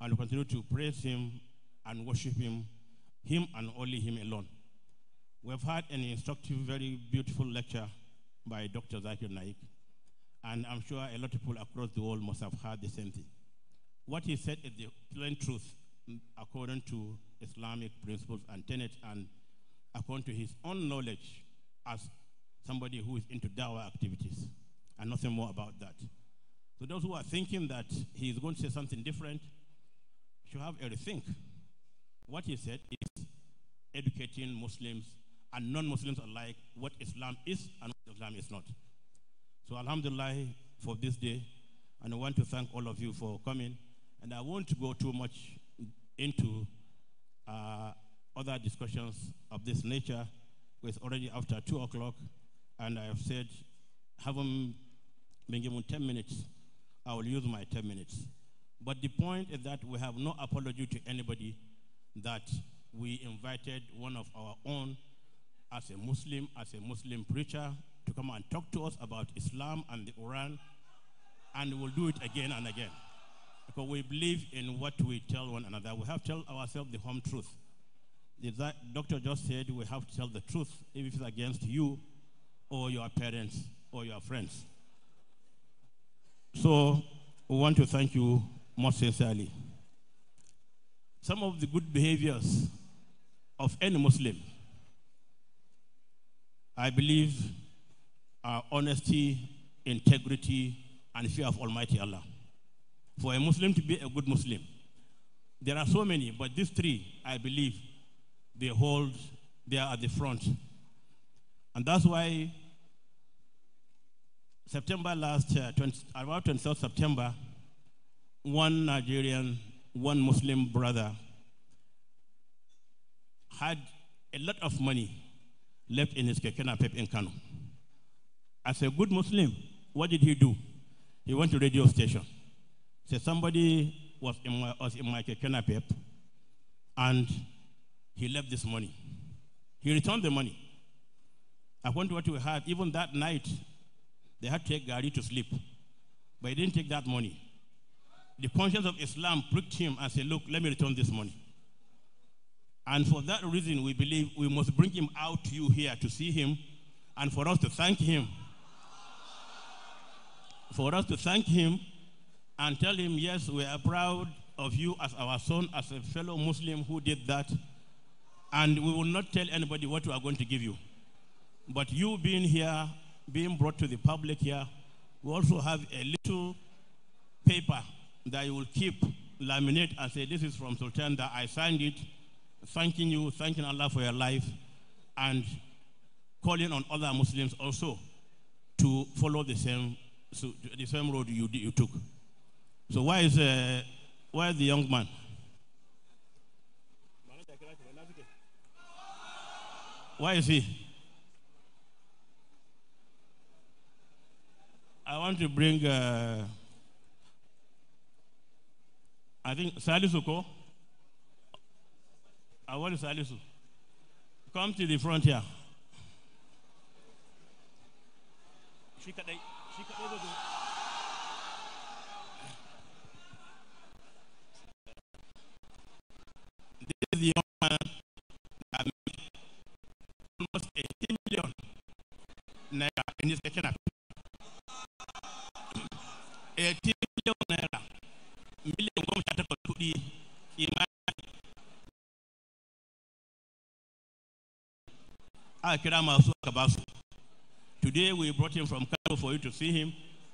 [SPEAKER 2] and we continue to praise Him and worship Him, Him and only Him alone. We've had an instructive, very beautiful lecture by Dr. Zakir Naik, and I'm sure a lot of people across the world must have heard the same thing. What he said is the plain truth according to Islamic principles and tenets, and according to his own knowledge as somebody who is into dawah activities and nothing more about that. So those who are thinking that he is going to say something different should have a rethink. What he said is educating Muslims and non-Muslims alike what Islam is and what Islam is not. So Alhamdulillah for this day, and I want to thank all of you for coming. And I won't go too much into uh, other discussions of this nature. It's already after two o'clock, and I have said, haven't been given 10 minutes, I will use my 10 minutes. But the point is that we have no apology to anybody that we invited one of our own as a Muslim, as a Muslim preacher, to come and talk to us about Islam and the Quran, and we'll do it again and again. Because we believe in what we tell one another. We have to tell ourselves the home truth. The doctor just said we have to tell the truth if it's against you or your parents or your friends. So we want to thank you most sincerely. Some of the good behaviors of any Muslim, I believe, are honesty, integrity, and fear of Almighty Allah. For a Muslim to be a good Muslim, there are so many, but these three, I believe, they hold, they are at the front. And that's why September last, uh, 20, about 23rd September, one Nigerian, one Muslim brother had a lot of money left in his keke NAPEP in Kano. As a good Muslim, what did he do? He went to radio station. Said somebody was in my, was in my keke NAPEP and he left this money. He returned the money. According to what we had, even that night, they had to take Gari to sleep. But he didn't take that money. The conscience of Islam pricked him and said, Look, let me return this money. And for that reason, we believe we must bring him out to you here to see him and for us to thank him. For us to thank him and tell him, Yes, we are proud of you as our son, as a fellow Muslim who did that. And we will not tell anybody what we are going to give you. But you being here being brought to the public here, we also have a little paper that you will keep, laminate, and say, This is from Sultan, that I signed it, thanking you, thanking Allah for your life, and calling on other Muslims also to follow the same, so, the same road you, you took. So, why is, uh, why is the young man? Why is he? I want to bring, uh, I think, Salisu Ko. I want Salisu. Come to the front here. Shi kadai, shi kaɗai zai. This is the young man that made almost 18 million naira in his kitchen. 18 million naira. Miliyan goma sha takwas kuɗi imani. Aka ah, kira masu aka ba su. Today we brought him from Cairo for you to see him,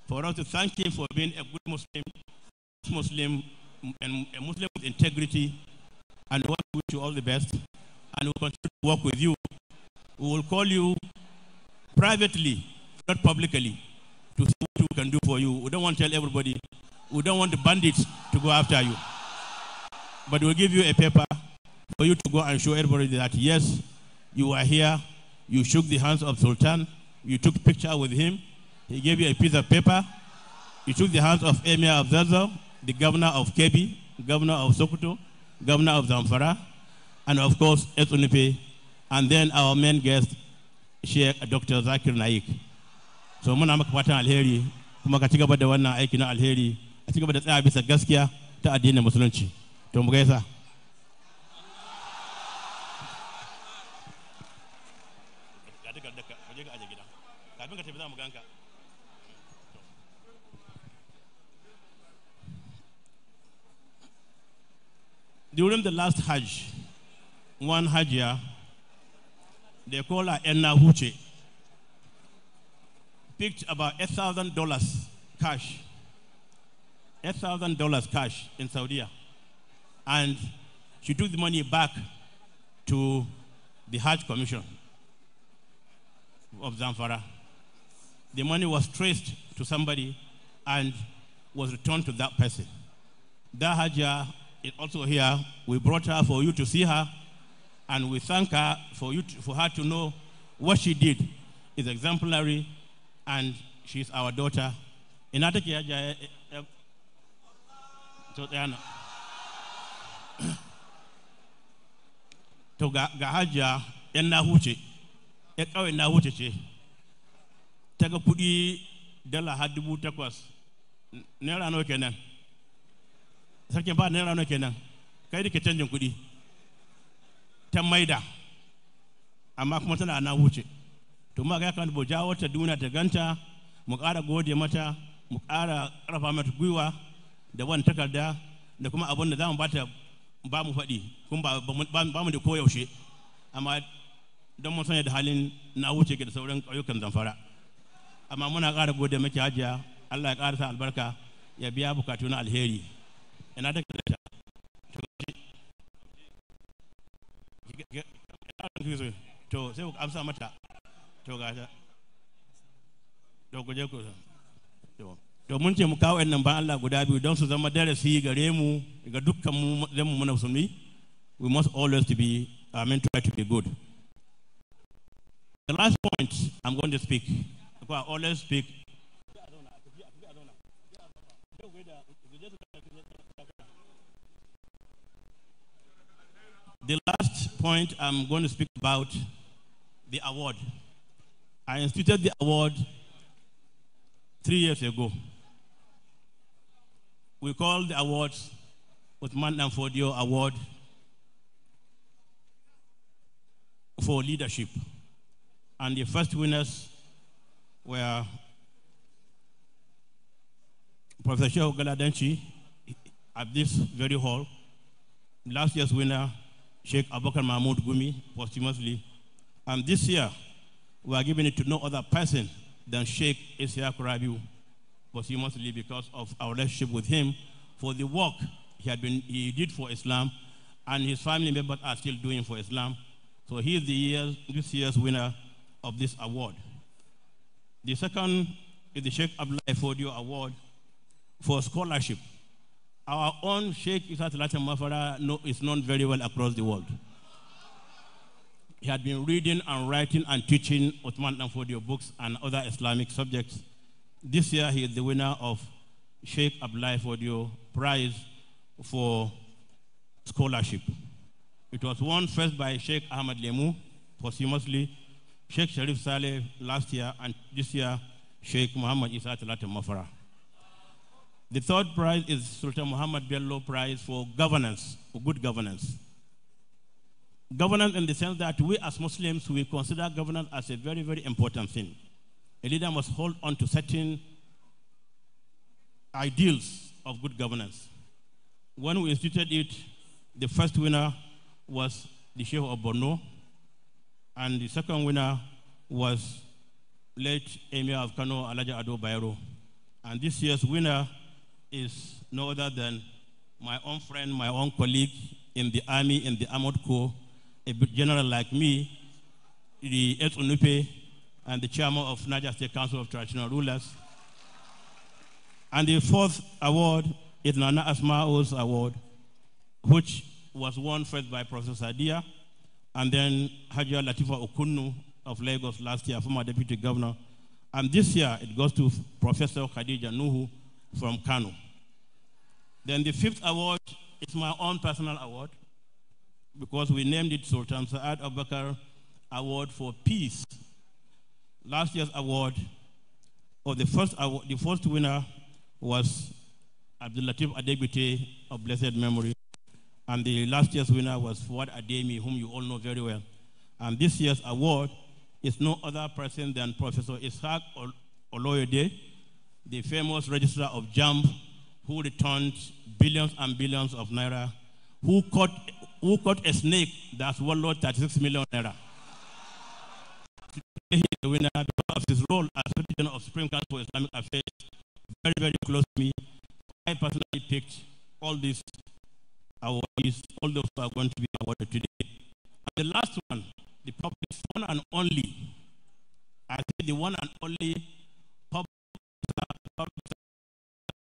[SPEAKER 2] for us to thank him for being a good Muslim, Muslim, and a Muslim with integrity, and we wish you all the best, and we'll continue to work with you. We will call you privately, not publicly, to see we can do for you. We don't want to tell everybody. We don't want the bandits to go after you. But we'll give you a paper for you to go and show everybody that yes, you are here, you shook the hands of Sultan, you took picture with him, he gave you a piece of paper, you shook the hands of Emir of the governor of Kebbi, governor of Sokoto, governor of Zamfara, and of course, Etsu Nupe, and then our main guest, Sheikh Dr. Zakir Naik. So muna maka fatan alheri, kuma ka ci gaba da wannan aiki na alheri, a ci gaba da tsaya bisa gaskiya ta addinin musulunci. To mu gaisa. During the last Hajj, one Hajjia, they call her Enna Huche, picked about $8,000 cash, $8,000 cash in Saudi. And she took the money back to the Hajj Commission of Zamfara. The money was traced to somebody and was returned to that person. That Hajjia is also here. We brought her for you to see her, and we thank her for, you to, for her to know what she did is exemplary, and she's our daughter. Ina take Hajjia? eh, eh, to tsaya nan. To ga ga Hajjia ‘yan na huce, ‘yan ƙauyen na huce ce, ta ga kuɗi dala har dubu takwas, naira nawa kenan. sarkin ba naira nawa kenan kai da ke canjin kuɗi ta maida amma kuma tana na wuce to ma ga kan mu jawo ta duniya ta ganta mu ƙara gode mata mu ƙara ƙarfa mata gwiwa da wani takarda da kuma abin da za mu bata ba mu faɗi kuma ba, mu da koyaushe amma don mun sanya da halin na wuce ke da sauran ƙauyukan zamfara amma muna ƙara gode maki hajiya Allah ya ƙara sa albarka ya biya bukatu na alheri ina da ta to sai ku amsa mata to mun ce mu kawo ban Allah guda biyu don su zama darasi gare mu ga dukkan mu zan mu we must always uh, to be I mean try to be good. The last point I'm going to speak. I always speak. The last point I'm going to speak about the award. I instituted the award three years ago. We called the awards Uthman Danfodio Award for Leadership. And the first winners were Professor Shehu Galadanci at this very hall, last year's winner, Sheikh Abubakar Mahmoud Gumi, posthumously. And this year, we are giving it to no other person than Sheikh Isiaq Rabiu, posthumously because of our relationship with him for the work he, had been, he did for Islam, and his family members are still doing for Islam. So he is the year, this year's winner of this award. The second is the Sheikh Abdullah Fodio Award for scholarship. Our own Sheikh Isa Latin Mafara is known very well across the world. He had been reading and writing and teaching Uthman Danfodio books and other Islamic subjects. This year, he is the winner of Sheikh Abdullah Fodio Prize for Scholarship. It was won first by Sheikh Ahmad Lemu, posthumously, Sheikh Sharif Saleh last year, and this year, Sheikh Muhammad Isa Talatin Mafara. The third prize is Sultan Muhammad Bello Prize for governance, for good governance. Governance in the sense that we as Muslims, we consider governance as a very, very important thing. A leader must hold on to certain ideals of good governance. When we instituted it, the first winner was the Sheikh of Borno, and the second winner was late Emir of Kano, Alaja Ado Bayero. And this year's winner is no other than my own friend, my own colleague in the army, in the armored corps, a general like me, the Etsu Nupe, and the chairman of Niger State Council of Traditional Rulers. And the fourth award is Nana Asma's award, which was won first by Professor Sadia, and then Hajia Latifa Okunnu of Lagos last year, former deputy governor. And this year it goes to Professor Khadija Nuhu from Kano. Then the fifth award is my own personal award because we named it Sultan Saad Abakar Award for Peace. Last year's award, or the first award, the first winner was Abdul Latif of blessed memory. And the last year's winner was Fuad Adeyemi, whom you all know very well. And this year's award is no other person than Professor Ishaq Oloyede, the famous registrar of JAMB, who returned billions and billions of naira, who caught, who caught a snake that swallowed 36 million naira. Today he is the winner because of his role as Secretary of Supreme Council for Islamic Affairs, very, very close to me. I personally picked all these awardees, all those who are going to be awarded today. And the last one, the public's one and only, I say the one and only public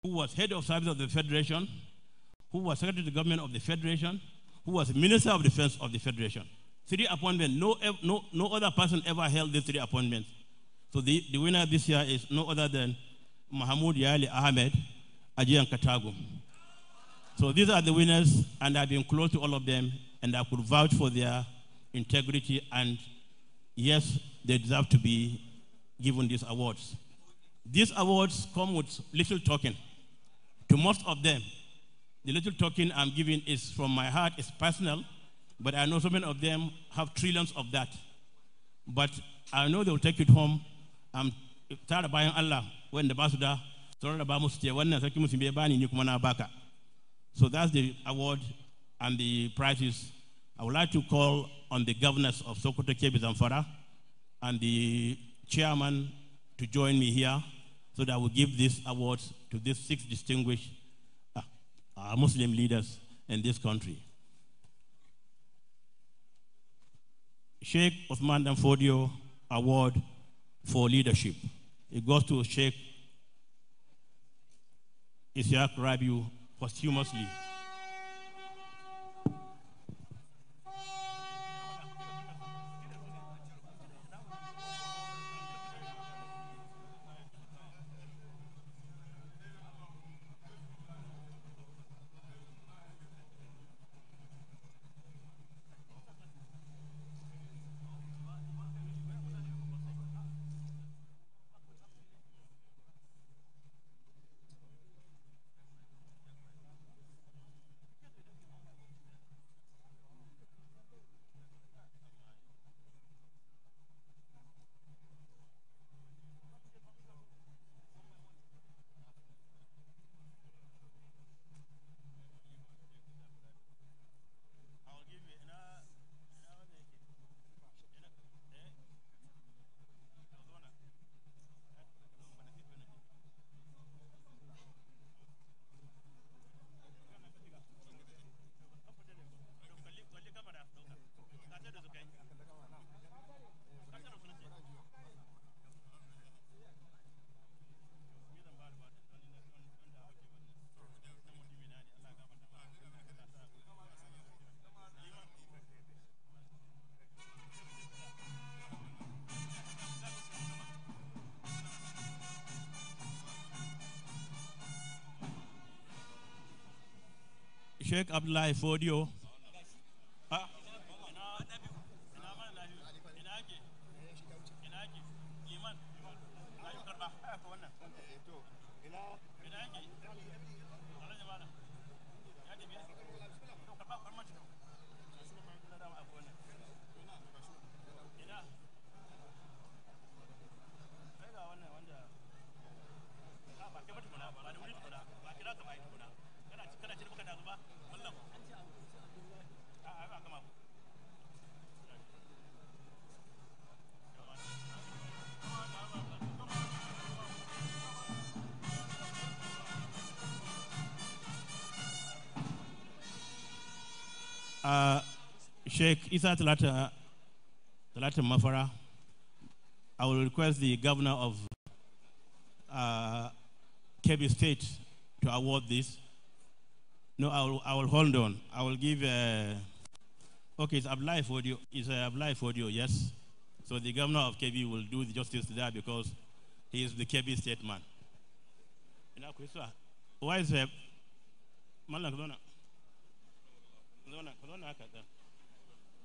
[SPEAKER 2] who was head of service of the Federation, who was secretary to the government of the Federation, who was minister of defense of the Federation. Three appointments. No, no, no other person ever held these three appointments. So the, the winner this year is no other than Mahmoud Yayale Ahmed, Ajiyan Katagum. So these are the winners, and I've been close to all of them, and I could vouch for their integrity, and yes, they deserve to be given these awards. These awards come with little token. To most of them, the little token I'm giving is from my heart, it's personal, but I know so many of them have trillions of that. But I know they'll take it home. I'm tara bayan Allah when the su da tsoron da ba musu ce wannan sarki musu bai bani ni kuma na baka. So that's the award and the prizes. I would like to call on the governors of Sokoto, Kebbi, Zamfara, and the chairman to join me here so that we give these awards to these six distinguished uh, Muslim leaders in this country. Sheikh Osman Danfodio Award for Leadership. It goes to Sheikh Isiaq Rabiu posthumously. Sheikh Abdullahi Fodio. Isa Talata, Talata Mafara, I will request the governor of uh, Kebbi State to award this. No, I will, I will hold on. I will give, uh, okay, it's live audio. It's a live audio, yes. So the governor of Kebbi will do the justice to that because he is the Kebbi State man. Why is it?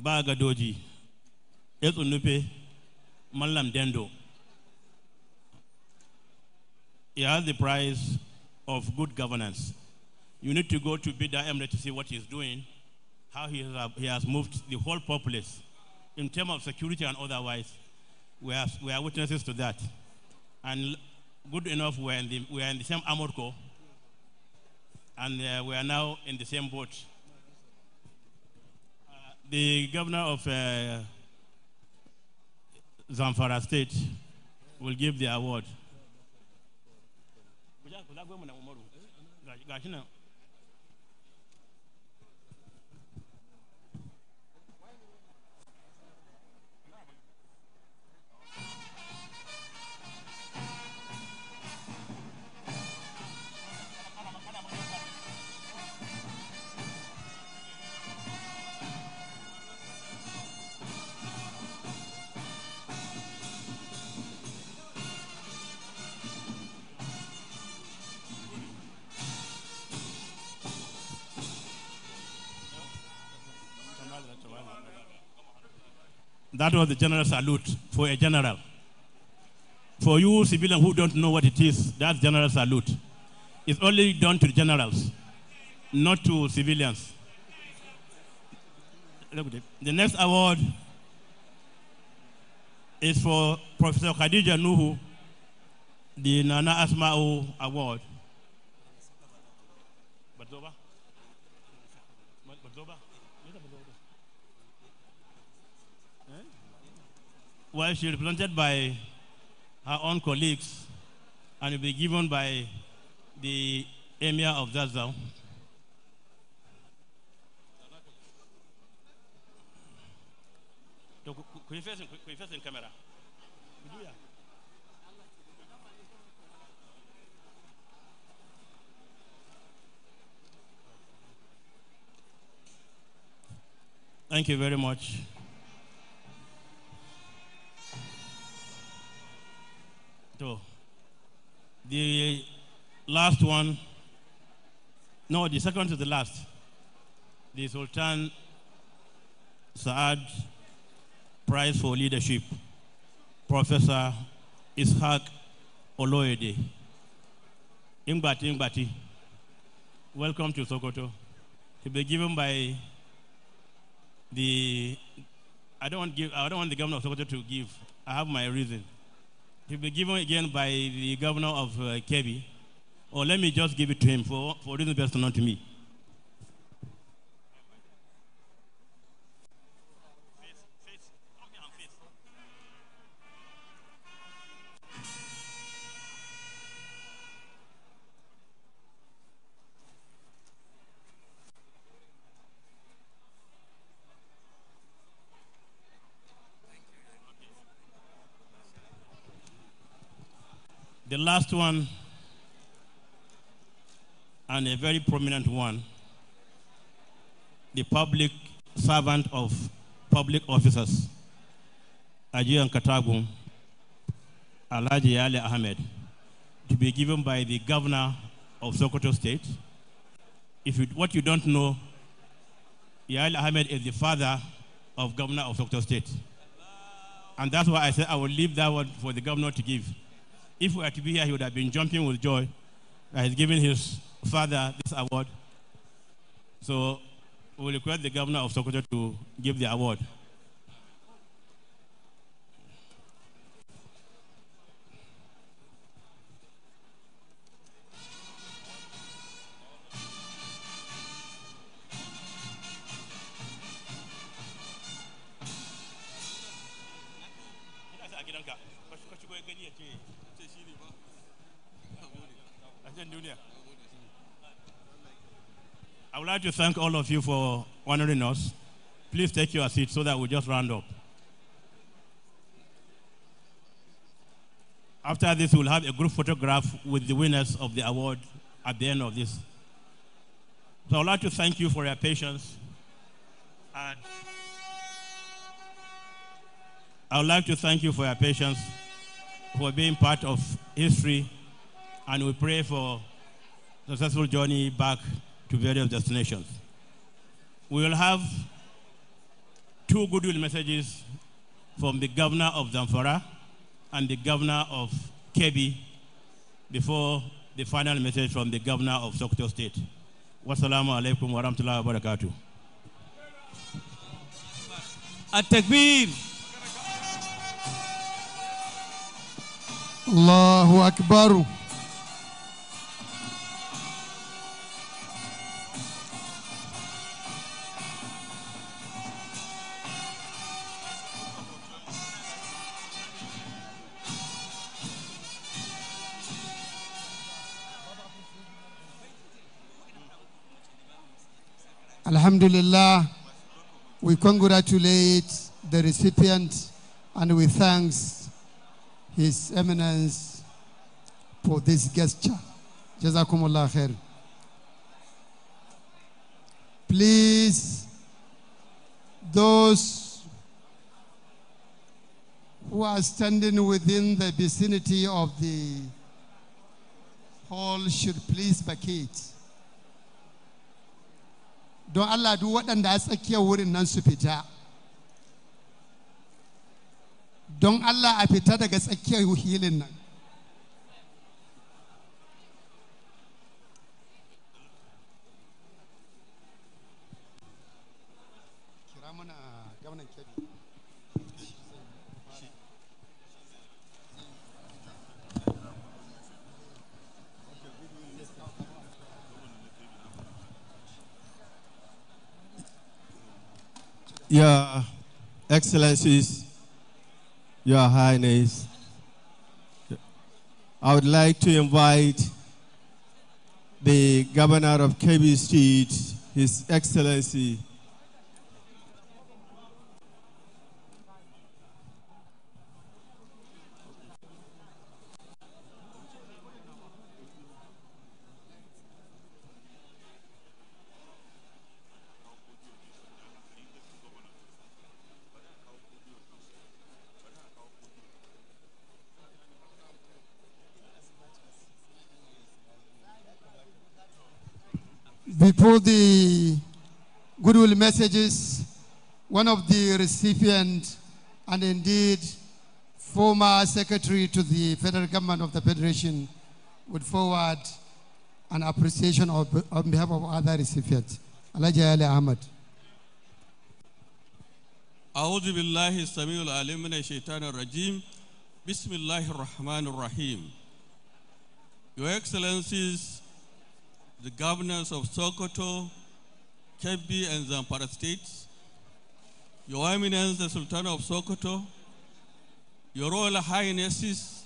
[SPEAKER 2] Bagadoji. Etsu Nupe Malam Dendo. He has the prize of good governance. You need to go to Bida Emre to see what he's doing, how he has, he has moved the whole populace in terms of security and otherwise. We are, we are witnesses to that. And good enough, we're in the, we are in the same armored corps, and uh, we are now in the same boat. The governor of uh, Zamfara State will give the award. That was the general salute for a general. For you civilians who don't know what it is, that's general salute. It's only done to generals, not to civilians. The next award is for Professor Khadija Nuhu, the Nana Asma'u Award. Well, she represented by her own colleagues and will be given by the Emir of Zazzau. To ku ku yi facing ku yi facing camera. Ku juya. Thank you very much. So, the last one, no, the second to the last, the Sultan Saad Prize for Leadership, Professor Ishaq Oloyede. Ingbati, Ingbati, welcome to Sokoto. To be given by the, I don't want, give, I don't want the governor of Sokoto to give. I have my reason. To be given again by the governor of uh, Kebbi, or let me just give it to him for, for best known to me. The last one, and a very prominent one, the public servant of public officers, Ajiyan Katagum, Alhaji Ali Ahmed, to be given by the governor of Sokoto State. If you, what you don't know, Yayale Ahmed is the father of governor of Sokoto State. And that's why I said I will leave that one for the governor to give. If we were to be here, he would have been jumping with joy that he's giving his father this award. So we request the governor of Sokoto to give the award. Like to thank all of you for honoring us. Please take your seat so that we just round up. After this, we'll have a group photograph with the winners of the award at the end of this. So I'd like to thank you for your patience. And I would like to thank you for your patience, for being part of history, and we pray for successful journey back to various destinations. We will have two goodwill messages from the governor of Zamfara and the governor of Kebbi before the final message from the governor of Sokoto State. Wassalamu alaikum wa rahmatullahi wa barakatuh.
[SPEAKER 1] التكبير
[SPEAKER 3] Alhamdulillah, we congratulate the recipient and we thank His Eminence for this gesture. Jazakumullah khair. Please, those who are standing within the vicinity of the hall should please vacate. Don Allah duk waɗanda a tsakiyar wurin nan su fita. Don Allah a fita daga tsakiyar hilin nan.
[SPEAKER 6] Your Excellencies, Your Highness, I would like to invite the Governor of Kebbi State, His Excellency,
[SPEAKER 3] Before the goodwill messages, one of the recipients, and indeed former secretary to the federal government of the federation, would forward an appreciation of, on behalf of other recipients. Alhaji Ali Ahmad.
[SPEAKER 16] أعوذ بالله السميع العليم من الشيطان الرجيم بسم الله الرحمن الرحيم Your Excellencies, the governors of Sokoto, Kebbi, and Zamfara states, Your Eminence, the Sultan of Sokoto, Your Royal Highnesses,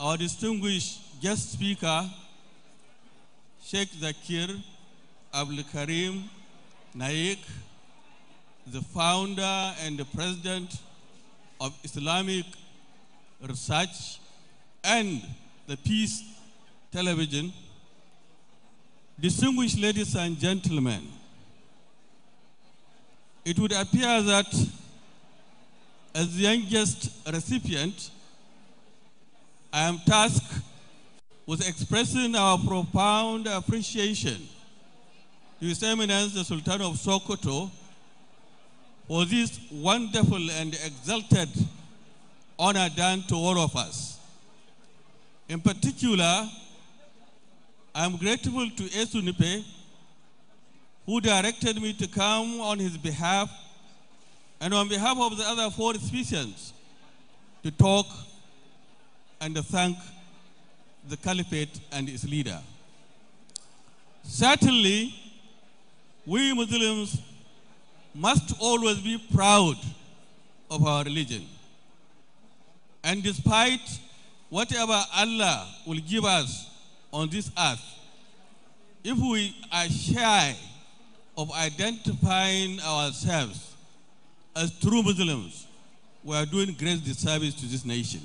[SPEAKER 16] our distinguished guest speaker, Sheikh Zakir Abdul Karim Naik, the founder and the president of Islamic Research and the Peace Television, distinguished ladies and gentlemen, it would appear that as the youngest recipient, I am tasked with expressing our profound appreciation to His Eminence the Sultan of Sokoto for this wonderful and exalted honor done to all of us. In particular, I am grateful to Etsu Nupe who directed me to come on his behalf and on behalf of the other four species to talk and to thank the caliphate and its leader. Certainly, we Muslims must always be proud of our religion. And despite whatever Allah will give us on this earth, if we are shy of identifying ourselves as true Muslims, we are doing great disservice to this nation.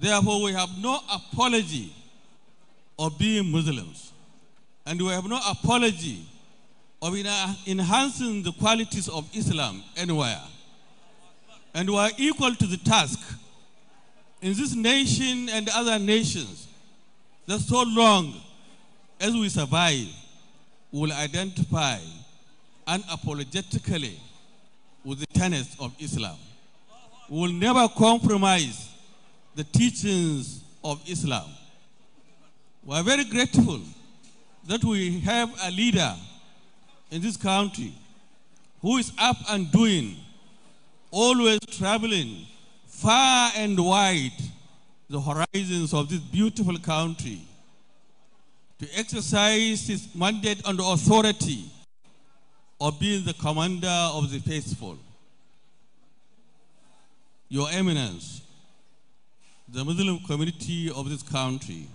[SPEAKER 16] Therefore, we have no apology of being Muslims, and we have no apology of enhancing the qualities of Islam anywhere. And we are equal to the task in this nation and other nations that so long as we survive, we will identify unapologetically with the tenets of Islam. We will never compromise the teachings of Islam. We are very grateful that we have a leader in this country who is up and doing, always traveling far and wide the horizons of this beautiful country to exercise his mandate and authority of being the commander of the faithful. Your Eminence, the Muslim community of this country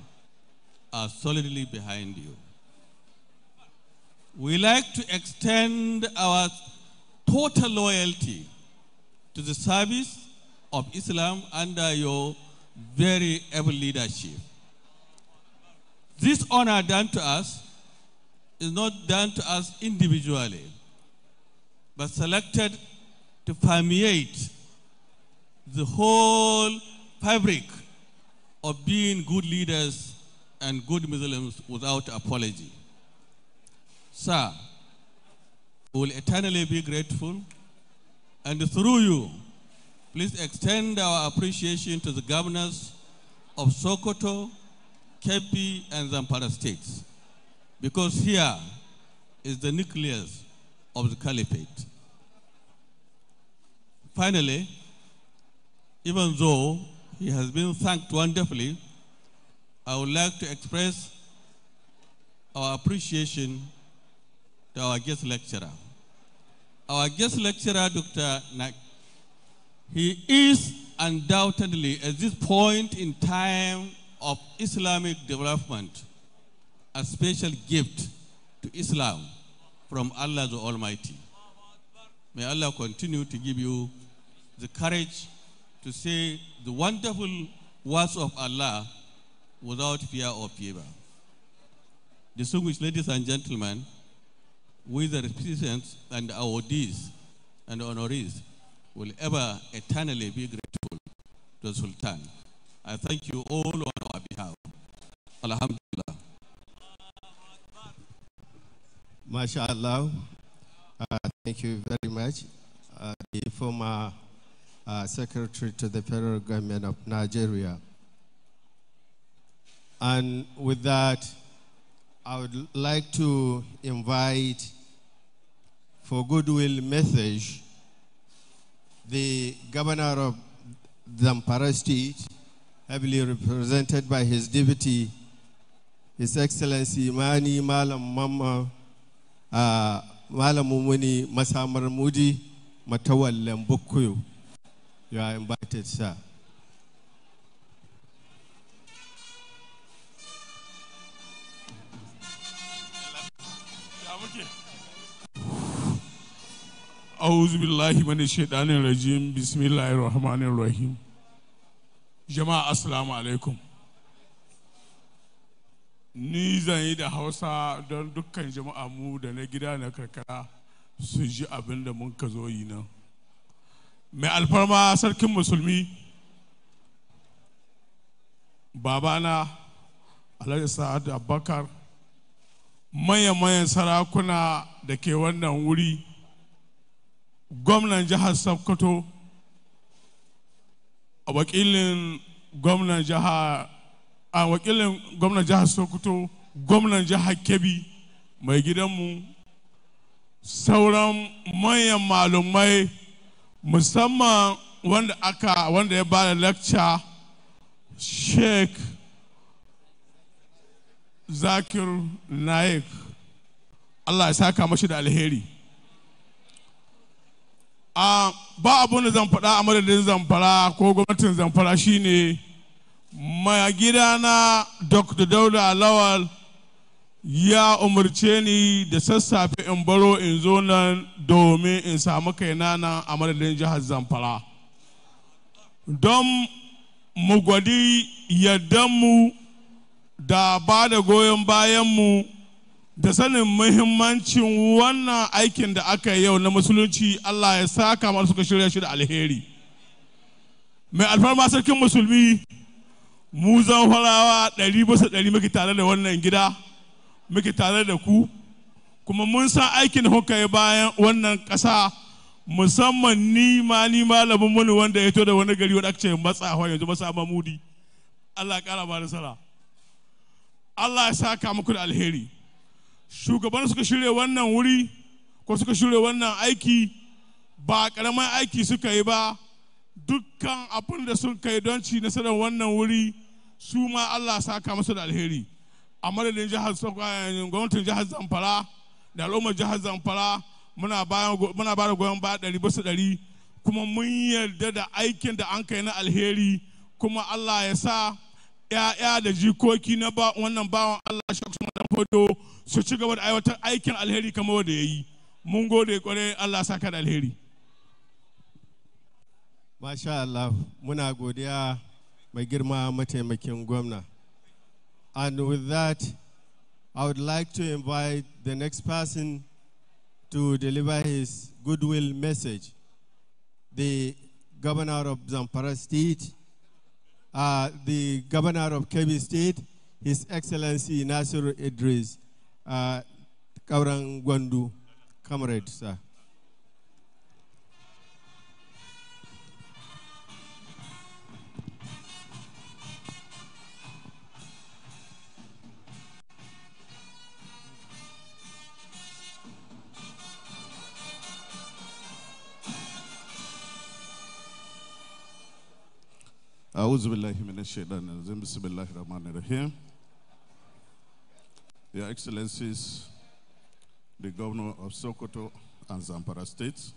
[SPEAKER 16] are solidly behind you. We like to extend our total loyalty to the service of Islam under your very able leadership. This honor done to us is not done to us individually, but selected to permeate the whole fabric of being good leaders and good Muslims without apology. Sir, we will eternally be grateful, and through you, please extend our appreciation to the governors of Sokoto, Kebbi, and Zamfara states, because here is the nucleus of the caliphate. Finally, even though he has been thanked wonderfully, I would like to express our appreciation to our guest lecturer. Our guest lecturer, Dr. He is undoubtedly at this point in time of Islamic development a special gift to Islam from Allah the Almighty. May Allah continue to give you the courage to say the wonderful words of Allah without fear or favor. Distinguished ladies and gentlemen, with the recipients and awardees and honorees will ever eternally be grateful to Sultan. I thank you all on our behalf. Alhamdulillah.
[SPEAKER 6] MashaAllah. Uh, thank you very much. Uh, the former uh, Secretary to the Federal Government of Nigeria. And with that, I would like to invite for goodwill message the governor of Zamfara State, heavily represented by his deputy, His Excellency Mani Malam Mama uh, Malam Mumuni Masamar Mudi Matawalem Bukuyu. You are invited, sir.
[SPEAKER 17] أعوذ بالله من الشيطان الرجيم بسم الله الرحمن الرحيم جماعة السلام عليكم ni zan yi da hausa don dukkan jama'a mu da na gida na karkara su ji abin da mun ka zo yi nan mai alfarma sarkin musulmi babana alhaji sa'ad abubakar mayan-mayan sarakuna da ke wannan wuri gwamnan jihar sokoto a wakilin gwamnan jihar a wakilin gwamnan jihar sokoto gwamnan jihar kebbi mai gidanmu sauran manyan malumai musamman wanda aka wanda ya ba da lecture sheikh zakir naik. Allah ya saka mashi da alheri. Ba abun da zan faɗa a madadin zamfara ko gwamnatin zamfara shine mai gidana dr dauda lawal ya umarce ni da sassafe in baro in zo nan domin in samu kaina nan a madadin jihar zamfara. Don mu gwadi mu da ba da goyon bayanmu da sanin muhimmancin wannan aikin da aka yi yau na musulunci Allah ya saka masu suka shirya shi da alheri. Mai alfarma sarkin musulmi mu zan farawa ɗari bisa ɗari muke tare da wannan gida muke tare da ku. Kuma mun san aikin da kuka yi bayan wannan ƙasa musamman ni ma ni malamin muni wanda ya to da wani gari wanda aka ce matsawa yanzu masa mamudi. Allah ya ƙara ba da sara Allah ya saka muku da alheri. Shugaban suka shirya wannan wuri ko suka shirya wannan aiki ba ƙaramin aiki suka yi ba. Dukkan abin da sun kai don ci nasarar wannan wuri su ma Allah saka masu da alheri. A madadin jihar gwamnatin jihar zamfara da al'ummar jihar zamfara muna ba da goyon ba ɗari bisa ɗari. Kuma mun yarda da aikin da an kai na alheri kuma Allah ya sa ‘ya'ya Allah alheri Allah saka alheri
[SPEAKER 6] Masha Allah, muna godiya mai girma mataimakin. And with that, I would like to invite the next person to deliver his goodwill message. The governor of Zamfara State, uh, the governor of Kebbi State, His Excellency Nasir Idris uh, Kauran Gwandu, comrade, sir.
[SPEAKER 18] أعوذ بالله من الشيطان الرجيم بسم الله الرحمن الرحيم Your Excellencies, the Governor of Sokoto and Zamfara States,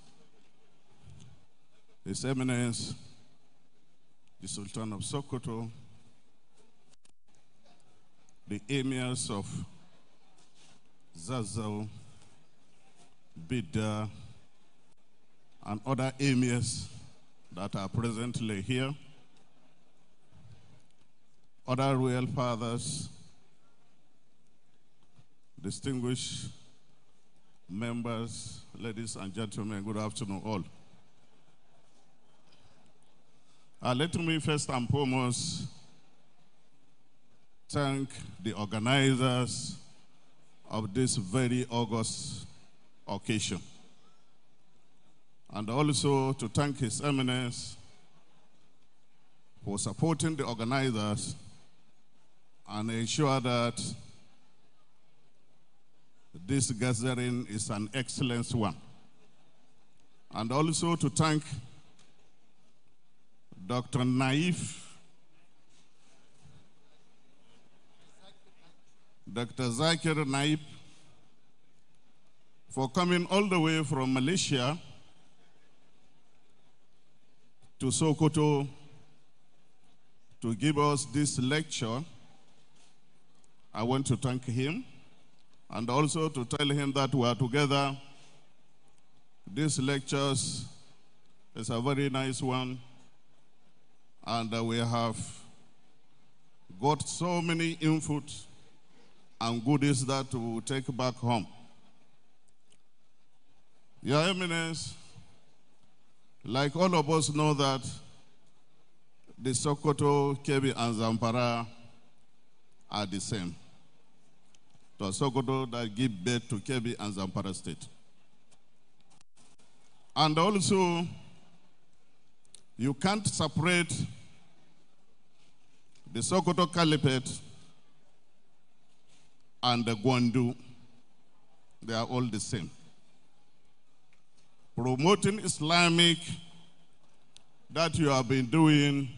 [SPEAKER 18] His Eminence, the Sultan of Sokoto, the Emirs of Zazzau, Bida, and other Emirs that are presently here, other royal fathers, distinguished members, ladies and gentlemen, good afternoon all. Uh, let me first and foremost thank the organizers of this very august occasion. And also to thank His Eminence for supporting the organizers and ensure that this gathering is an excellent one. And also to thank Dr. Naik, Dr. Zakir Naik, for coming all the way from Malaysia to Sokoto to give us this lecture. I want to thank him and also to tell him that we are together. This lectures is a very nice one, and we have got so many input and goodies that we will take back home. Your Eminence, like all of us know that the Sokoto, Kebbi, and Zamfara are the same. The Sokoto that give birth to Kebbi and Zamfara state. And also, you can't separate the Sokoto Caliphate and the Gwandu. They are all the same. promoting Islamic that you have been doing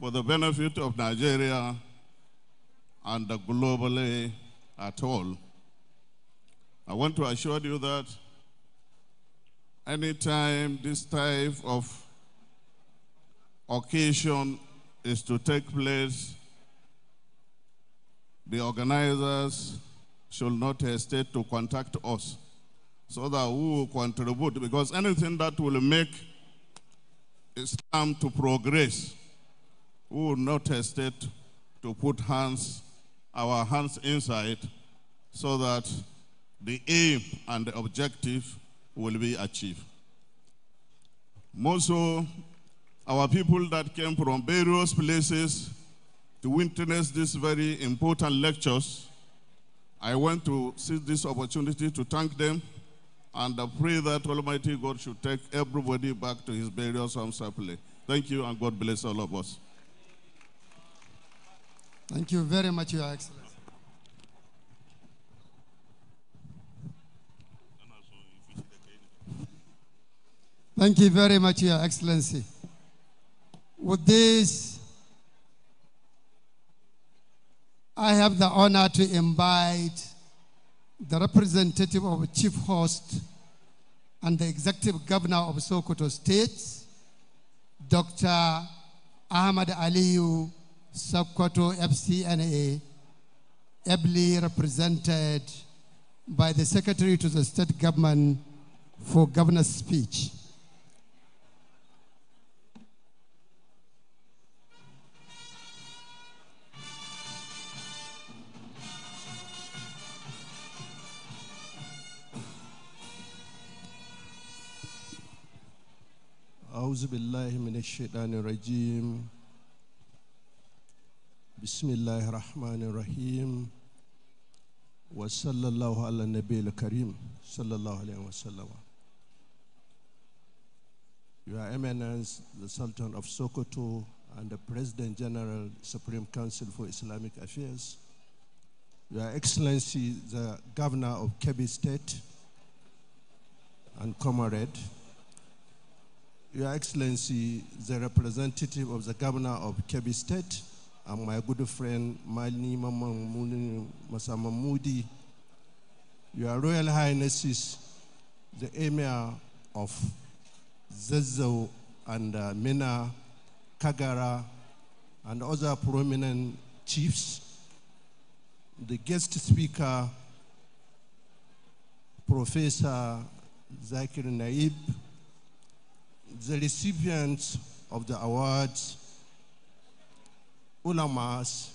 [SPEAKER 18] for the benefit of Nigeria and the globally eh, at all. I want to assure you that anytime this type of occasion is to take place, the organizers should not hesitate to contact us so that we will contribute because anything that will make Islam to progress, we will not hesitate to put hands, our hands inside so that the aim and the objective will be achieved. More so, our people that came from various places to witness these very important lectures, I want to seize this opportunity to thank them and I pray that Almighty God should take everybody back to his various homes safely. Thank you and God bless all of us.
[SPEAKER 3] Thank you very much, Your Excellency. Thank you very much, Your Excellency. With this, I have the honor to invite the representative of Chief Host and the Executive Governor of Sokoto State, Dr. Ahmad Aliyu Sokoto FCNA, ably represented by the Secretary to the State Government for Governor's speech.
[SPEAKER 15] أعوذ بالله من الشيطان الرجيم بسم الله الرحمن الرحيم وصلى الله على النبي الكريم صلى الله عليه وسلم Your Eminence, the Sultan of Sokoto and the President General, Supreme Council for Islamic Affairs, Your Excellency, the Governor of Kebbi State and Comrade, your Excellency, the representative of the governor of Kebbi State, and my good friend Malini Moody, Your Royal Highnesses, the Emir of Zazzau and uh, Mina, Kagara, and other prominent chiefs, the guest speaker, Professor Zakir Naik, the recipients of the awards, ulamas,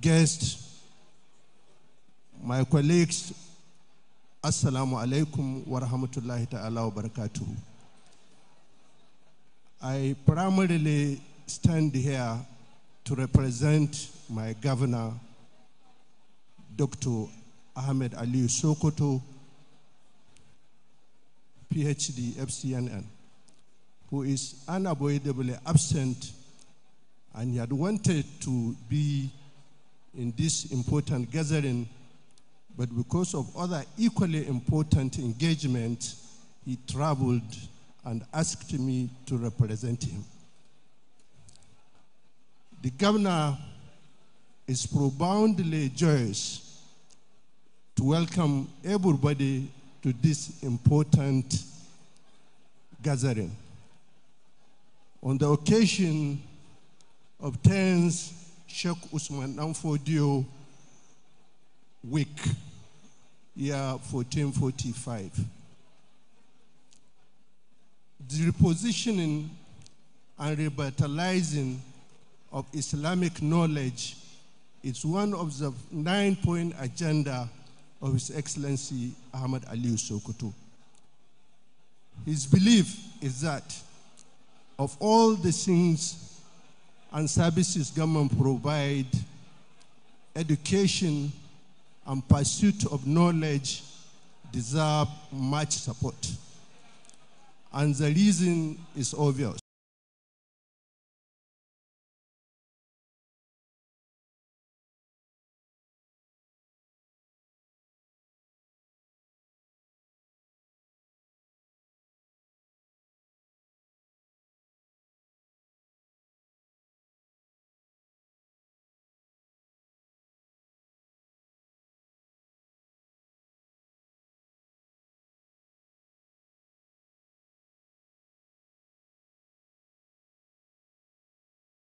[SPEAKER 15] guests, my colleagues, Assalamu alaikum wa rahmatullahi ta'ala wa barakatuhu. I primarily stand here to represent my governor, Dr. Ahmed Ali Sokoto, PhD, FCNN, who is unavoidably absent and he had wanted to be in this important gathering, but because of other equally important engagement, he traveled and asked me to represent him. The governor is profoundly joyous to welcome everybody to this important gathering. On the occasion of 10th Sheikh Usman Danfodiyo week, year 1445. The repositioning and revitalizing of Islamic knowledge is one of the nine-point agenda of His Excellency Ahmad Ali Sokoto. His belief is that of all the things and services government provide, education and pursuit of knowledge deserve much support. And the reason is obvious.